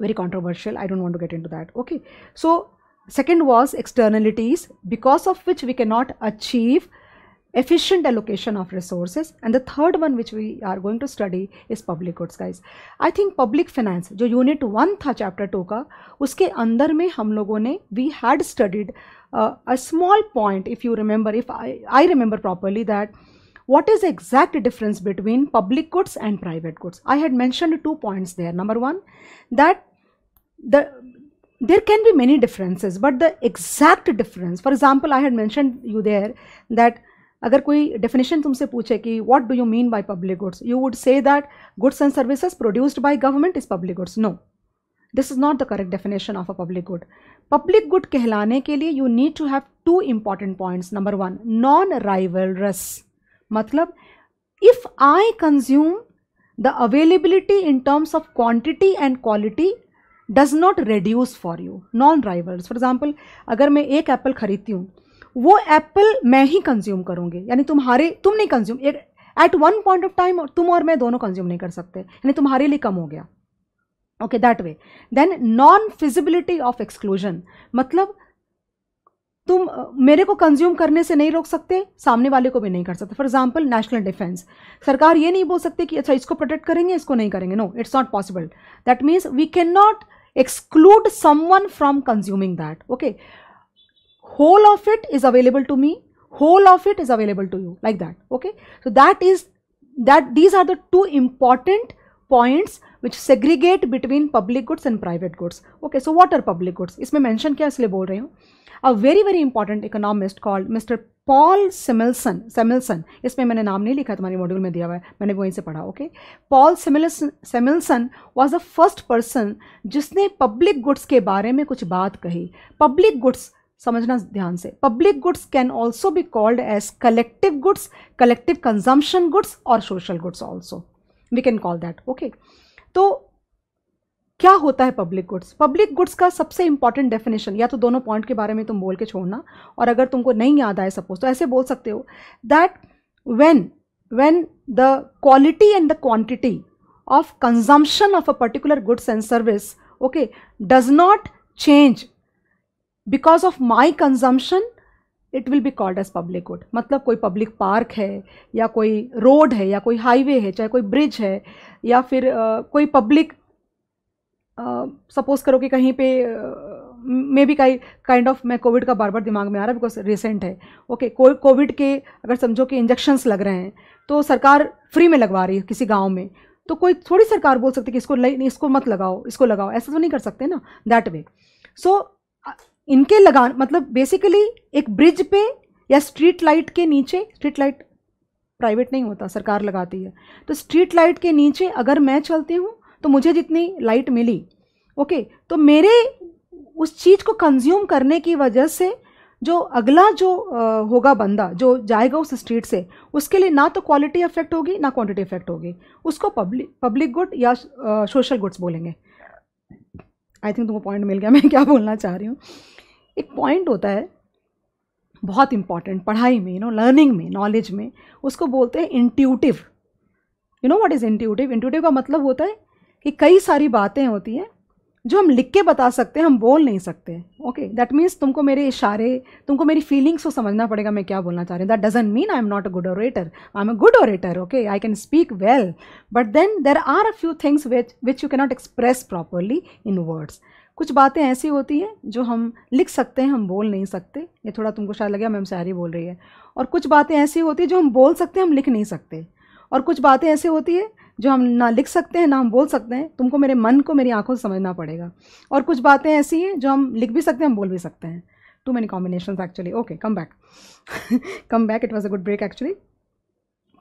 very very controversial. I don't want to get into that. Okay. So, second was externalities, because of which we cannot achieve efficient allocation of resources and the third one which we are going to study is public goods guys i think public finance जो unit one था chapter to का उसके अंदर में हम लोगों ने we had studied uh, a small point if you remember if I, I remember properly that what is the exact difference between public goods and private goods i had mentioned two points there number one that the there can be many differences but the exact difference for example i had mentioned you there that अगर कोई definition तुमसे पूछे कि what do you mean by public goods you would say that goods and services produced by government is public goods no this is not the correct definition of a public good public good कहलाने के लिए you need to have two important points number one non rivalrous मतलब if I consume the availability in terms of quantity and quality does not reduce for you non rivals for example अगर मैं एक apple खरीदती हूँ वो apple मैं ही consume करूँगी। यानी तुम्हारे, तुम नहीं consume at one point of time तुम और मैं दोनों कंज्यूम नहीं कर सकते। यानी तुम्हारे लिए कम हो गया। Okay that way then non feasibility of exclusion मतलब तुम मेरे को कंज्यूम करने से नहीं रोक सकते, सामने वाले को भी नहीं कर सकते। फॉर एग्ज़ाम्पल नेशनल डिफेंस सरकार ये नहीं बोल सकती कि अच्छा इसको प्रोटेक्ट करेंगे, इसको नहीं करेंगे। No it's not possible that means we can not exclude someone from consuming that. Okay? Whole of it is available to me whole of it is available to you like that okay so that is that these are the two important points which segregate between public goods and private goods okay so what are public goods इसमें mention क्या इसलिए बोल रही हूँ a very very important economist called Mr. Paul Samuelson Samuelson इसमें मैंने नाम नहीं लिखा तुम्हारे मॉड्यूल में दिया हुआ है मैंने वहीं से पढ़ा okay Paul Samuelson was the first person जिसने पब्लिक गुड्स के बारे में कुछ बात कही पब्लिक गुड्स समझना ध्यान से। Public goods can also be called as collective goods collective consumption goods और social goods also we can call that okay तो क्या होता है पब्लिक गुड्स पब्लिक गुड्स का सबसे इंपॉर्टेंट डेफिनेशन या तो दोनों पॉइंट के बारे में तुम बोल के छोड़ना, और अगर तुमको नहीं याद आए सपोज़ तो ऐसे बोल सकते हो that when when the quality and the quantity of consumption of a particular goods and service okay does not change because of my consumption it will be called as public good मतलब कोई public park है या कोई road है या कोई highway है चाहे कोई ब्रिज है या फिर uh, कोई पब्लिक सपोज़ करो कि कहीं पे मे बी काई काइंड ऑफ़ मैं कोविड का बार बार दिमाग में आ रहा है बिकॉज़ रिसेंट है। ओके okay, कोविड के अगर समझो कि इंजेक्शन्स लग रहे हैं तो सरकार फ्री में लगवा रही है किसी गाँव में तो कोई थोड़ी सरकार बोल सकती है कि इसको इसको मत लगाओ इसको लगाओ। ऐसा तो नहीं कर सकते ना दैट वे सो इनके लगा मतलब बेसिकली एक ब्रिज पे या स्ट्रीट लाइट के नीचे स्ट्रीट लाइट प्राइवेट नहीं होता, सरकार लगाती है। तो स्ट्रीट लाइट के नीचे अगर मैं चलती हूँ तो मुझे जितनी लाइट मिली ओके तो मेरे उस चीज़ को कंज्यूम करने की वजह से जो अगला जो होगा बंदा, जो जाएगा उस स्ट्रीट से, उसके लिए ना तो क्वालिटी इफ़ेक्ट होगी, ना क्वांटिटी इफ़ेक्ट होगी। उसको पब्लिक पब्लिक गुड या सोशल गुड्स बोलेंगे। आई थिंक तुमको पॉइंट मिल गया, [laughs] मैं क्या बोलना चाह रही हूँ? एक पॉइंट होता है, बहुत इंपॉर्टेंट पढ़ाई में यू नो लर्निंग में नॉलेज में, उसको बोलते हैं intuitive you know what is intuitive intuitive का मतलब होता है कि कई सारी बातें होती हैं जो हम लिख के बता सकते हैं, हम बोल नहीं सकते। ओके दैट मीन्स तुमको मेरे इशारे, तुमको मेरी फीलिंग्स को समझना पड़ेगा, मैं क्या बोलना चाह रही हूँ। That doesn't mean I am not a good orator I am a good orator okay I can speak well but then there are a few things which which you cannot express properly in words कुछ बातें ऐसी होती हैं जो हम लिख सकते हैं, हम बोल नहीं सकते। ये थोड़ा तुमको शायद लगे मैम शायरी बोल रही है। और कुछ बातें ऐसी होती हैं जो हम बोल सकते हैं, हम लिख नहीं सकते। और कुछ बातें ऐसी होती है जो हम ना लिख सकते हैं, ना हम बोल सकते हैं, तुमको मेरे मन को, मेरी आँखों से समझना पड़ेगा। और कुछ बातें ऐसी हैं जो हम लिख भी सकते हैं, हम बोल भी सकते हैं। Too many combination actually okay come back come back it was a good break actually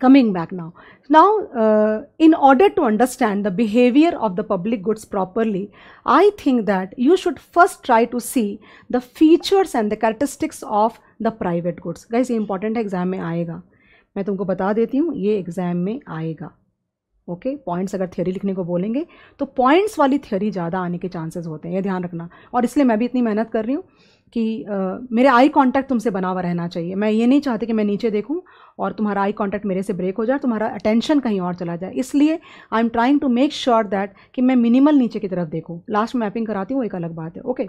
coming back now now in order to understand the behaviour of the public goods properly I think that you should first try to see the features and the characteristics of the private goods guys ये important exam में आएगा। मैं तुमको बता देती हूँ, ये exam में आएगा। Okay okay? पॉइंट्स अगर थियोरी लिखने को बोलेंगे तो पॉइंट्स वाली थियोरी ज़्यादा आने के चांसेस होते हैं ये ध्यान रखना। और इसलिए मैं भी इतनी मेहनत कर रही हूँ कि आ, मेरे आई कांटेक्ट तुमसे बना हुआ रहना चाहिए। मैं ये नहीं चाहती कि मैं नीचे देखूँ और तुम्हारा आई कांटेक्ट मेरे से ब्रेक हो जाए तुम्हारा अटेंशन कहीं और चला जाए। इसलिए I am trying to make sure that कि मैं मिनिमल नीचे की तरफ़ देखूँ। लास्ट मैपिंग कराती हूँ एक अलग बात है। ओके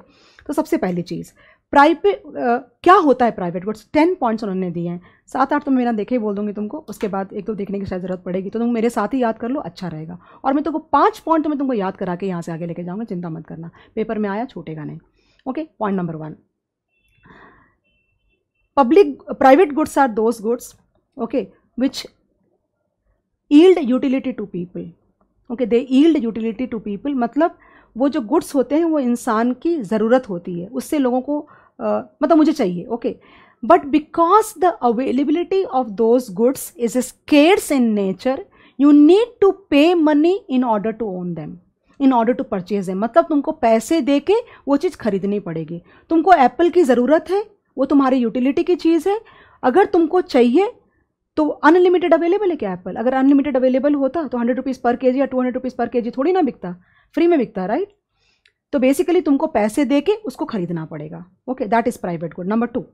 तो सबसे पहली चीज़ प्राइवेट क्या होता है प्राइवेट गुड्स टेन पॉइंट्स उन्होंने दिए हैं। सात आठ तो मेरा देखे ही बोल दूँगी तुमको उसके बाद एक तो देखने की शायद ज़रूरत पड़ेगी तो तुम मेरे साथ ही याद कर लो अच्छा रहेगा। और मैं तुमको पाँच पॉइंट तो मैं तुमको याद करा के यहाँ से आगे लेके जाऊँगा चिंता मत करना। पेपर में आया छूटेगा नहीं। Okay point number one public private goods are those goods okay which yield utility to people. Okay they yield utility to people मतलब वो जो गुड्स होते हैं वो इंसान की ज़रूरत होती है उससे लोगों को uh, मतलब मुझे चाहिए okay but because the availability of those goods is scarce in nature you need to pay money in order to own them in order to purchase है मतलब तुमको पैसे दे के वो चीज़ खरीदनी पड़ेगी। तुमको एप्पल की ज़रूरत है, वो तुम्हारी यूटिलिटी की चीज़ है। अगर तुमको चाहिए तो अनलिमिटेड अवेलेबल है क्या एप्पल अगर अनलिमिटेड अवेलेबल होता तो हंड्रेड रुपीज़ पर के जी या टू हंड्रेड रुपीज़ पर के जी थोड़ी ना बिकता। फ्री में बिकता राइट तो बेसिकली तुमको पैसे दे के उसको खरीदना पड़ेगा। Okay that is private good number two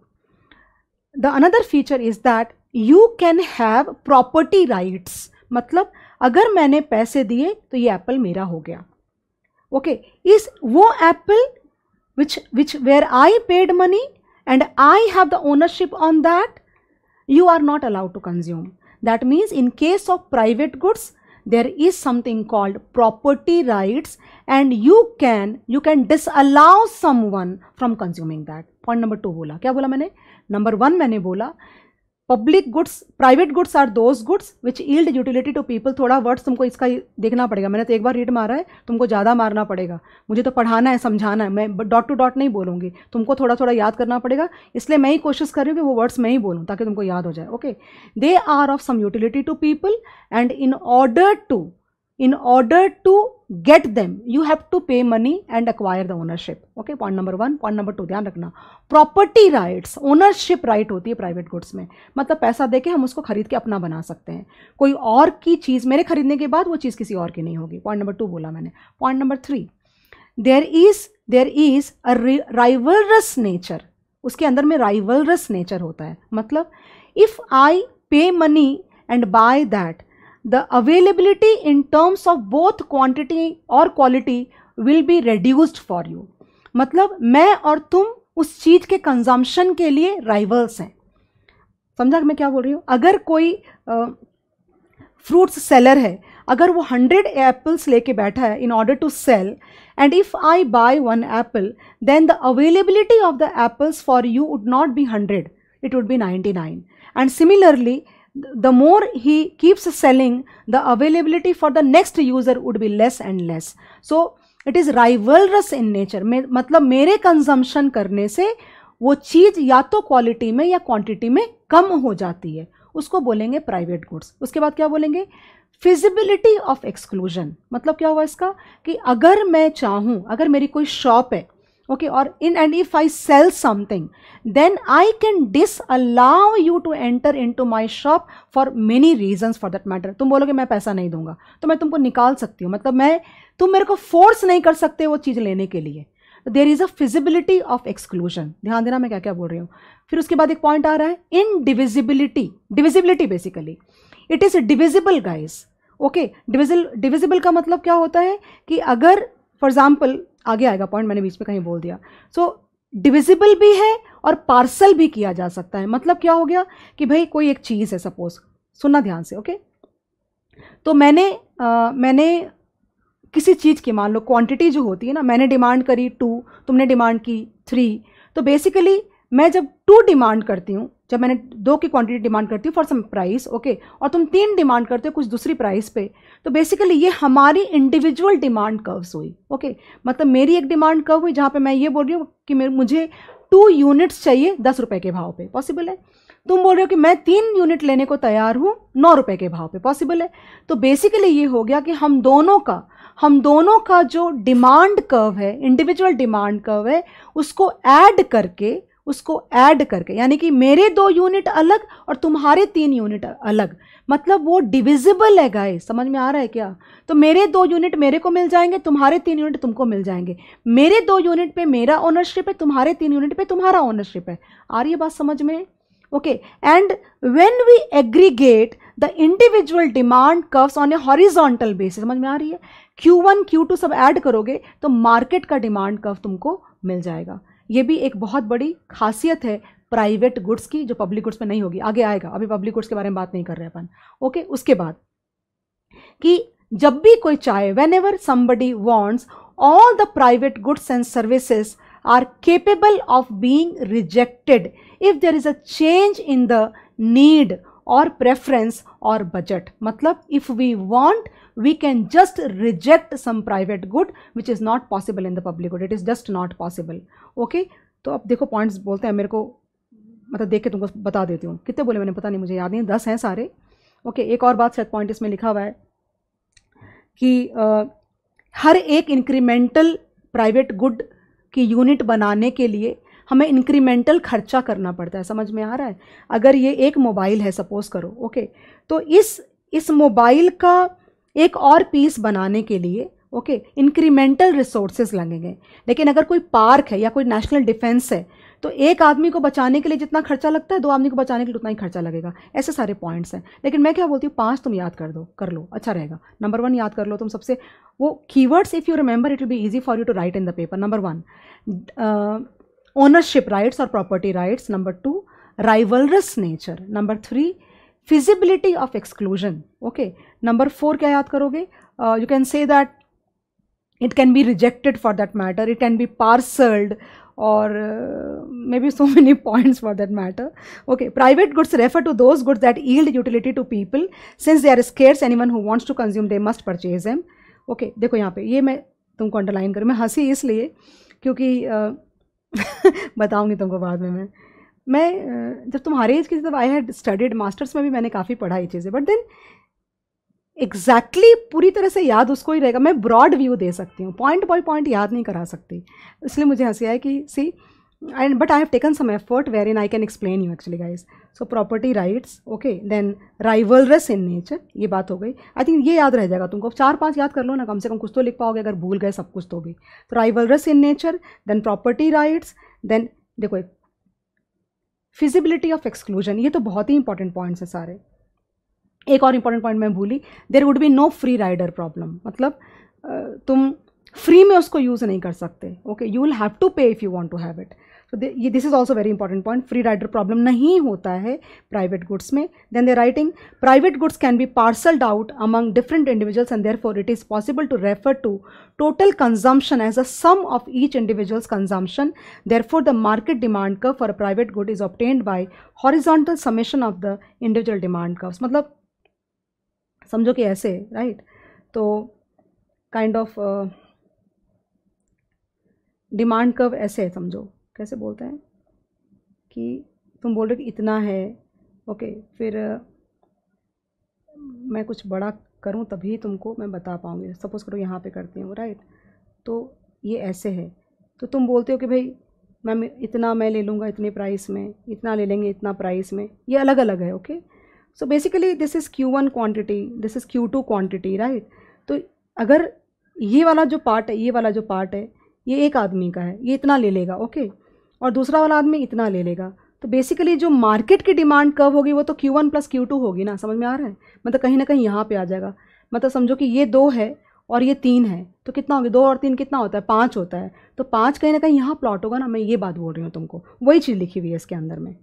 The another feature is that you can have property rights मतलब अगर मैंने पैसे दिए तो ये एप्पल मेरा हो गया ओके okay, इस वो apple which which where I paid money and I have the ownership on that, you are not allowed to consume. That means in case of private goods, there is something called property rights and you can you can disallow someone from consuming that point number 2 bola kya bola maine number 1 maine bola public goods private goods are those goods which yield utility to people थोड़ा words तुमको इसका देखना पड़ेगा। मैंने तो एक बार read मारा है, तुमको ज़्यादा मारना पड़ेगा। मुझे तो पढ़ाना है, समझाना है। मैं डॉट टू डॉट नहीं बोलूँगी। तुमको थोड़ा थोड़ा याद करना पड़ेगा। इसलिए मैं ही कोशिश कर रही हूँ कि वो वर्ड्स मैं ही बोलूँ, ताकि तुमको याद हो जाए। Okay they are of some utility to people and in order to in order to get them, you have to pay money and acquire the ownership. Okay, point number one point number two ध्यान रखना। Property rights ownership right होती है private goods में। मतलब पैसा देके हम उसको खरीद के अपना बना सकते हैं। कोई और की चीज़ मेरे खरीदने के बाद वो चीज़ किसी और की नहीं होगी। पॉइंट नंबर टू बोला मैंने। Point number three there is there is a rivalrous nature उसके अंदर में राइवलरस नेचर होता है। मतलब if I pay money and buy that the availability in terms of both quantity और quality will be reduced for you. मतलब मैं और तुम उस चीज़ के कंजम्पशन के लिए राइवल्स हैं। समझा मैं क्या बोल रही हूँ? अगर कोई फ्रूट्स सेलर है, अगर वो हंड्रेड एप्पल्स लेके बैठा है in order to sell and if I buy one apple then the availability of the apples for you would not be hundred it would be ninety nine and similarly the more he keeps selling, the availability for the next user would be less and less. So it is rivalrous in nature. मतलब मेरे consumption करने से वो चीज़ या तो quality में या quantity में कम हो जाती है उसको बोलेंगे प्राइवेट गुड्स उसके बाद क्या बोलेंगे फिजिबिलिटी ऑफ़ एक्सक्लूजन मतलब क्या हुआ इसका कि अगर मैं चाहूँ अगर मेरी कोई शॉप है okay, or in and if i sell something, then i can disallow you to enter into my shop for many reasons for that matter. तुम बोलोगे, मैं पैसा नहीं दूँगा। तो मैं तुमको निकाल सकती हूँ। मतलब मैं, तुम मेरे को फोर्स नहीं कर सकते वो चीज़ लेने के लिए। There is a feasibility of exclusion ध्यान देना मैं क्या क्या बोल रही हूँ। फिर उसके बाद एक पॉइंट आ रहा है in divisibility divisibility basically it is divisible guys okay divisible का मतलब क्या होता है कि अगर फॉर एग्ज़ाम्पल आगे आएगा पॉइंट मैंने बीच में कहीं बोल दिया। सो so, डिविजिबल भी है और पार्सल भी किया जा सकता है। मतलब क्या हो गया कि भाई कोई एक चीज़ है सपोज़ सुनना ध्यान से ओके तो मैंने आ, मैंने किसी चीज़ की मान लो क्वांटिटी जो होती है ना मैंने डिमांड करी टू तुमने डिमांड की थ्री तो बेसिकली मैं जब टू डिमांड करती हूँ जब मैंने दो की क्वांटिटी डिमांड करती हूँ फॉर सम प्राइस ओके और तुम तीन डिमांड करते हो कुछ दूसरी प्राइस पे तो बेसिकली ये हमारी इंडिविजुअल डिमांड कर्व्स हुई ओके मतलब मेरी एक डिमांड कर्व हुई जहाँ पे मैं ये बोल रही हूँ कि मुझे टू यूनिट्स चाहिए दस रुपये के भाव पे पॉसिबल है? तुम बोल रहे हो कि मैं तीन यूनिट लेने को तैयार हूँ नौ रुपये के भाव पे पॉसिबल है? तो बेसिकली ये हो गया कि हम दोनों का, हम दोनों का जो डिमांड कर्व है इंडिविजुअल डिमांड कर्व है, उसको ऐड करके उसको ऐड करके, यानी कि मेरे दो यूनिट अलग और तुम्हारे तीन यूनिट अलग। मतलब वो डिविजिबल है गाय समझ में आ रहा है क्या? तो मेरे दो यूनिट मेरे को मिल जाएँगे, तुम्हारे तीन यूनिट तुमको मिल जाएँगे। मेरे दो यूनिट पे मेरा ओनरशिप है, तुम्हारे तीन यूनिट पे तुम्हारा ओनरशिप है। आ रही है बात समझ में? Okay and when we aggregate the individual demand curves on a horizontal basis समझ में आ रही है? Q1 Q2 सब ऐड करोगे तो मार्केट का डिमांड कर्व तुमको मिल जाएगा। ये भी एक बहुत बड़ी खासियत है प्राइवेट गुड्स की, जो पब्लिक गुड्स में नहीं होगी। आगे आएगा। अभी पब्लिक गुड्स के बारे में बात नहीं कर रहे अपन। ओके, उसके बाद कि जब भी कोई चाहे whenever somebody wants all the private goods and services are capable of being rejected if there is a change in the need और प्रेफरेंस और बजट मतलब if we want we can just reject some private good which is not possible in the public good it is just not possible okay तो अब देखो points बोलते हैं मेरे को मतलब देख के तुमको बता देती हूँ। कितने बोले मैंने पता नहीं मुझे याद नहीं दस हैं सारे। ओके okay, एक और बात शायद पॉइंट इसमें लिखा हुआ है कि आ, हर एक इंक्रीमेंटल प्राइवेट गुड की यूनिट बनाने के लिए हमें इंक्रीमेंटल खर्चा करना पड़ता है, समझ में आ रहा है? अगर ये एक मोबाइल है सपोज़ करो ओके तो इस इस मोबाइल का एक और पीस बनाने के लिए ओके इंक्रीमेंटल रिसोर्सेज लगेंगे। लेकिन अगर कोई पार्क है या कोई नेशनल डिफेंस है तो एक आदमी को बचाने के लिए जितना खर्चा लगता है, दो आदमी को बचाने के लिए उतना ही खर्चा लगेगा। ऐसे सारे पॉइंट्स हैं। लेकिन मैं क्या बोलती हूँ, पाँच तुम याद कर दो, कर लो अच्छा रहेगा। नंबर वन याद कर लो तुम सबसे, वो keywords if you remember it will be easy for you to write in the paper number one ownership rights और property rights number two rivalrous nature number three feasibility of exclusion okay number four क्या याद करोगे you can say that it can be rejected for that matter it can be parceled or uh, maybe so [laughs] many points for that matter okay private goods refer to those goods that yield utility to people since they are scarce anyone who wants to consume they must purchase them okay देखो यहाँ पे ये मैं तुमको underline करूँ मैं हंसी इसलिए क्योंकि uh, [laughs] बताऊँगी तुमको बाद में मैं। मैं जब तुम्हारे एज की जब आई हैड स्टडीड मास्टर्स में भी मैंने काफ़ी पढ़ा ये चीज़ें बट देन एग्जैक्टली exactly पूरी तरह से याद उसको ही रहेगा। मैं ब्रॉड व्यू दे सकती हूँ पॉइंट बाई पॉइंट याद नहीं करा सकती। इसलिए मुझे हँसी आया कि see and but I have taken some effort wherein I can explain you actually guys so property rights okay then rivalrous in nature ये बात हो गई। आई थिंक ये याद रह जाएगा तुमको। चार पाँच याद कर लो ना, कम से कम कुछ तो लिख पाओगे, अगर भूल गए सब कुछ तो भी। तो rivalrous in nature then property rights then देखो एक फिजिबिलिटी ऑफ़ एक्सक्लूजन ये तो बहुत ही इंपॉर्टेंट पॉइंट्स हैं सारे। एक और इंपॉर्टेंट पॉइंट मैं भूली there would be no free rider problem मतलब तुम फ्री में उसको यूज़ नहीं कर सकते okay you will have to pay if you want to have it तो ये this is also very important point free rider problem नहीं होता है प्राइवेट गुड्स में. Then they writing private goods can be parcelled out among different individuals and there it is possible to refer to total consumption as a sum of each individuals consumption therefore the market demand curve for a private good is obtained by horizontal summation of the individual demand curve मतलब समझो कि ऐसे right right? तो kind of demand curve ऐसे है, समझो। कैसे बोलते हैं? कि तुम बोल रहे हो कि इतना है, ओके, फिर मैं कुछ बड़ा करूँ तभी तुमको मैं बता पाऊँगी। सपोज़ करो यहाँ पे करती हूँ राइट तो ये ऐसे है। तो तुम बोलते हो कि भाई, मैम, इतना मैं ले लूँगा इतने प्राइस में, इतना ले लेंगे इतना प्राइस में, ये अलग अलग है okay so basically this is Q one quantity this is Q two quantity right तो अगर ये वाला जो पार्ट है, ये वाला जो पार्ट है, ये एक आदमी का है, ये इतना ले लेगा ओके और दूसरा वाला आदमी इतना ले लेगा। तो बेसिकली जो मार्केट की डिमांड कब होगी, वो तो Q one plus Q two होगी ना? समझ में आ रहा है? मतलब कहीं ना कहीं यहाँ पे आ जाएगा। मतलब समझो कि ये दो है और ये तीन है। तो कितना होगा? दो और तीन कितना होता है? पाँच होता है। तो पाँच कहीं ना कहीं यहाँ प्लॉट होगा ना? मैं ये बात बोल रही हूँ तुमको। वही चीज़ लिखी हुई है इसके अंदर में।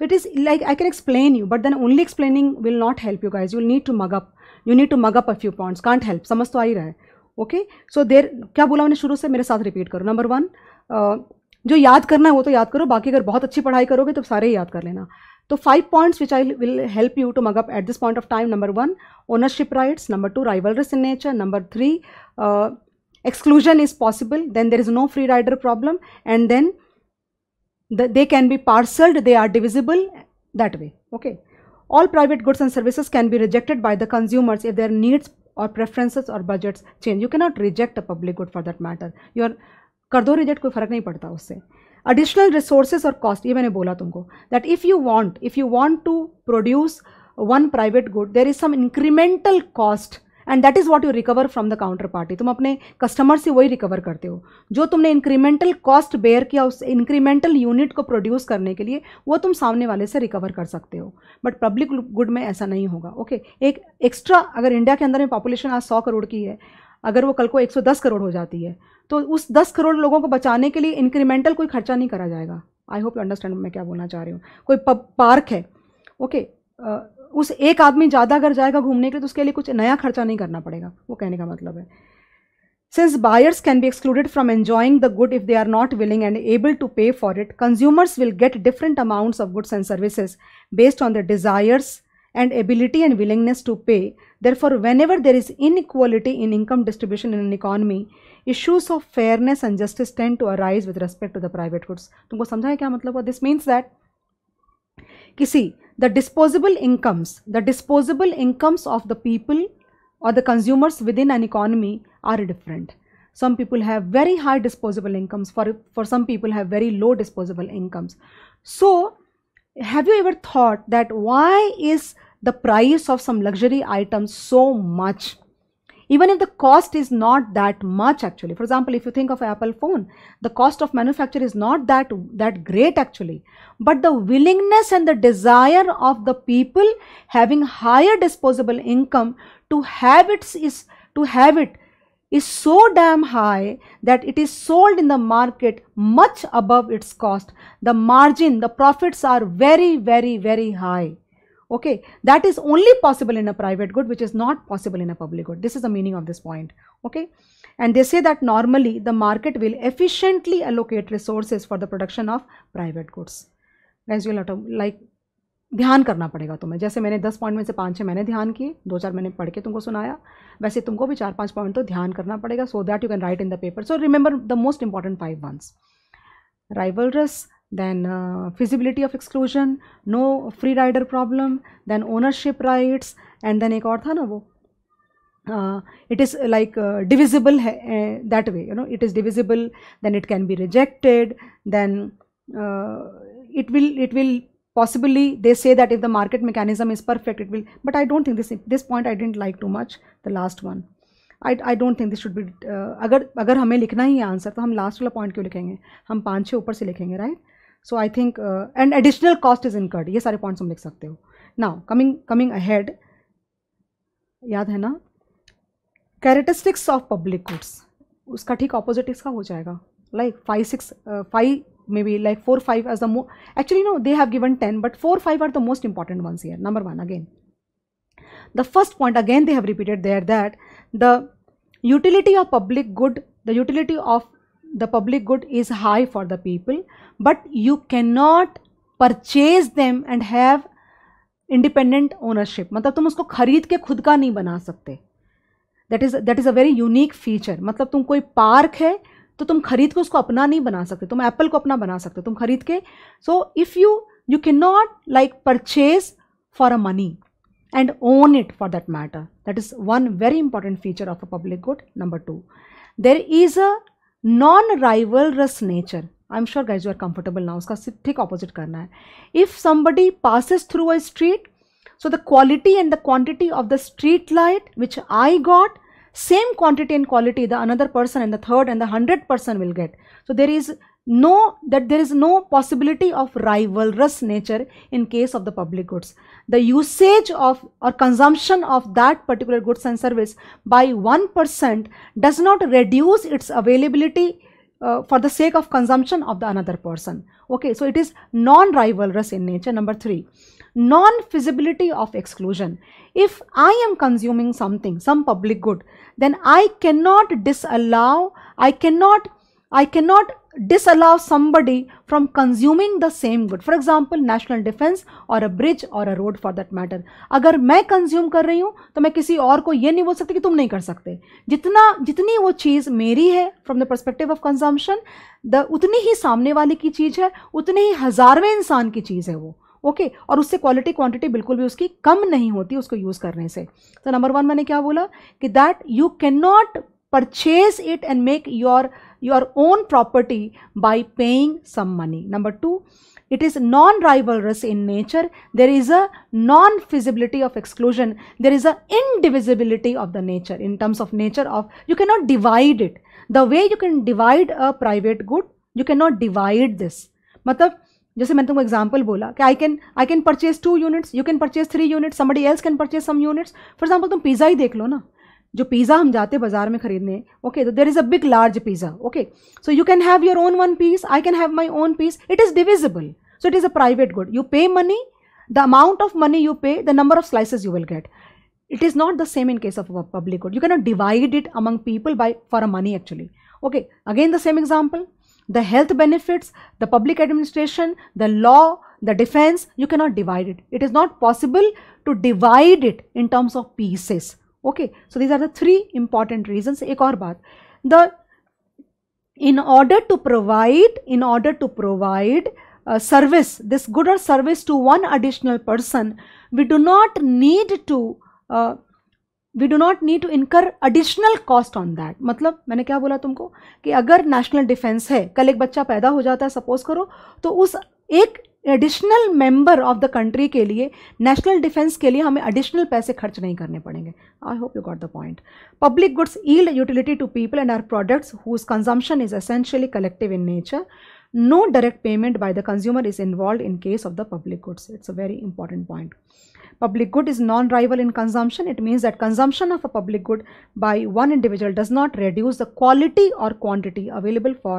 तो it is like I can explain you but then only explaining will not help you guys you need to mug up you need to mug up a few points can't help समझ तो आ ही रहा है। Okay so there क्या बोला मैंने शुरू से? मेरे साथ रिपीट करो। नंबर वन जो याद करना है वो तो याद करो, बाकी अगर बहुत अच्छी पढ़ाई करोगे तो सारे ही याद कर लेना। तो five points which I will help you to mug up at this point of time number one ownership rights number two rival in nature number three exclusion is possible then there is no free rider problem and then they can be parcelled they are divisible that way okay all private goods and services can be rejected by the consumers if their needs और preferences और budgets change you cannot reject a public good for that matter you are कर दो reject कोई फ़र्क नहीं पड़ता उससे। Additional resources और कॉस्ट ये मैंने बोला तुमको that if you want if you want to produce one private good there is some incremental cost and that is what you recover from the counter party तुम अपने कस्टमर से वही recover करते हो। जो तुमने इंक्रीमेंटल कॉस्ट बेयर किया उस इंक्रीमेंटल यूनिट को प्रोड्यूस करने के लिए, वो तुम सामने वाले से रिकवर कर सकते हो। बट पब्लिक गुड में ऐसा नहीं होगा ओके okay? एक एक्स्ट्रा अगर इंडिया के अंदर में पॉपुलेशन आज सौ करोड़ की है, अगर वो कल को 110 करोड़ हो जाती है तो उस 10 करोड़ लोगों को बचाने के लिए इंक्रीमेंटल कोई खर्चा नहीं करा जाएगा। आई होप यू अंडरस्टैंड मैं क्या बोलना चाह रही हूँ। कोई पार्क है। ओके okay, उस एक आदमी ज़्यादा अगर जाएगा घूमने के लिए तो उसके लिए कुछ नया खर्चा नहीं करना पड़ेगा। वो कहने का मतलब है। Since buyers can be excluded from enjoying the good if they are not willing and able to pay for it consumers will get different amounts of goods and services based on the desires and ability and willingness to pay. Therefore, whenever there is inequality in income distribution in an economy, issues of fairness and justice tend to arise with respect to the private goods. तुमको समझा है क्या मतलब हुआ? This means that किसी the disposable incomes, the disposable incomes of the people or the consumers within an economy are different. Some people have very high disposable incomes, for, for some people have very low disposable incomes. So, have you ever thought that why is the price of some luxury items so much? Even if the cost is not that much actually. For example if you think of apple phone the cost of manufacture is not that that great actually. But the willingness and the desire of the people having higher disposable income to have it is to have it is so damn high that it is sold in the market much above its cost. The margin the profits are very very very high okay that is only possible in a private good which is not possible in a public good this is the meaning of this point okay and they say that normally the market will efficiently allocate resources for the production of private goods guys you'll have to like ध्यान करना पड़ेगा तुम्हें जैसे मैंने दस point में से पाँच छः मैंने ध्यान किए दो चार मैंने पढ़ के तुमको सुनाया वैसे तुमको भी चार पाँच पॉइंट तो ध्यान करना पड़ेगा so that you can write in the paper so remember the most important five ones rivalrous then uh, feasibility of exclusion no free rider problem then ownership rights and then एक और था ना वो uh, it is like uh, divisible uh, that way you know it is divisible then it can be rejected then uh, it will it will possibly they say that if the market mechanism is perfect it will but i don't think this this point i didn't like too much the last one I I don't think this should be अगर अगर हमें लिखना ही है answer तो हम last वाला point क्यों लिखेंगे हम पाँच छः ऊपर से लिखेंगे right so I think and additional cost is incurred ये सारे पॉइंट्स हम लिख सकते हो नाउ कमिंग कमिंग अहेड याद है ना कैरेटिस्टिक्स ऑफ़ पब्लिक गुड्स उसका ठीक ऑपोजिट इसका हो जाएगा like five six five may be like four five as the mo actually no they have given ten but four five are the most important ones year number one again the first point again they have repeated there that the utility of public good, the utility of the public good is high for the people but you cannot purchase them and have independent ownership मतलब तुम उसको खरीद के खुद का नहीं बना सकते। That is that is a very unique feature मतलब तुम कोई पार्क है तो तुम खरीद के उसको अपना नहीं बना सकते। तुम एप्पल को अपना बना सकते तुम खरीद के। So if you you can not like purchase for a money and own it for that matter. That is one very important feature of a public good. Number two, there is a non rivalrous nature I am sure guys you are comfortable ना उसका सिर्फ़ ठीक opposite करना है. If somebody passes through a street so the quality and the quantity of the street light which I got same quantity and quality the another person and the third and the hundred person will get so there is no that there is no possibility of rivalrous nature in case of the public goods. The usage of or consumption of that particular goods and service by 1% does not reduce its availability uh, for the sake of consumption of the another person. Okay so it is non rivalrous in nature number 3 non feasibility of exclusion. If i am consuming something some public good then i cannot disallow i cannot I cannot disallow somebody from consuming the same good. For example, national defense or a bridge or a road for that matter. अगर मैं consume कर रही हूँ तो मैं किसी और को ये नहीं बोल सकती कि तुम नहीं कर सकते जितना जितनी वो चीज़ मेरी है from the perspective of consumption the उतनी ही सामने वाले की चीज़ है उतने ही हज़ारवें इंसान की चीज़ है वो ओके okay? और उससे क्वालिटी क्वांटिटी बिल्कुल भी उसकी कम नहीं होती उसको यूज़ करने से तो नंबर वन मैंने क्या बोला कि that you can not purchase it and make your your own property by paying some money. Number two, it is non-rivalrous in nature. There is a non-feasibility of exclusion. There is a indivisibility of the nature in terms of nature of, you cannot divide it. The way you can divide a private good, you cannot divide this. मतलब जैसे मैंने तुमको example बोला कि I can I can purchase two units you can purchase three units somebody else can purchase some units for example तुम pizza ही देख लो ना जो पिज़्ज़ा हम जाते हैं बाजार में खरीदने ओके तो there is a big large pizza okay so you can have your own one piece I can have my own piece it is divisible so it is a private good you pay money the amount of money you pay the number of slices you will get it is not the same in case of a public good you cannot divide it among people by for a money actually okay again the same example the health benefits the public administration the law the defense you cannot divide it it is not possible to divide it in terms of pieces Okay so these are the three important reasons एक और बात the in order to provide in order to provide service this good और service to one additional person we do not need to we do not need to incur additional cost on that मतलब मैंने क्या बोला तुमको? कि अगर national defence है, कल एक बच्चा पैदा हो जाता है सपोज़ करो तो उस एक additional member of the country के लिए नेशनल डिफेंस के लिए हमें एडिशनल पैसे खर्च नहीं करने पड़ेंगे। I hope you got the point public goods yield utility to people and are products whose consumption is essentially collective in nature no direct payment by the consumer is involve in case of the public goods it's a very important point public good is non-rival in consumption. It means that consumption of a public good by one individual does not reduce the quality or quantity available for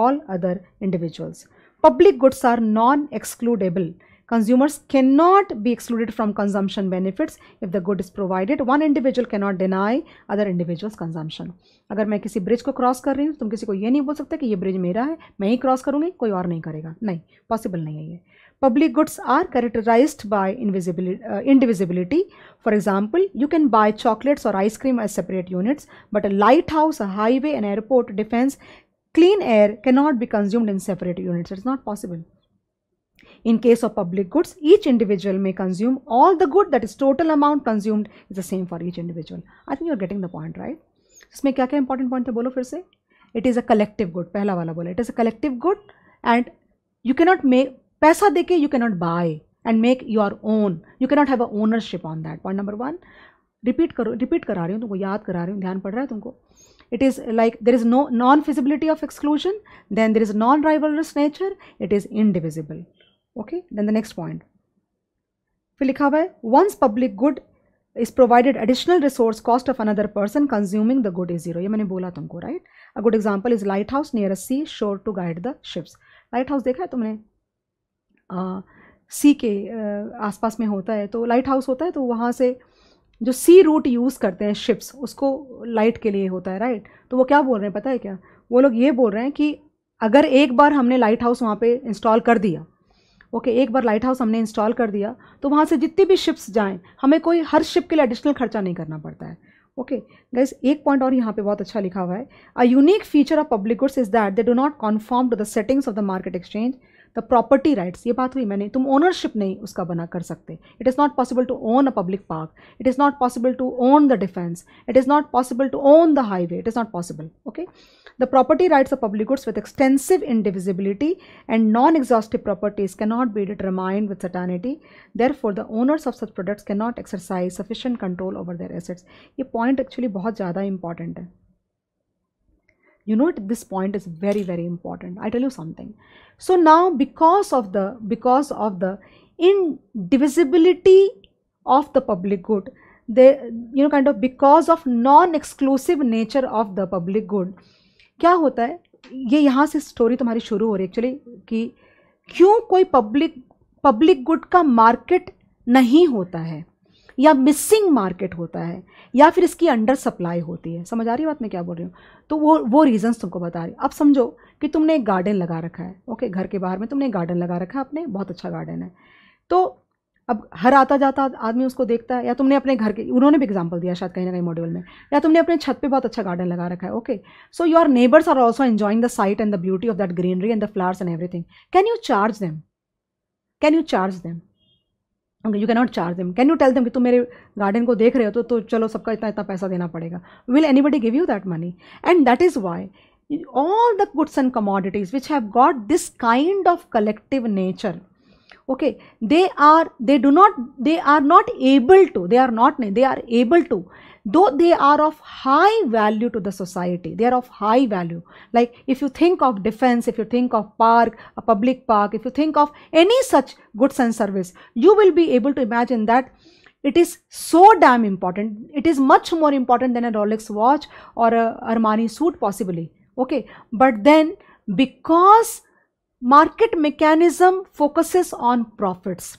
all other individuals. public goods are non-excludable consumers cannot be excluded from consumption benefits if the good is provided one individual cannot deny other individuals consumption अगर मैं किसी bridge को cross कर रही हूँ तुम किसी को ये नहीं बोल सकते कि ये ब्रिज मेरा है मैं ही क्रॉस करूँगी कोई और नहीं करेगा नहीं पॉसिबल नहीं है ये Public goods are characterized by uh, indivisibility. For example, you can buy chocolates or ice cream as separate units, but a lighthouse, a highway, an airport, defense, clean air cannot be consumed in separate units. It's not possible. In case of public goods, each individual may consume all the good that is total amount consumed is the same for each individual. I think you're getting the point, right? इसमें क्या क्या important point है बोलो फिर से it is a collective good पहला वाला बोला it is a collective good and you cannot make पैसा दे के you cannot buy and make your own you cannot have a ownership on that point number one repeat करो repeat करा रही हूँ तुमको याद करा रही हूँ ध्यान पड़ रहा है तुमको it is like there is no non-feasibility of exclusion then there is non-rivalrous nature it is indivisible okay then the next point फिर लिखा हुआ है once public good is provided additional resource cost of another person consuming the good is zero ये मैंने बोला तुमको right a good example is lighthouse near a sea shore to guide the ships lighthouse देखा है तुमने सी के आसपास में होता है तो लाइट हाउस होता है तो वहाँ से जो सी रूट यूज़ करते हैं शिप्स उसको लाइट के लिए होता है राइट तो वो क्या बोल रहे हैं, पता है क्या? वो लोग ये बोल रहे हैं कि अगर एक बार हमने लाइट हाउस वहाँ पे इंस्टॉल कर दिया ओके एक बार लाइट हाउस हमने इंस्टॉल कर दिया तो वहाँ से जितनी भी शिप्स जाएँ, हमें कोई हर शिप के लिए एडिशनल खर्चा नहीं करना पड़ता है ओके गाइस एक पॉइंट और यहाँ पे बहुत अच्छा लिखा हुआ है। A unique feature of public goods is that they do not conform to the settings of the market exchange the property rights ये बात हुई मैंने, तुम ओनरशिप नहीं उसका बना कर सकते। It is not possible to own a public park it is not possible to own the defence it is not possible to own the highway it is not possible okay the property rights of public goods with extensive in indivisibility and non exhaustive properties can not be determined with certainty therefore the owners of such products can not exercise sufficient control over their assets ये point actually बहुत ज़्यादा important है। You know this point is very very important. I tell you something. So now because of the because of the indivisibility of the public good, they you know kind of because of non-exclusive nature of the public good, क्या होता है ये यहाँ से story तुम्हारी शुरू हो रही है एक्चुअली कि क्यों कोई पब्लिक पब्लिक गुड का मार्केट नहीं होता है या मिसिंग मार्केट होता है, या फिर इसकी अंडर सप्लाई होती है। समझ आ रही है बात मैं क्या बोल रही हूँ? तो वो वो रीजंस तुमको बता रही अब समझो कि तुमने एक गार्डन लगा रखा है ओके घर के बाहर में तुमने एक गार्डन लगा रखा है अपने बहुत अच्छा गार्डन है। तो अब हर आता जाता आदमी उसको देखता है, या तुमने अपने घर के, उन्होंने भी एग्ज़ाम्पल दिया शायद कहीं ना कहीं मॉड्यूल में, या तुमने अपने छत पे बहुत अच्छा गार्डन लगा रखा है okay so your neighbours are also enjoying the sight and the beauty of that greenery and the flowers and everything can you charge them can you charge them you cannot charge them can you tell them कि तुम मेरे garden को देख रहे हो तो, तो चलो सबका इतना इतना पैसा देना पड़ेगा will anybody give you that money and that is why all the goods and commodities which have got this kind of collective nature okay they are they do not they are not able to they are not they are able to though they are of high value to the society they are of high value. Like if you think of defense if you think of park a public park if you think of any such goods and service you will be able to imagine that it is so damn important. It is much more important than a rolex watch or a armani suit possibly. Okay? But then because market mechanism focuses on profits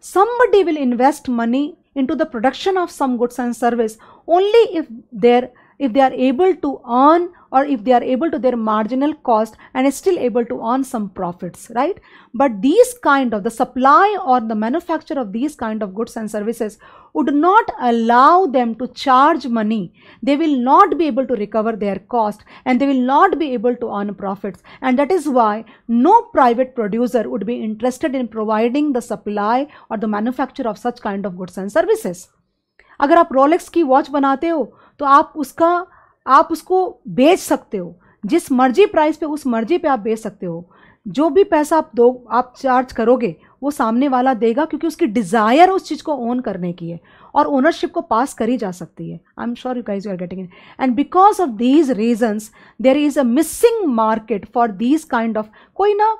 somebody will invest money into the production of some goods and service. Only if their if they are able to earn or if they are able to their marginal cost and is still able to earn some profits right but these kind of the supply or the manufacture of these kind of goods and services would not allow them to charge money they will not be able to recover their cost and they will not be able to earn profits and that is why no private producer would be interested in providing the supply or the manufacture of such kind of goods and services अगर आप Rolex की watch बनाते हो तो आप उसका, आप उसको बेच सकते हो। जिस मर्ज़ी प्राइस पे, उस मर्ज़ी पे आप बेच सकते हो। जो भी पैसा आप दो, आप चार्ज करोगे, वो सामने वाला देगा क्योंकि उसकी डिज़ायर उस चीज़ को ओन करने की है और ओनरशिप को पास करी जा सकती है। I am sure you guys you are getting it and because of these reasons there is a missing market for these kind of कोई ना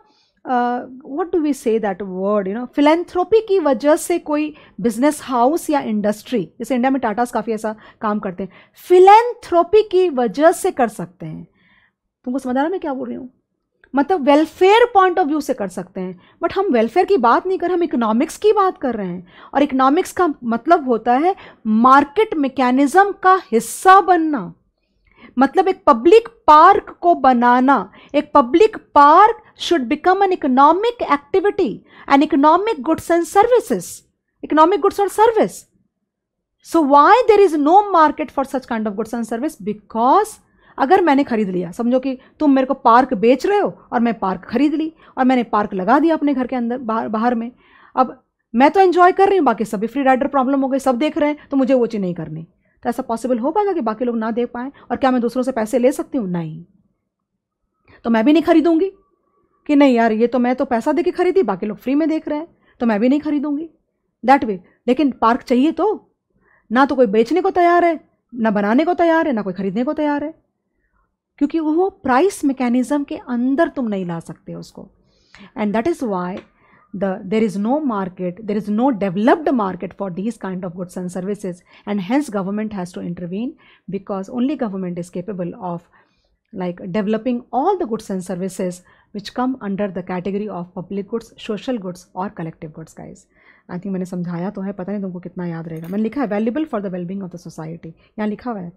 what do we say that word you know philanthropy की वजह से कोई business house या industry जैसे India में टाटास काफ़ी ऐसा काम करते हैं फिलेंथ्रोपी की वजह से कर सकते हैं। तुमको समझ आ रहा मैं क्या बोल रही हूँ? मतलब वेलफेयर पॉइंट ऑफ़ व्यू से कर सकते हैं। बट हम वेलफेयर की बात नहीं कर हम इकोनॉमिक्स की बात कर रहे हैं। और इकोनॉमिक्स का मतलब होता है मार्केट मैकेनिज्म का हिस्सा बनना। मतलब एक पब्लिक पार्क को बनाना, एक public park should become an economic activity an economic goods and services economic goods और service so why there is no market for such kind of goods and service because अगर मैंने खरीद लिया, समझो कि तुम मेरे को पार्क बेच रहे हो और मैं पार्क खरीद ली और मैंने पार्क लगा दिया अपने घर के अंदर, बाहर बाहर में। अब मैं तो एंजॉय कर रही हूँ, बाकी सभी फ्री राइडर प्रॉब्लम हो गई सब देख रहे हैं तो मुझे वो चीज़ नहीं करनी। तो ऐसा पॉसिबल हो पाएगा कि बाकी लोग ना दे पाएँ? और क्या मैं दूसरों से पैसे ले सकती हूँ? नहीं। तो मैं भी नहीं खरीदूँगी। कि नहीं यार, ये तो मैं तो पैसा दे के खरीदी, बाकी लोग फ्री में देख रहे हैं तो मैं भी नहीं खरीदूँगी। दैट वे लेकिन पार्क चाहिए तो। ना तो कोई बेचने को तैयार है, ना बनाने को तैयार है, ना कोई खरीदने को तैयार है। क्योंकि वो प्राइस मैकेनिज्म के अंदर तुम नहीं ला सकते उसको। And that is why the there is no market there is no developed market for these kind of goods and services and hence government has to intervene because only government is capable of like developing all the goods and services which come under the category of public goods social goods or collective goods guys I think मैंने समझाया तो है पता नहीं तुमको कितना याद रहेगा मैंने लिखा है valuable for the wellbeing of the society यहाँ लिखा हुआ है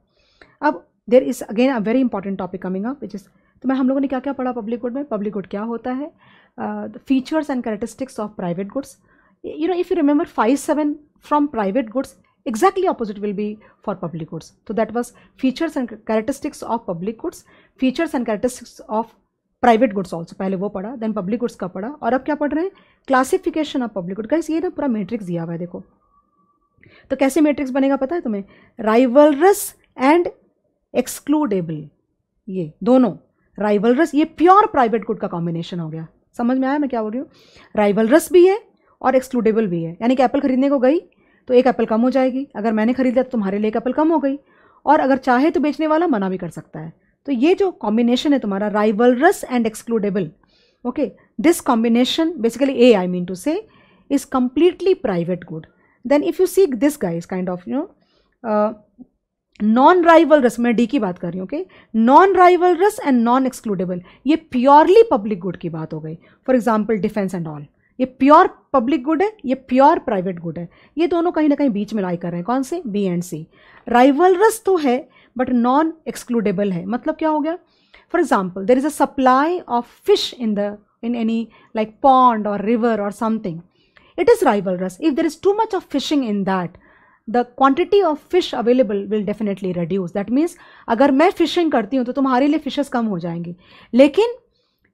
अब there is again a very important topic coming up which is तो मैं हम लोगों ने क्या क्या पढ़ा पब्लिक गुड में पब्लिक गुड क्या होता है uh, the features and characteristics of private goods. You know, if you remember 5-7 from private goods, exactly opposite will be for public goods. So that was features and characteristics of public goods, features and characteristics of private goods also पहले वो पढ़ा then public goods का पढ़ा और अब क्या पढ़ रहे हैं classification of public good guys ये ना पूरा मैट्रिक्स दिया हुआ है देखो तो कैसे मैट्रिक्स बनेगा पता है तुम्हें राइवलरस एंड एक्सक्लूडेबल ये दोनों राइवलरस ये प्योर प्राइवेट गुड का कॉम्बिनेशन हो गया समझ में आया मैं क्या बोल रही हूँ? राइवलरस भी है और एक्सक्लूडेबल भी है। यानी कि एप्पल खरीदने को गई तो एक एप्पल कम हो जाएगी। अगर मैंने खरीद तो तुम्हारे लिए एक एप्पल कम हो गई। और अगर चाहे तो बेचने वाला मना भी कर सकता है। तो ये जो कॉम्बिनेशन है तुम्हारा rivalrous and excludable okay this combination basically a I mean to say is completely private good then if you seek this guys kind of you know non rivalrous मैं डी की बात कर रही हूँ okay non rivalrous and non excludable ये purely public good की बात हो गई। For example defence and all ये प्योर पब्लिक गुड है, ये प्योर प्राइवेट गुड है। ये दोनों कहीं ना कहीं बीच में लाई कर रहे हैं। कौन से? बी एंड सी राइवलरस तो है बट नॉन एक्सक्लूडेबल है। मतलब क्या हो गया? For example there is a supply of fish in the in any like pond और रिवर और something it is rivalrous if there is too much of fishing in that the quantity of fish available will definitely reduce. That means अगर मैं fishing करती हूँ तो तुम्हारे लिए fishes कम हो जाएँगी। लेकिन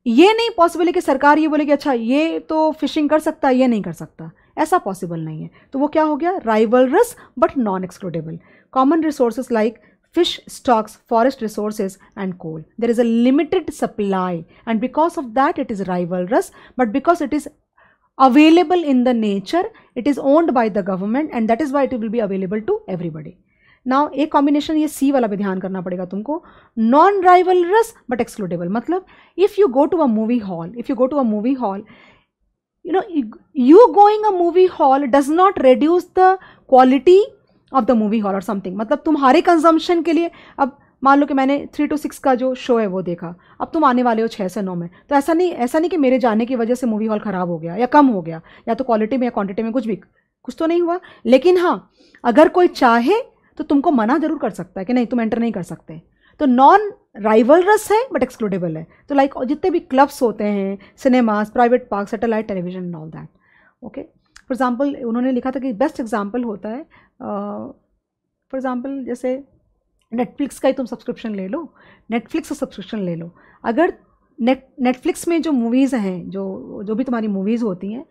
ये नहीं पॉसिबल है कि सरकार ये बोले कि अच्छा ये तो फिशिंग कर सकता है ये नहीं कर सकता। ऐसा पॉसिबल नहीं है। तो वो क्या हो गया? Rivalrous but non excludable common resources like fish stocks, forest resources, and coal. There is a limited supply, and because of that, it is rivalrous. But because it is available in the nature, it is owned by the government, and that is why it will be available to everybody. Now एक combination ये C वाला भी ध्यान करना पड़ेगा तुमको non rivalrous but excludable मतलब if you go to a movie hall if you go to a movie hall you know you going a movie hall does not reduce the quality of the movie hall और something मतलब तुम्हारे consumption के लिए अब मान लो कि मैंने थ्री टू सिक्स का जो शो है वो देखा अब तुम आने वाले हो छः से नौ में तो ऐसा नहीं ऐसा नहीं कि मेरे जाने की वजह से मूवी हॉल ख़राब हो गया या कम हो गया या तो क्वालिटी में या क्वांटिटी में कुछ भी कुछ तो नहीं हुआ। लेकिन हाँ अगर कोई चाहे तो तुमको मना ज़रूर कर सकता है कि नहीं तुम एंटर नहीं कर सकते। तो नॉन राइवलरस है बट एक्सक्लूडेबल है। तो लाइक like, जितने भी क्लब्स होते हैं cinemas private park satellite television and all that okay for example उन्होंने लिखा था कि बेस्ट एग्ज़ाम्पल होता है फॉर uh, एग्ज़ाम्पल जैसे नेटफ्लिक्स का ही तुम सब्सक्रिप्शन ले लो नेटफ्लिक्स का सब्सक्रिप्शन ले लो। अगर नेट नेटफ्लिक्स में जो मूवीज़ हैं, जो जो भी तुम्हारी मूवीज़ होती हैं,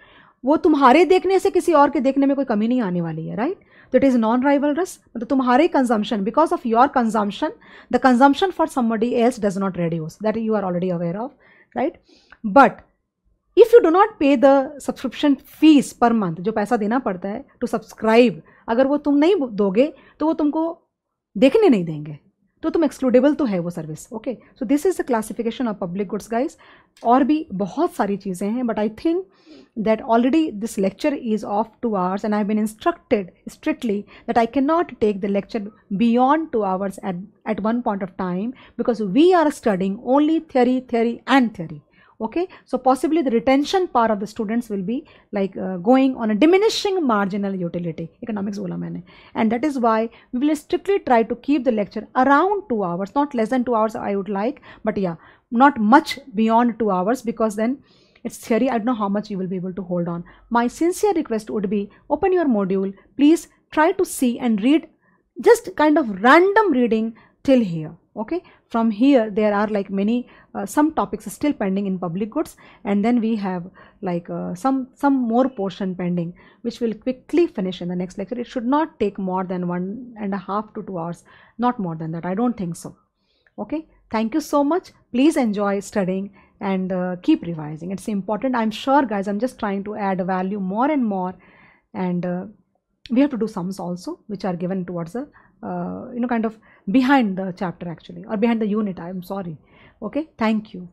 वो तुम्हारे देखने से किसी और के देखने में कोई कमी नहीं आने वाली है राइट तो it is non rivalrous मतलब तुम्हारे consumption because of your consumption the consumption for somebody else does not reduce that you are already aware of right but if you do not pay the subscription fee per month जो पैसा देना पड़ता है to subscribe अगर वो तुम नहीं दोगे तो वो तुमको देखने नहीं देंगे। तो तुम एक्सक्लूडेबल तो है वो service okay so this is the classification of public goods guys और भी बहुत सारी चीज़ें हैं but I think that already this lecture is of two hours and I been instructed strictly that I can not take the lecture beyond two hours at at one point of time because we are studying only theory theory and theory okay? So possibly the retention part of the students will be like uh, going on a diminishing marginal utility economics bola maine. And that is why we will strictly try to keep the lecture around 2 hours not less than 2 hours i would like but yeah not much beyond 2 hours because then it's theory i don't know how much you will be able to hold on. My sincere request would be open your module. Please try to see and read just kind of random reading till here. Okay from here there are like many uh, some topics still pending in public goods. And then we have like uh, some some more portion pending which will quickly finish in the next lecture. It should not take more than one and a half to two hours not more than that. I don't think so. Okay? Thank you so much. Please enjoy studying and uh, keep revising. It's important. I'm sure guys i'm just trying to add value more and more. And uh, we have to do sums also which are given towards the uh, you know kind of behind the chapter actually or behind the unit i am sorry. Okay? Thank you